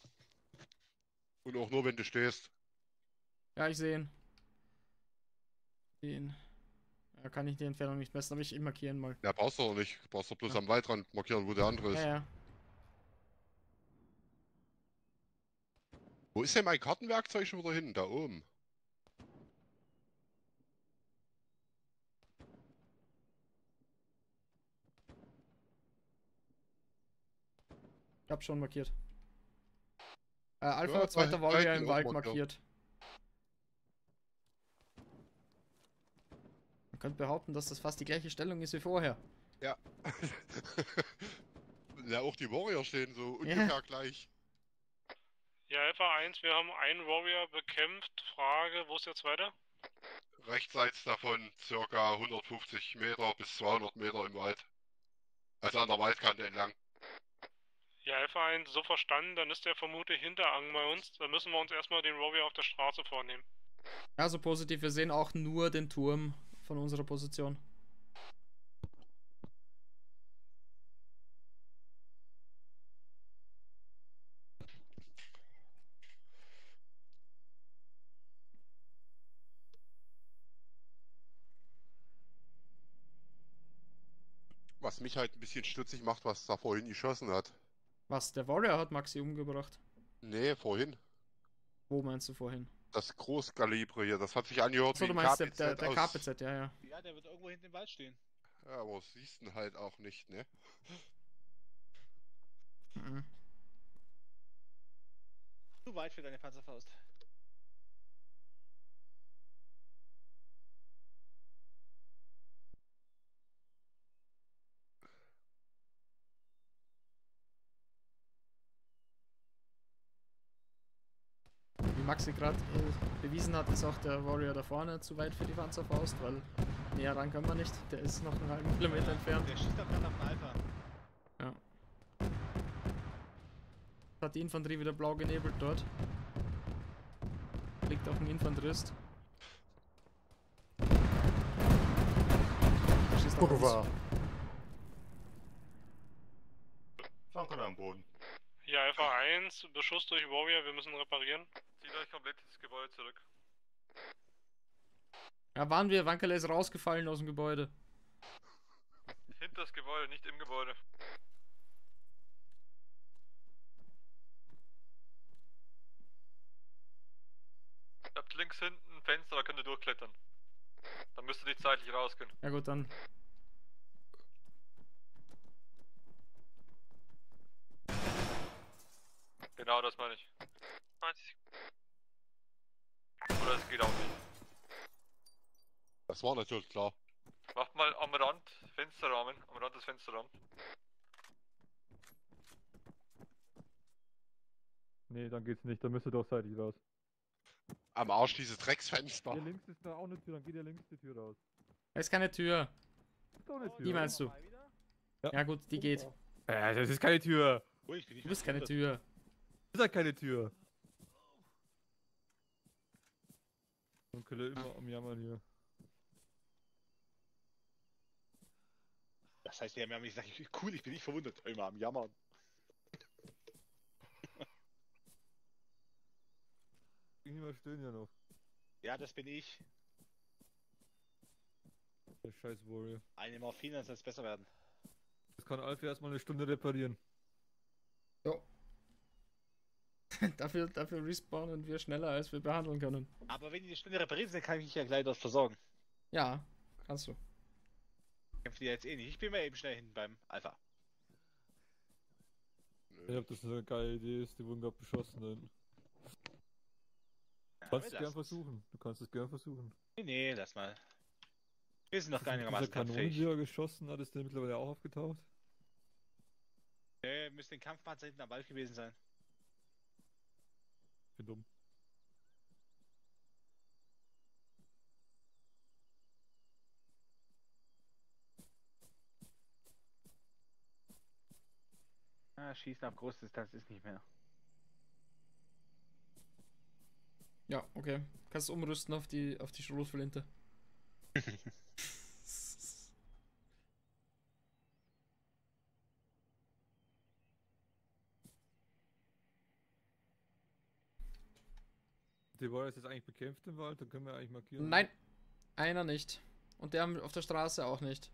Und auch nur wenn du stehst. Ja, ich sehe ihn. Den. Ja, kann ich die Entfernung nicht messen, aber ich markieren mal. Ja, brauchst du auch nicht. Du brauchst doch bloß am Waldrand markieren, wo der andere ist. Ja, ja. Wo ist denn mein Kartenwerkzeug schon wieder hin? Da oben. Ich hab schon markiert. Äh, Alpha, Ja, zweiter Warrior im Wald markiert. Man könnte behaupten, dass das fast die gleiche Stellung ist wie vorher. Ja. ja, auch die Warrior stehen so ungefähr gleich. Ja, Alpha 1, wir haben einen Warrior bekämpft. Frage, wo ist der zweite? Rechtsseits davon circa 150 Meter bis 200 Meter im Wald. Also an der Waldkante entlang. Ja, Alpha 1, so verstanden, dann ist der vermutlich hinter Ang bei uns. Dann müssen wir uns erstmal den Warrior auf der Straße vornehmen. Ja, so positiv. Wir sehen auch nur den Turm von unserer Position. Was mich halt ein bisschen stutzig macht, was da vorhin geschossen hat. Was? Der Warrior hat Maxi umgebracht. Nee, vorhin. Wo meinst du vorhin? Das Großkalibre hier, das hat sich angehört So, wie du ein meinst der, KPZ der, der aus- KPZ, ja, ja. Ja, der wird irgendwo hinten im Wald stehen. Ja, aber das siehst du halt auch nicht, ne? Mhm. Zu weit für deine Panzerfaust. Maxi gerade äh, bewiesen hat, ist auch der Warrior da vorne zu weit für die Panzerfaust, weil näher ran können wir nicht. Der ist noch einen halben Kilometer entfernt. Der schießt doch gerade auf den Alpha. Ja. Hat die Infanterie wieder blau genebelt dort. Liegt auf dem Infanterist. Kurva. Flanken am Boden. Ja, Alpha 1, Beschuss durch Warrior, wir müssen reparieren. Zieht euch komplett ins Gebäude zurück. Ja, waren wir. Wankele ist rausgefallen aus dem Gebäude. Hinter das Gebäude, nicht im Gebäude. Ihr habt links hinten ein Fenster, da könnt ihr durchklettern. Dann müsst ihr nicht zeitlich rausgehen. Ja gut, dann. Genau das meine ich. 90. Oder es geht auch nicht. Das war natürlich klar. Macht mal am Rand Fensterrahmen, am Rand des Fensterrahmen. Nee, dann geht's nicht, dann müsst ihr doch seitlich raus. Am Arsch dieses Drecksfenster. Hier links ist da auch eine Tür, dann geht ihr links die Tür raus. Da ist keine Tür. Ist doch eine Tür. Die meinst du? Ja. Ja gut, die geht. Äh, das ist keine Tür. Ui, ich bin nicht Du bist keine Tür. Das ist halt keine Tür. Onkel immer am Jammern hier. Das heißt, wir haben ja gesagt, cool, ich bin nicht verwundert. Immer am Jammern. Irgendjemand stöhnen ja noch. Ja, das bin ich. Der scheiß Warrior. Eine Morphine, dann soll es besser werden. Das kann Alfie erstmal eine Stunde reparieren. Jo. dafür, dafür respawnen wir schneller, als wir behandeln können. Aber wenn die eine Stunde repariert sind, kann ich mich ja gleich dort versorgen. Ja, kannst du. Kämpft die jetzt eh nicht. Ich bin mal eben schnell hinten beim Alpha. Ich hab das eine geile Idee, ist, die wurden gerade beschossen da hinten. Ja, Du kannst es gern versuchen. Du kannst es gern versuchen. Nee, nee, lass mal. Wir sind noch einigermaßen Kanone, kampffähig. die er geschossen hat, ist der mittlerweile auch aufgetaucht. Nee, müsste ein Kampfpanzer hinten am Wald gewesen sein. Bin dumm. Ah, Schießen auf Großdistanz ist nicht mehr. Ja, okay. Kannst umrüsten auf die, auf die Schrotflinte. Die ist jetzt eigentlich bekämpft im Wald, dann können wir eigentlich markieren. Nein, einer nicht. Und der auf der Straße auch nicht.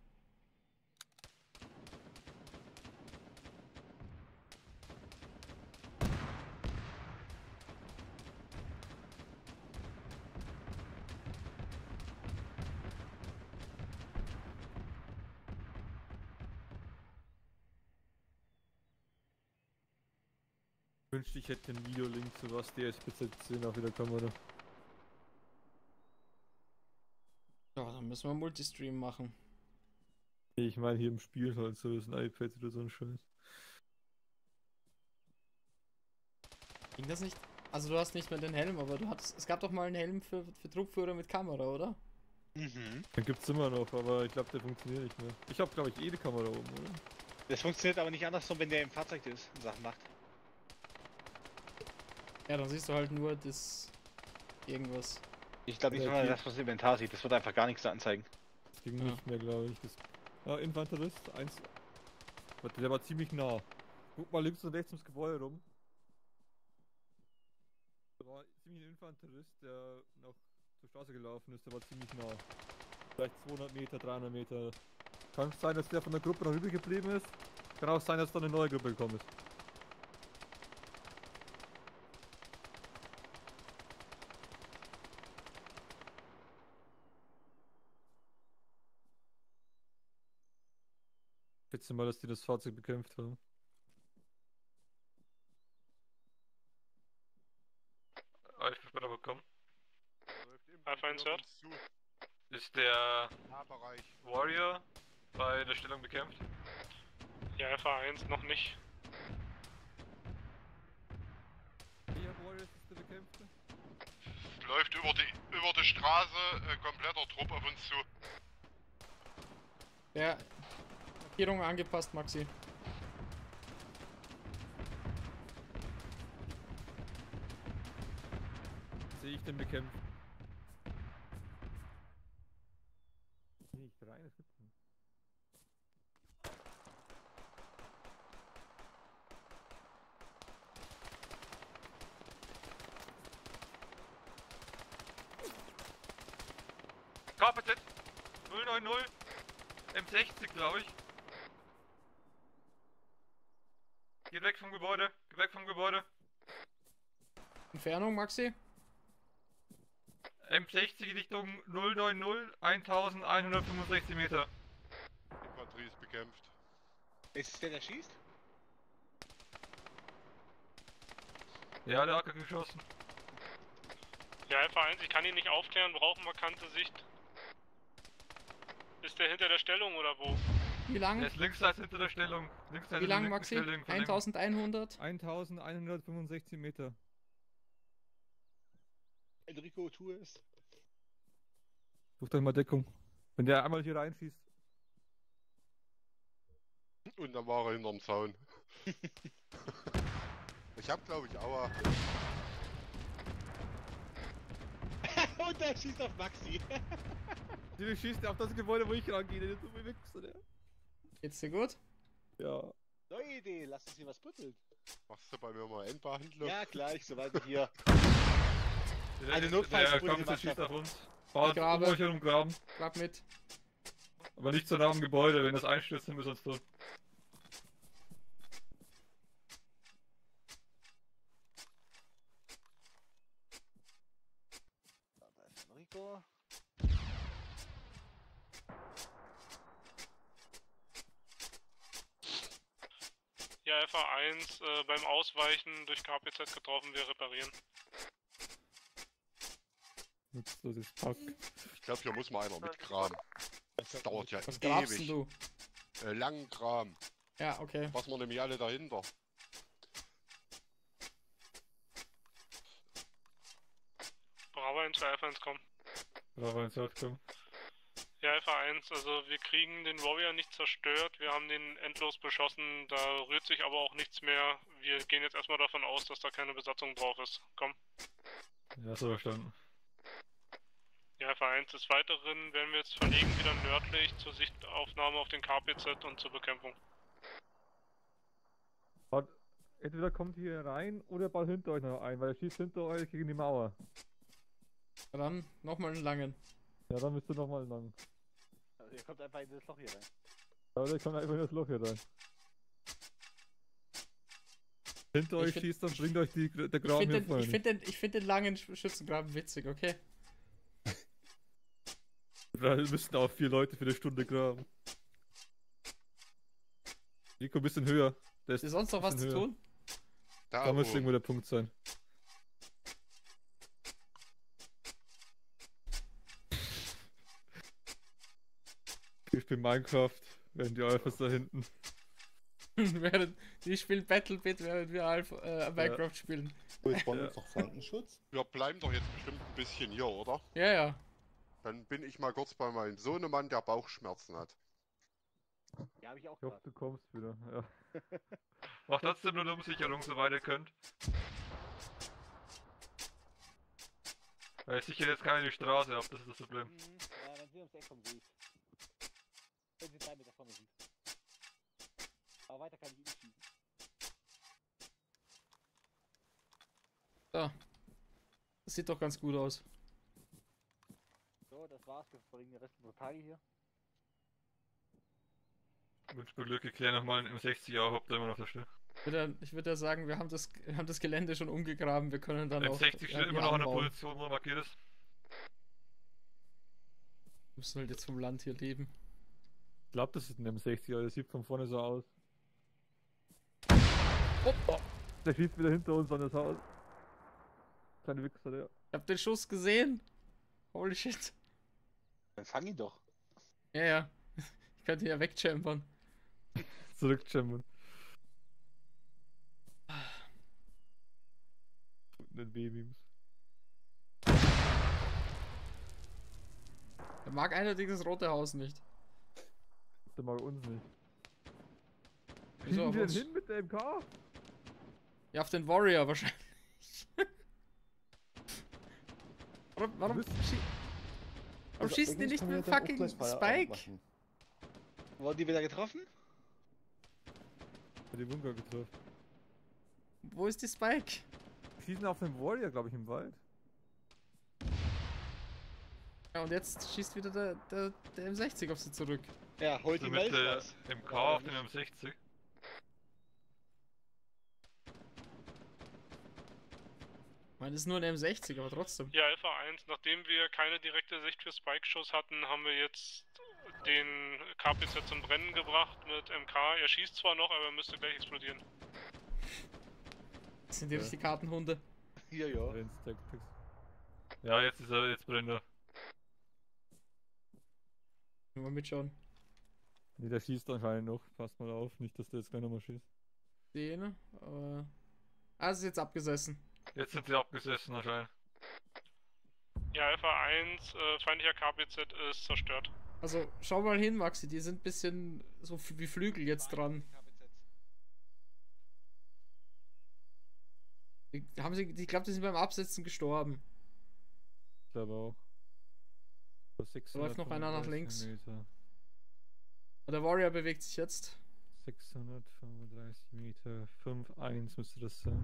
Ich hätte den Videolink zu was der SPZ10 auf der Kamera. Ja, dann müssen wir Multistream machen. Ich meine hier im Spiel halt so, ist ein iPad oder so ein Scheiß. Ging das nicht? Also du hast nicht mehr den Helm, aber du hattest. Es gab doch mal einen Helm für, für Truppführer mit Kamera, oder? Mhm. Den gibt's immer noch, aber ich glaube, der funktioniert nicht mehr. Ich habe, glaube ich, eh die Kamera oben, oder? Das funktioniert aber nicht andersrum, wenn der im Fahrzeug ist und Sachen macht. Ja, dann siehst du halt nur das. irgendwas. Ich glaube nicht, Ja, wenn man das, was das Inventar sieht. Das wird einfach gar nichts anzeigen. Das ging nicht mehr, glaube ich. Das... Ja, Infanterist, eins. Warte, der war ziemlich nah. Guck mal links und rechts ums Gebäude rum. Da war ziemlich ein Infanterist, der noch zur Straße gelaufen ist, der war ziemlich nah. Vielleicht 200 Meter, 300 Meter. Kann sein, dass der von der Gruppe noch übrig geblieben ist. Kann auch sein, dass da eine neue Gruppe gekommen ist. Bitte mal, dass die das Fahrzeug bekämpft haben. Ah, ich bin später bekommen. Alpha 1 hört. Ist der Warrior bei der Stellung bekämpft? Ja, Alpha 1 noch nicht. Welcher Warrior ist der bekämpfte? Läuft über die, über die Straße, äh, kompletter Trupp auf uns zu. Ja. Markierung angepasst, Maxi. Sehe ich den bekämpft? Nicht rein, es gibt ihn. KPZ 090 M60, glaube ich. Geht weg vom Gebäude, geht weg vom Gebäude. Entfernung, Maxi? M60 Richtung 090 1165 Meter. Infanterie ist bekämpft. Ist es der, der schießt? Ja, der hat geschossen. Ja, Alpha 1, ich kann ihn nicht aufklären, brauchen markante Sicht. Ist der hinter der Stellung oder wo? Wie lang? Der ist linksseits hinter der Stellung. Linksseits Wie lang, hinter der Maxi? Stellung von dem- 1100? 1165 Meter. Enrico, tu es. Sucht euch mal Deckung. Wenn der einmal hier reinschießt. Und dann war er hinterm Zaun. ich hab glaube ich Aua. Und der schießt auf Maxi. Der schießt auf das Gebäude, wo ich rangehe. Der dumme Wichser, der. Geht's dir gut? Ja. Neue Idee, lass uns hier was bütteln. Machst du bei mir mal Endbehandlung? Ja, gleich, sobald hier. Eine der Notfallspur auf uns. Baut Grabe. um euch herum Graben. Grab mit. Aber nicht so nah am Gebäude, wenn das einstürzt, dann müssen wir uns tot. Enrico. Ja, Alpha 1, äh, beim Ausweichen durch KPZ getroffen, wir reparieren. Nutzloses Pack. Ich glaube, hier muss mal einer mitgraben. Das dauert ja Was ewig. du? Äh, langen Kram. Ja, okay. Was wir nämlich alle dahinter. Bravo 1 für Alpha 1, komm. Bravo 1 hat kommen. Ja, Alpha 1, also wir kriegen den Warrior nicht zerstört, wir haben den endlos beschossen, da rührt sich aber auch nichts mehr. Wir gehen jetzt erstmal davon aus, dass da keine Besatzung drauf ist. Komm. Ja, so verstanden. Ja, Alpha 1 des Weiteren werden wir jetzt verlegen wieder nördlich zur Sichtaufnahme auf den KPZ und zur Bekämpfung. Entweder kommt hier rein oder baut hinter euch noch ein, weil er schießt hinter euch gegen die Mauer. Ja, dann nochmal einen langen. Ja, dann müsst ihr nochmal lang. Also, ihr kommt einfach in das Loch hier rein. Ja, der kommt einfach in das Loch hier rein. Hinter Ich euch find- schießt, dann bringt euch die, der Ich Graben finde hier den, ich find den, ich find den langen Sch- Schützengraben witzig, okay? Wir müssen auch vier Leute für eine Stunde graben. Nico, ein bisschen höher. Der Ist sonst noch was bisschen zu höher. tun? Da, Da muss irgendwo der Punkt sein. Ich spiele Minecraft, während die Alphas da hinten. während, die spielen Battlebit, während wir Alpha, äh, Minecraft spielen. Wo ist bei uns noch Flankenschutz? Wir bleiben doch jetzt bestimmt ein bisschen hier, oder? Ja, ja. Dann bin ich mal kurz bei meinem Sohnemann, der Bauchschmerzen hat. Ja, hab ich auch Ich hoffe, du kommst wieder. Ja. Macht trotzdem nur eine Umsicherung, soweit ihr könnt. Weil ich sicher jetzt keine Straße ab, das ist das Problem. Mhm. Ja, wenn sie ums Eck kommen, sehe ich. Wenn sie drei Meter vorne sind. Aber weiter kann ich nicht schießen. So. Das sieht doch ganz gut aus. So, das war's. Wir verbringen den Rest unserer Tage hier. Wünsch mir Glück, ich kläre nochmal im 60er auf, ob da immer noch der steht. Ich würde ja, sagen, wir haben, das, wir haben das Gelände schon umgegraben, wir können dann auch. 60 ja, steht immer noch an der. Position, wo er markiert ist. Wir müssen halt jetzt vom Land hier leben. Ich glaube, das ist ein M60, aber der sieht von vorne so aus. Oh, Der schießt wieder hinter uns an das Haus. Kleine Wichser, der. Ich hab den Schuss gesehen. Holy shit. Dann fang ihn doch. Ja, ja. Ich könnte ihn ja wegchampern. Zurückchambern. Den B-Beams. Er mag eindeutig das rote Haus nicht. Der mag uns nicht. Wieso Kriegen auf wir uns? hin mit der MK? Ja, auf den Warrior wahrscheinlich. warum warum, schie warum Also schießen die nicht mit auch fucking Spike? Wurden die wieder getroffen? Hat die Bunker getroffen. Wo ist die Spike? Sind auf dem Warrior, glaube ich, im Wald. Ja, und jetzt schießt wieder der, der, der M60 auf sie zurück. Ja, holt So die mit Welt der raus. MK auf den M60. Ich meine, das ist nur ein M60, aber trotzdem. Ja, Alpha 1, nachdem wir keine direkte Sicht für Spike-Schuss hatten, haben wir jetzt den KPZ zum Brennen gebracht mit MK. Er schießt zwar noch, aber er müsste gleich explodieren. Das sind die Ja. richtigen Kartenhunde. Ja, ja. Ja, jetzt ist er, jetzt brennt er. Mal mitschauen. Nee, der schießt anscheinend noch. Passt mal auf, nicht, dass der jetzt gleich nochmal schießt. Den, aber. Ah, es ist jetzt abgesessen. Jetzt sind sie abgesessen anscheinend. Ja, Alpha 1, äh, feindlicher KPZ ist zerstört. Also, schau mal hin, Maxi, die sind ein bisschen so wie Flügel jetzt dran. Die, haben sie, ich glaube, die sind beim Absetzen gestorben. Ich glaube auch. So läuft noch einer nach 635 links. Meter. Und der Warrior bewegt sich jetzt. 635 Meter. 5-1 müsste das sein.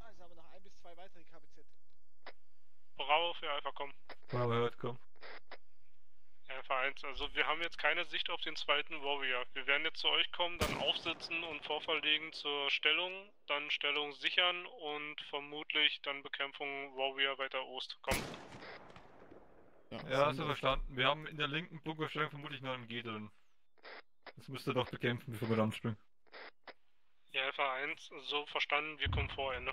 Also haben wir noch ein bis zwei weitere KPZ. Bravo für Alpha, komm. Aber hört, komm. Ja, Alpha 1, also wir haben jetzt keine Sicht auf den zweiten Warrior. Wir werden jetzt zu euch kommen, dann aufsitzen und Vorverlegen zur Stellung, dann Stellung sichern und vermutlich dann Bekämpfung Warrior weiter Ost. Komm. Ja, hast du verstanden. Wir haben in der linken Bunkerstellung vermutlich noch einen G drin. Das müsst ihr doch bekämpfen, bevor wir dann springen. Ja, Alpha 1, so verstanden, wir kommen vor Ende.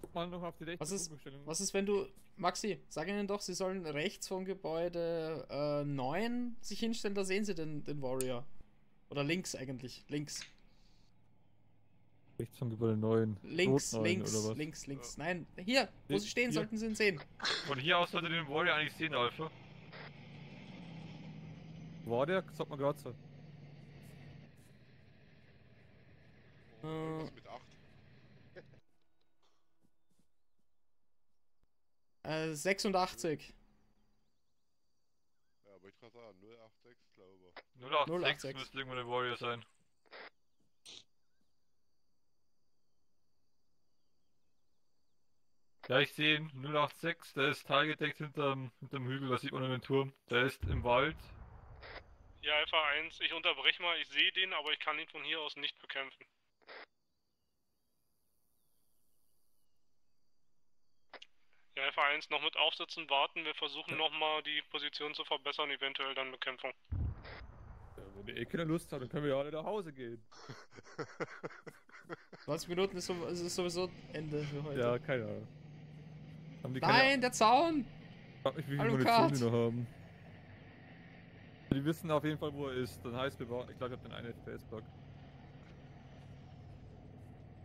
Guck mal noch auf die rechte Was ist, Bunkerstellung. was ist, wenn du. Maxi, sag ihnen doch, sie sollen rechts vom Gebäude äh, 9 sich hinstellen, da sehen sie den, den Warrior. Oder links eigentlich. Links. Rechts vom Gebäude 9. Links, Rot 9 links, oder was? links, links. Nein, hier, wo sie stehen, hier. sollten sie ihn sehen. Von hier aus sollte den Warrior eigentlich sehen, Alpha. War der? Sag mal gerade so. Äh, mit 8. äh, 86. Ja, wollte ich gerade sagen, 086 glaube ich. 086 086. müsste irgendwo der Warrior sein. Ja, ich sehe ihn. 086, der ist teilgedeckt hinterm, hinterm Hügel, da sieht man den Turm. Der ist im Wald. Ja, Alpha 1, ich unterbreche mal, ich sehe den, aber ich kann ihn von hier aus nicht bekämpfen. Ja, Alpha 1, noch mit aufsitzen, warten, wir versuchen nochmal die Position zu verbessern, eventuell dann Bekämpfung. Ja, wenn ihr eh keine Lust habt, dann können wir ja alle nach Hause gehen. 20 Minuten ist, so, ist es sowieso Ende für heute. Ja, keine Ahnung. Haben die Nein, der Zaun! Ich frag mich, wie viel Hallo, Munition Kat. die noch haben. Die wissen auf jeden Fall, wo er ist. Dann heißt wir brauchen- Ich glaube, ich habe den einen FPS-Bug.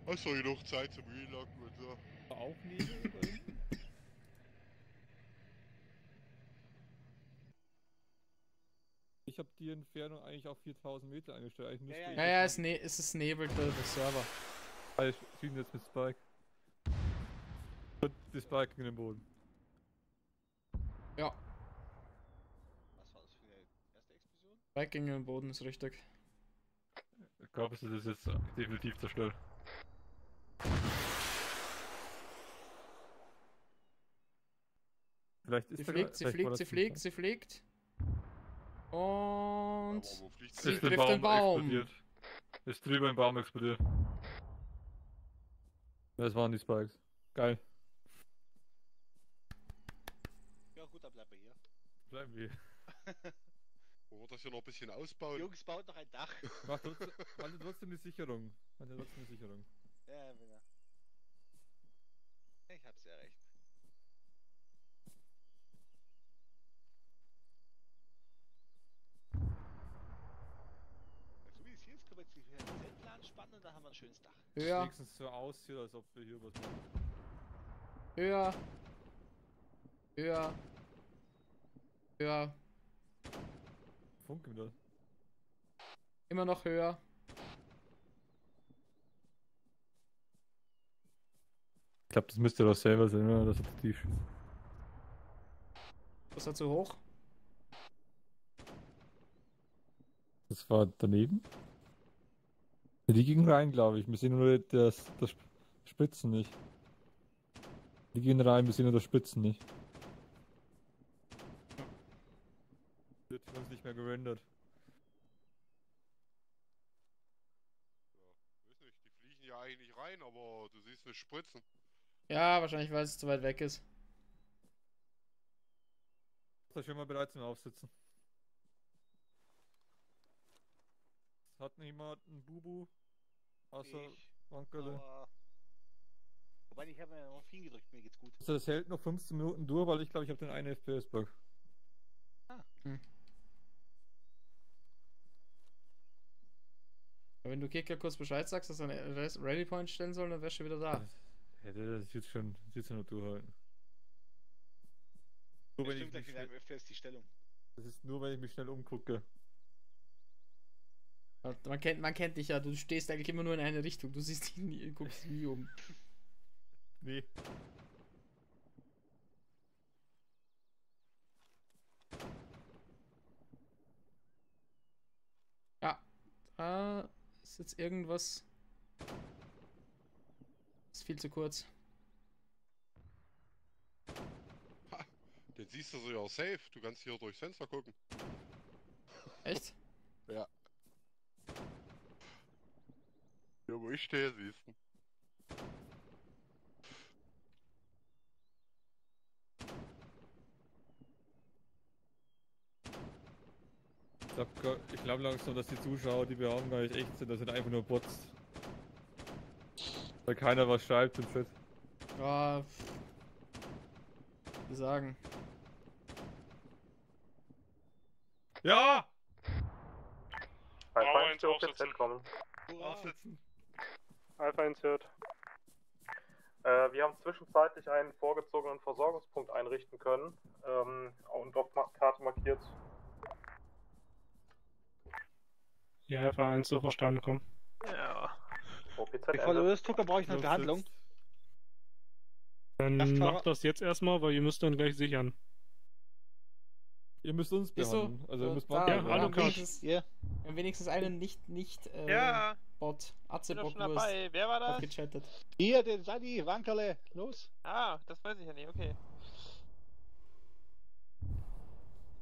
Hast du genug Zeit zum Reloggen und so? Oder hinten? Ich habe die Entfernung eigentlich auf 4000 Meter eingestellt. Ja, ich Ja, ja, es, ne es ist nebelt der, der Server. Ah, ich schieben jetzt mit Spike. Und die Spike in den Boden. Ja, Was war das für eine erste Explosion? Viking im Boden ist richtig. Ich glaube, es ist jetzt definitiv zerstört. Vielleicht ist Sie fliegt, sie fliegt, sie fliegt, sie fliegt. Und sie Ist der trifft den Baum. explodiert. Ist drüber im Baum explodiert. Das waren die Spikes. Geil. Ja gut, dann bleiben wir hier. Wir. Wir das hier noch ein bisschen ausbauen? Jungs, baut noch ein Dach. Mach trotzdem, warte trotzdem die Sicherung. Warte trotzdem die Sicherung. Ja, ja. Ich hab's ja recht. So wie es hier ist, können wir jetzt die Zeltplan spannen und dann haben wir ein schönes Dach. Höher. Wenigstens so aussieht, als ob wir hier was machen. Höher. Höher. Höher. Funken das. Immer noch höher. Ich glaube, das müsste doch selber sein, oder? Das ist tief. Was hat so hoch? Das war daneben? Die gingen rein, glaube ich. Wir sehen nur das, das Spitzen nicht. Die gehen rein, wir sehen nur das Spitzen nicht. Wird für uns nicht mehr gerendert. Weiß nicht, die fliegen ja eigentlich rein, aber du siehst nicht spritzen. Ja, wahrscheinlich, weil es zu weit weg ist. Ist schon mal bereit zum Aufsitzen? Hat niemand einen Bubu? Außer Ich. Wankerle? Wobei, ich habe mir auf ihn gedrückt, mir geht's gut. Also das hält noch 15 Minuten durch, weil ich glaube, ich habe den einen FPS-Bug. Wenn du Kicker kurz Bescheid sagst, dass er einen Ready Point stellen soll, dann wärst du wieder da. Hätte das jetzt schon, jetzt noch durchhalten. Nur wenn ich gleich mich wieder FPS die Stellung. das ist nur, wenn ich mich schnell umgucke. Man kennt, man kennt dich ja, du stehst eigentlich immer nur in eine Richtung. Du siehst dich nie, guckst nie um. Nee. Ja, da ist jetzt irgendwas. Ist viel zu kurz. Den siehst du so ja safe. Du kannst hier durchs Fenster gucken. Echt? Ja. Hier wo ich stehe, siehst du. Glaube ich glaub langsam, dass die Zuschauer, die wir haben, gar nicht echt sind. Das sind einfach nur Bots. Weil keiner was schreibt im Chat. Ja. Wir sagen. Ja! Alpha Bravo 1 1 dürfte aufsetzen. jetzt kommen. Aufsetzen. Alpha 1 hört. Äh, wir haben zwischenzeitlich einen vorgezogenen Versorgungspunkt einrichten können ähm, und auf Karte markiert. Ja, Alpha 1 so verstanden, komm. Ja. OPZ Bevor du das Tucker brauche ich eine Behandlung. Dann Kraftfahrer- macht das jetzt erstmal, weil ihr müsst dann gleich sichern. Ihr müsst uns so. behandeln. Also ihr So, müsst machen. Ja, wir hallo, wenigstens, Ja. wir haben wenigstens einen nicht, nicht äh, Ja. Bot, Ich bin doch Atzebot schon dabei. Wer war das? gechattet. Hier, den Sadi, Wankerle, los. Ah, das weiß ich ja nicht, okay.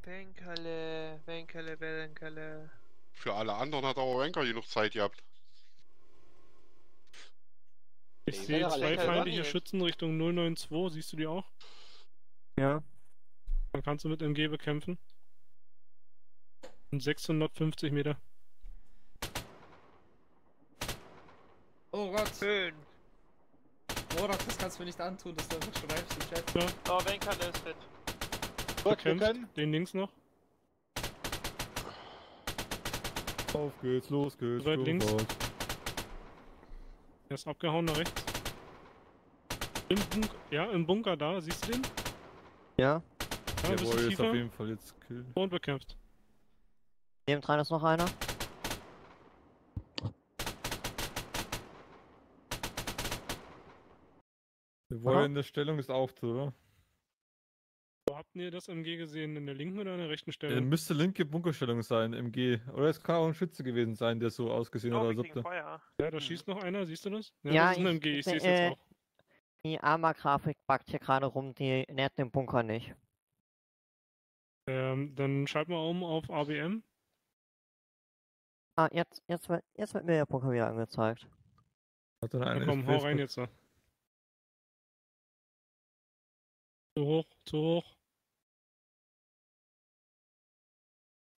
Bänkerle, Bänkerle, Bänkerle. Für alle anderen hat aber Ranker genug Zeit gehabt. Ich sehe zwei alle feindliche? Schützen Richtung 092. Siehst du die auch? Ja. Dann kannst du mit MG bekämpfen. Und 650 Meter. Oh Gott, Schön. Morak, das kannst du mir nicht antun, dass du einfach schreibst im Chat. Ja, Oh, Bänkerle ist fit. Gut, wir können. Den links noch. Auf geht's, los geht's. Go links. fort. Er ist abgehauen nach rechts. Im Bunker, ja, im Bunker da, siehst du den? Ja. Ja, Der Warrior ist auf jeden Fall jetzt killen. und bekämpft. Nebendran ist noch einer. Der Warrior in der Stellung ist auch so, oder? Ihr das MG gesehen? In der linken oder in der rechten Der Stelle? müsste linke Bunkerstellung sein, MG. Oder es kann auch ein Schütze gewesen sein, der so ausgesehen hat, wir als ob kriegen der. Feuer. Ja, da schießt noch einer, siehst du das? Ja, das ist ein MG, ich ich- sehe es äh, jetzt auch. Die Arma-Grafik backt hier gerade rum, die nährt den Bunker nicht. Ähm, dann schalten wir um auf ABM. Ah, jetzt, jetzt, wird, jetzt wird mir der Bunker wieder angezeigt. Hat dann Na einen komm, hau rein jetzt da. Zu hoch, zu hoch.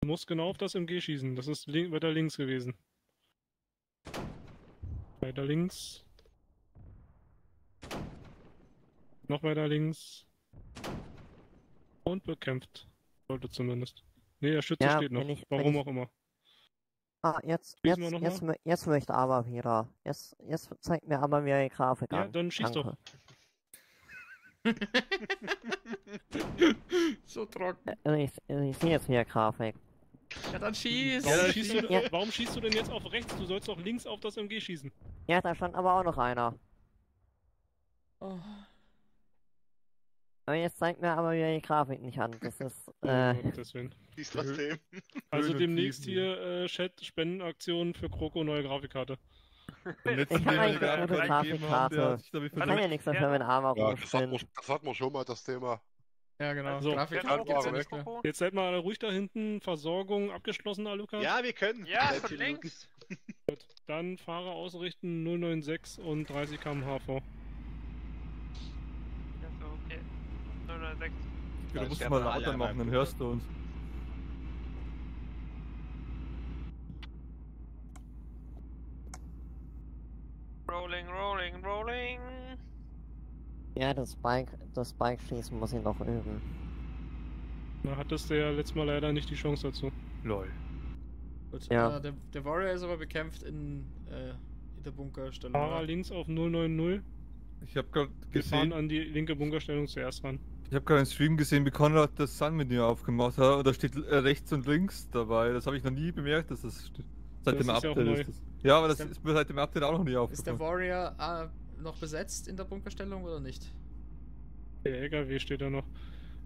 Du musst genau auf das MG schießen. Das ist weiter links gewesen. Weiter links. Noch weiter links. Und bekämpft. Sollte zumindest. Ne, der Schütze Ja, steht noch. ich- Warum ich- auch immer. Ah, jetzt, jetzt, jetzt, jetzt möchte aber wieder. Jetzt, jetzt zeigt mir aber wieder die Grafik Ja, an. dann schieß doch. Danke. so trocken. Ich, also ich sehe jetzt hier Grafik. Ja, dann schieß! Warum, schießt du, Ja. warum schießt du denn jetzt auf rechts? Du sollst doch links auf das MG schießen. Ja, da stand aber auch noch einer. Oh. Aber jetzt zeigt mir aber wieder die Grafik nicht an. Das ist, Oh äh. Schieß trotzdem. Also demnächst hier äh, Chat Spendenaktion für Kroko neue Grafikkarte. Den letzten, Ich hab den eigentlich wir eine gute Grafikkarte. hat ich, kann ja nichts dafür, wenn Armer Ja, rumspinnt. das hatten wir schon mal, das Thema. Ja, genau. So, Grafikkarte jetzt gibt's ja. Jetzt seid mal ruhig da hinten. Versorgung abgeschlossen, Alucard. Ja, wir können. Ja, Seit von links. Gut. Dann Fahrer ausrichten 096 und 30 km/h vor. Also, okay. 006. Du Ja, musst ich mal lauter machen, dann hörst du uns. Rolling, rolling, rolling. Ja, das Bike, das Bike-Schießen muss ich noch üben. Da hattest du ja letztes Mal leider nicht die Chance dazu. Lol. Gut. Ja. Äh, der, der Warrior ist aber bekämpft in, äh, in der Bunkerstellung. Fahrer links auf 090. Ich habe gerade Wir fahren gesehen, an die linke Bunkerstellung zuerst ran. ich habe gerade einen Stream gesehen, wie Konrad das Sun-Menü aufgemacht hat und da steht äh, rechts und links dabei. Das habe ich noch nie bemerkt, dass das seit Das dem ist ja auch Update neu. ist. Ja, aber das Ist der- ist mir seit dem Update auch noch nie Ist der aufgefallen. Warrior äh, noch besetzt in der Bunkerstellung oder nicht? Der LKW steht da noch.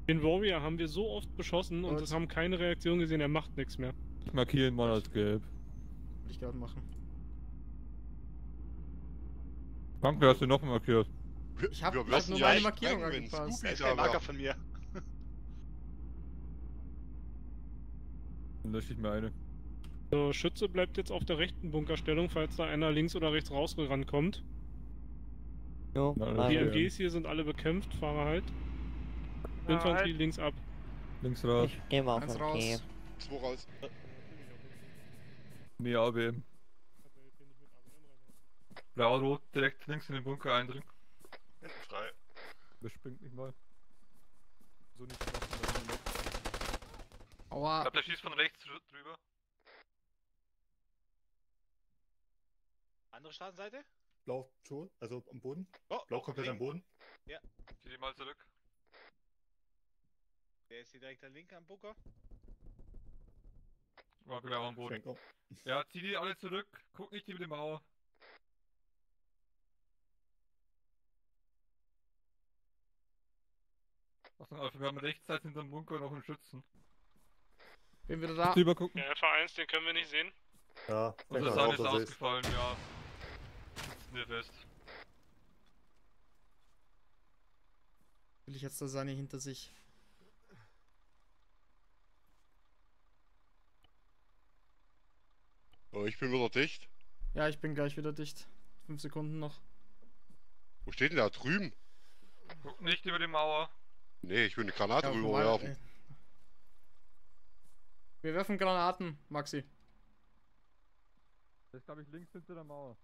Den Warrior haben wir so oft beschossen und es haben keine Reaktion gesehen, er macht nichts mehr. Ich markiere ihn mal als gelb. Würde ich gerade machen. Danke, hast du noch markiert. Ich hab- wir ich hab nur ja meine Markierung angepasst. Scooby Da ist da kein Marker von mir. Dann lösche ich mir eine. So, Schütze bleibt jetzt auf der rechten Bunkerstellung, falls da einer links oder rechts rausgerannt kommt. Jo, Na, also, Die. MGs hier sind alle bekämpft, Fahrer halt. Infanterie halt. links ab. Links raus. ich geh mal auf Eins raus. G. Zwei raus. Nee, ABM. Blau-Rot direkt links in den Bunker eindringen. Hinten frei. Überspringt mich mal. So nicht machen, dann Ich Aua. glaube, der schießt von rechts drü- drüber. Andere Straßenseite? Blau schon, also am Boden. Oh, Blau oh, komplett am. Boden. Ich gehe mal zurück. Der ist hier direkt der linke am Bunker. War blau am Boden. Ja, zieh die alle zurück. Guck nicht über die Mauer. Achtung, Alpha, wir haben rechtsseits hinter dem Bunker noch einen Schützen. Bin wieder da. drüber gucken. Der Alpha 1, den können wir nicht sehen. Ja, ja, ist das ist- ausgefallen, ja. Sitzen wir fest. Will ich jetzt der Sani hinter sich. Oh, ich bin wieder dicht. Ja, ich bin gleich wieder dicht. Fünf Sekunden noch. Wo steht denn da drüben? Guck nicht über die Mauer. Nee, ich will eine Granate Ja, rüberwerfen. ey. Wir werfen Granaten, Maxi. Das ist, glaube ich, links hinter der Mauer.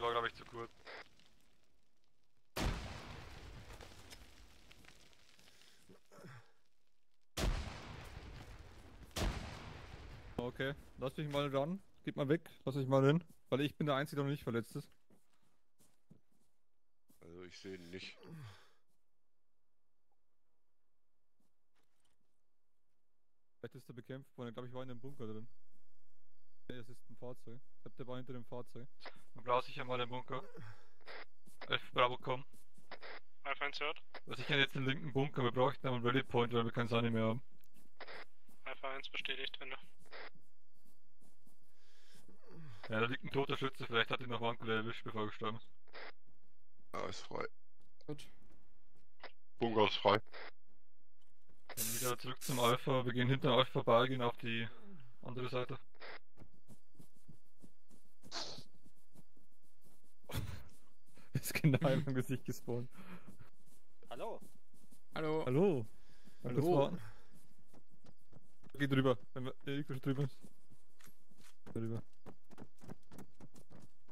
Die war, glaube ich, zu kurz. Okay, lass mich mal ran. Geht mal weg, lass mich mal hin. Weil ich bin der Einzige, der noch nicht verletzt ist. Also ich sehe ihn nicht. Vielleicht ist er bekämpft worden. Ich glaube, ich war in dem Bunker drin. Es ist ein Fahrzeug. Ich glaube, der war hinter dem Fahrzeug. Dann blase ich ja mal den Bunker. F Bravo komm. Alpha 1 hört. Wir sichern jetzt den linken Bunker. Wir bräuchten aber einen Rally Point, weil wir keinen Sunny mehr haben. Alpha 1 bestätigt, Ende. Ja, da liegt ein toter Schütze. Vielleicht hat ihn noch Wankel erwischt, bevor er gestorben ist. Ah, ist frei. Gut. Bunker ist frei. Dann wieder zurück zum Alpha. Wir gehen hinter Alpha vorbei, gehen auf die andere Seite. Ist genau in meinem Gesicht gespawnt. Hallo. Hallo. Hallo. Hallo. Geh drüber, wenn wir, der Nico schon drüber ist. Drüber.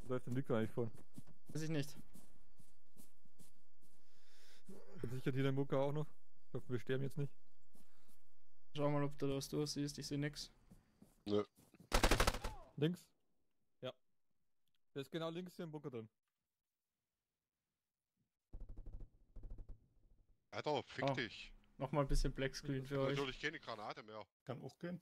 Wo läuft der Nico eigentlich vor? Weiß ich nicht. Sichert hier der Bunker auch noch? Ich hoffe, wir sterben jetzt nicht. Schau mal, ob du das durchsiehst. Ich sehe nix. Nö. Links? Ja. Der ist genau links hier im Bunker drin. Alter, fick Oh. dich. Nochmal ein bisschen Black Screen für euch. Natürlich keine Granate mehr. Kann auch gehen.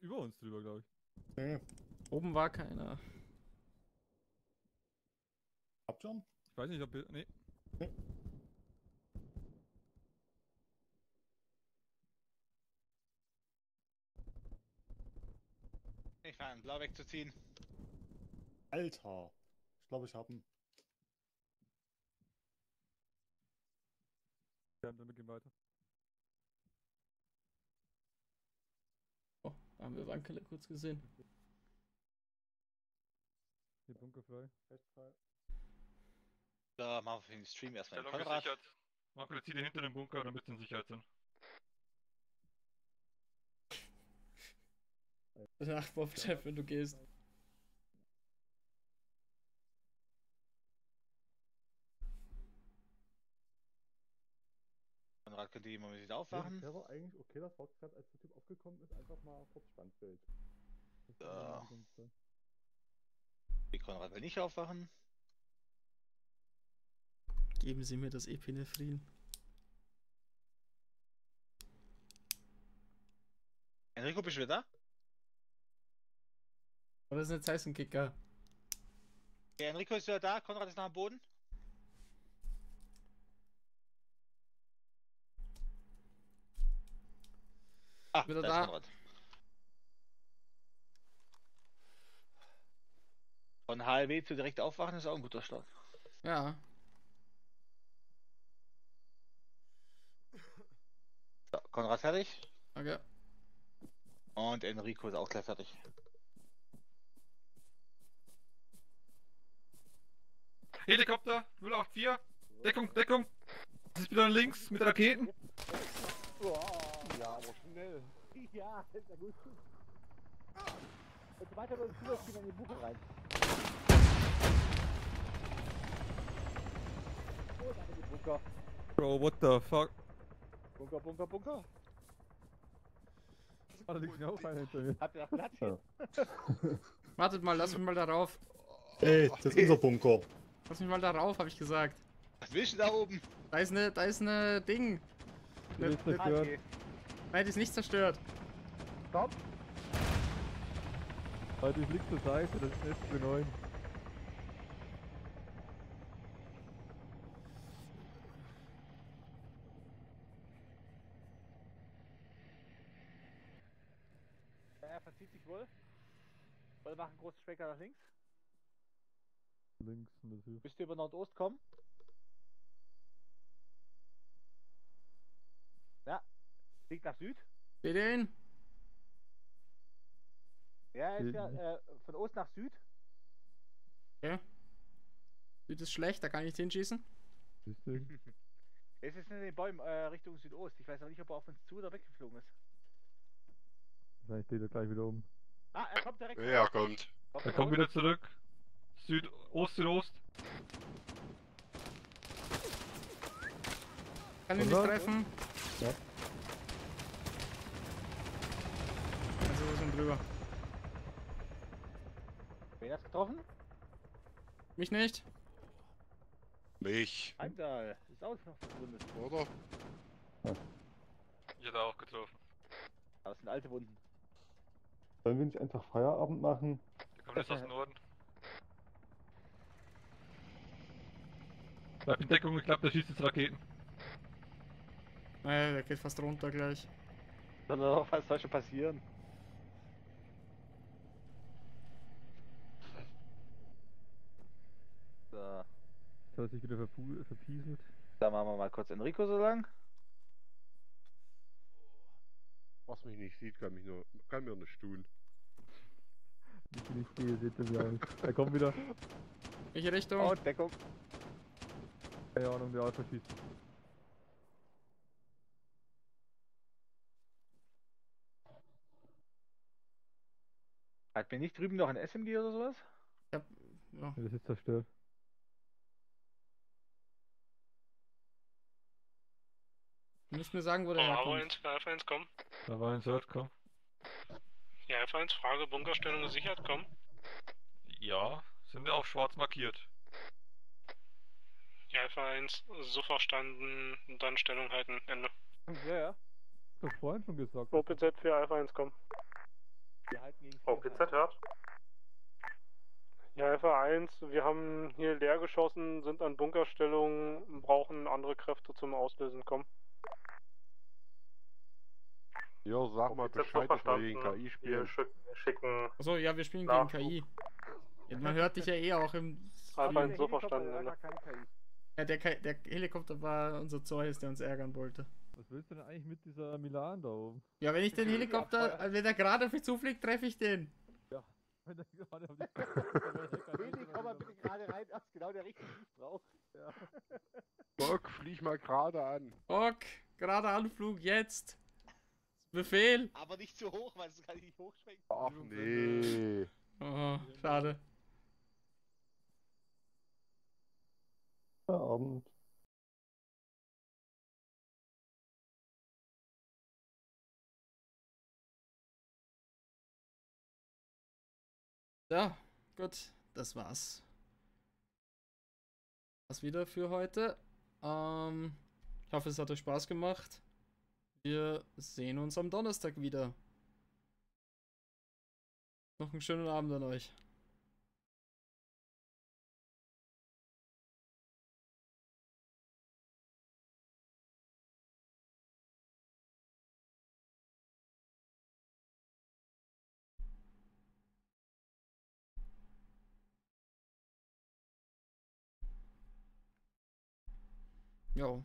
Über uns drüber, glaube ich. Nee. Oben war keiner. Habt schon? Ich weiß nicht, ob wir. Nee. Ich fange an, blau wegzuziehen. Alter. Ich glaube, ich hab ihn. Ja, dann gehen wir weiter. Oh, da haben wir Wankele kurz gesehen. Hier Bunker frei. Recht frei. Da machen wir für den Stream erstmal den Konrad. gesichert. Marco, zieh den hinter dem Bunker, damit sie in Sicherheit sind. Ach, Bob, Chef, wenn du gehst. Ihr mal wieder Ja, aufwachen? der war eigentlich okay, dass Fox gerade, als der Typ aufgekommen ist, einfach mal kurz Standbild. Ja. Die Konrad will nicht aufwachen. Geben Sie mir das Epinephrin. Enrico, bist du wieder da? Oder ist ein Zeichenkicker? Ja, Enrico ist wieder da, Konrad ist noch am Boden. Ah, Wieder da da. Von HLW zu direkt aufwachen ist auch ein guter Start. Ja. So, Konrad fertig. Okay. Und Enrico ist auch gleich fertig. Helikopter 084. Deckung, Deckung. Das ist wieder links mit Raketen. Schnell. Ja, ist ja gut. Und weiter durch Tür in die Buche rein. Oh, da die Bunker. Bro, what the fuck? Bunker, Bunker, Bunker. Ah, da liegt mir auch einer hinter mir. Habt ihr noch Platz hier? Wartet mal, lass mich mal darauf. Ey, das ist unser Bunker. Lass mich mal darauf, habe ich gesagt. Was willst du da oben? Da ist ne, da ist ne Ding. Ist Ne- zerstört. Nein, die ist nicht zerstört. Stopp. Halt, ich lieg zur Seite, das ist SG9. Er verzieht sich wohl. Oder machen einen großen Schwenker nach links. Links Tür. Müsst ihr über Nordost kommen. Ja. Liegt nach Süd. Seht ihr ihn? Ja, er ist Süden. ja äh, von Ost nach Süd. Okay. Süd ist schlecht, da kann ich nicht hinschießen. Siehst du? Es ist in den Bäumen äh, Richtung Südost. Ich weiß noch nicht, ob er auf uns zu oder weggeflogen ist. Wahrscheinlich steht er gleich wieder oben. Ah, er kommt direkt. Ja, er kommt. Er kommt wieder zurück. Südost, Südost. Kann ihn nicht treffen. Ja. Also wir sind drüber. Wen hast du getroffen? Mich nicht. Mich. Heimdall. Ist auch noch verwundet. Oder? Ich hätte auch getroffen. Aber es sind alte Wunden. Sollen wir nicht einfach Feierabend machen? Der kommt jetzt aus dem Norden. Bleib in Deckung, ich glaube, der schießt jetzt Raketen. Naja, der geht fast runter gleich. Soll doch was soll schon passieren? So, Das hat sich wieder verpu- verpieselt. dann machen wir mal kurz Enrico so lang. Was mich nicht sieht, kann, mich nur, kann mir nicht tun. Ich bin nicht gehe, seht ihr mir. Er kommt wieder. Welche Richtung? Oh, Deckung. Keine Ahnung, der Alpha schießt. Hat mir nicht drüben noch ein SMG oder sowas? Ja. ja. Das ist zerstört. Du musst mir sagen, wo der Bravo herkommt. 1 für Alpha 1, komm. Da war ein Third, komm. Ja, Alpha 1, Frage, Bunkerstellung gesichert, komm. Ja, sind wir auch schwarz markiert. Ja, Alpha 1, so verstanden, dann Stellung halten, Ende. Ja, ja. Das vorhin schon gesagt. OPZ für Alpha 1, komm. Wir halten gegen OPZ hört. Ja, Alpha 1, wir haben hier leer geschossen, sind an Bunkerstellung, brauchen andere Kräfte zum Auslösen, komm. Ja, sag mal so Bescheid, dass wir gegen. KI spielen. schick- schicken. Achso, ja, wir spielen gegen KI. Ja, man hört dich ja eh auch im. Alpha 1, so Helikopter, verstanden, ja, KI. Ja, der, der Helikopter war unser Zeus, der uns ärgern wollte. Was willst du denn eigentlich mit dieser Milan da oben? Ja, wenn ich den Helikopter, wenn der gerade auf mich zufliegt, treffe ich den. Wenn der gerade auf die Heli, komm mal bitte gerade rein, das ist genau der richtige, den ich brauche. Ja. Bock, flieg mal gerade an. Ok, gerade Anflug, jetzt. Befehl. Aber nicht zu hoch, weil es kann ich nicht hochschwenken. Ach nee. Oh, schade. Abend. Ja, gut, das war's. Das wieder für heute. Ähm, ich hoffe, es hat euch Spaß gemacht. Wir sehen uns am Donnerstag wieder. Noch einen schönen Abend an euch. Jo.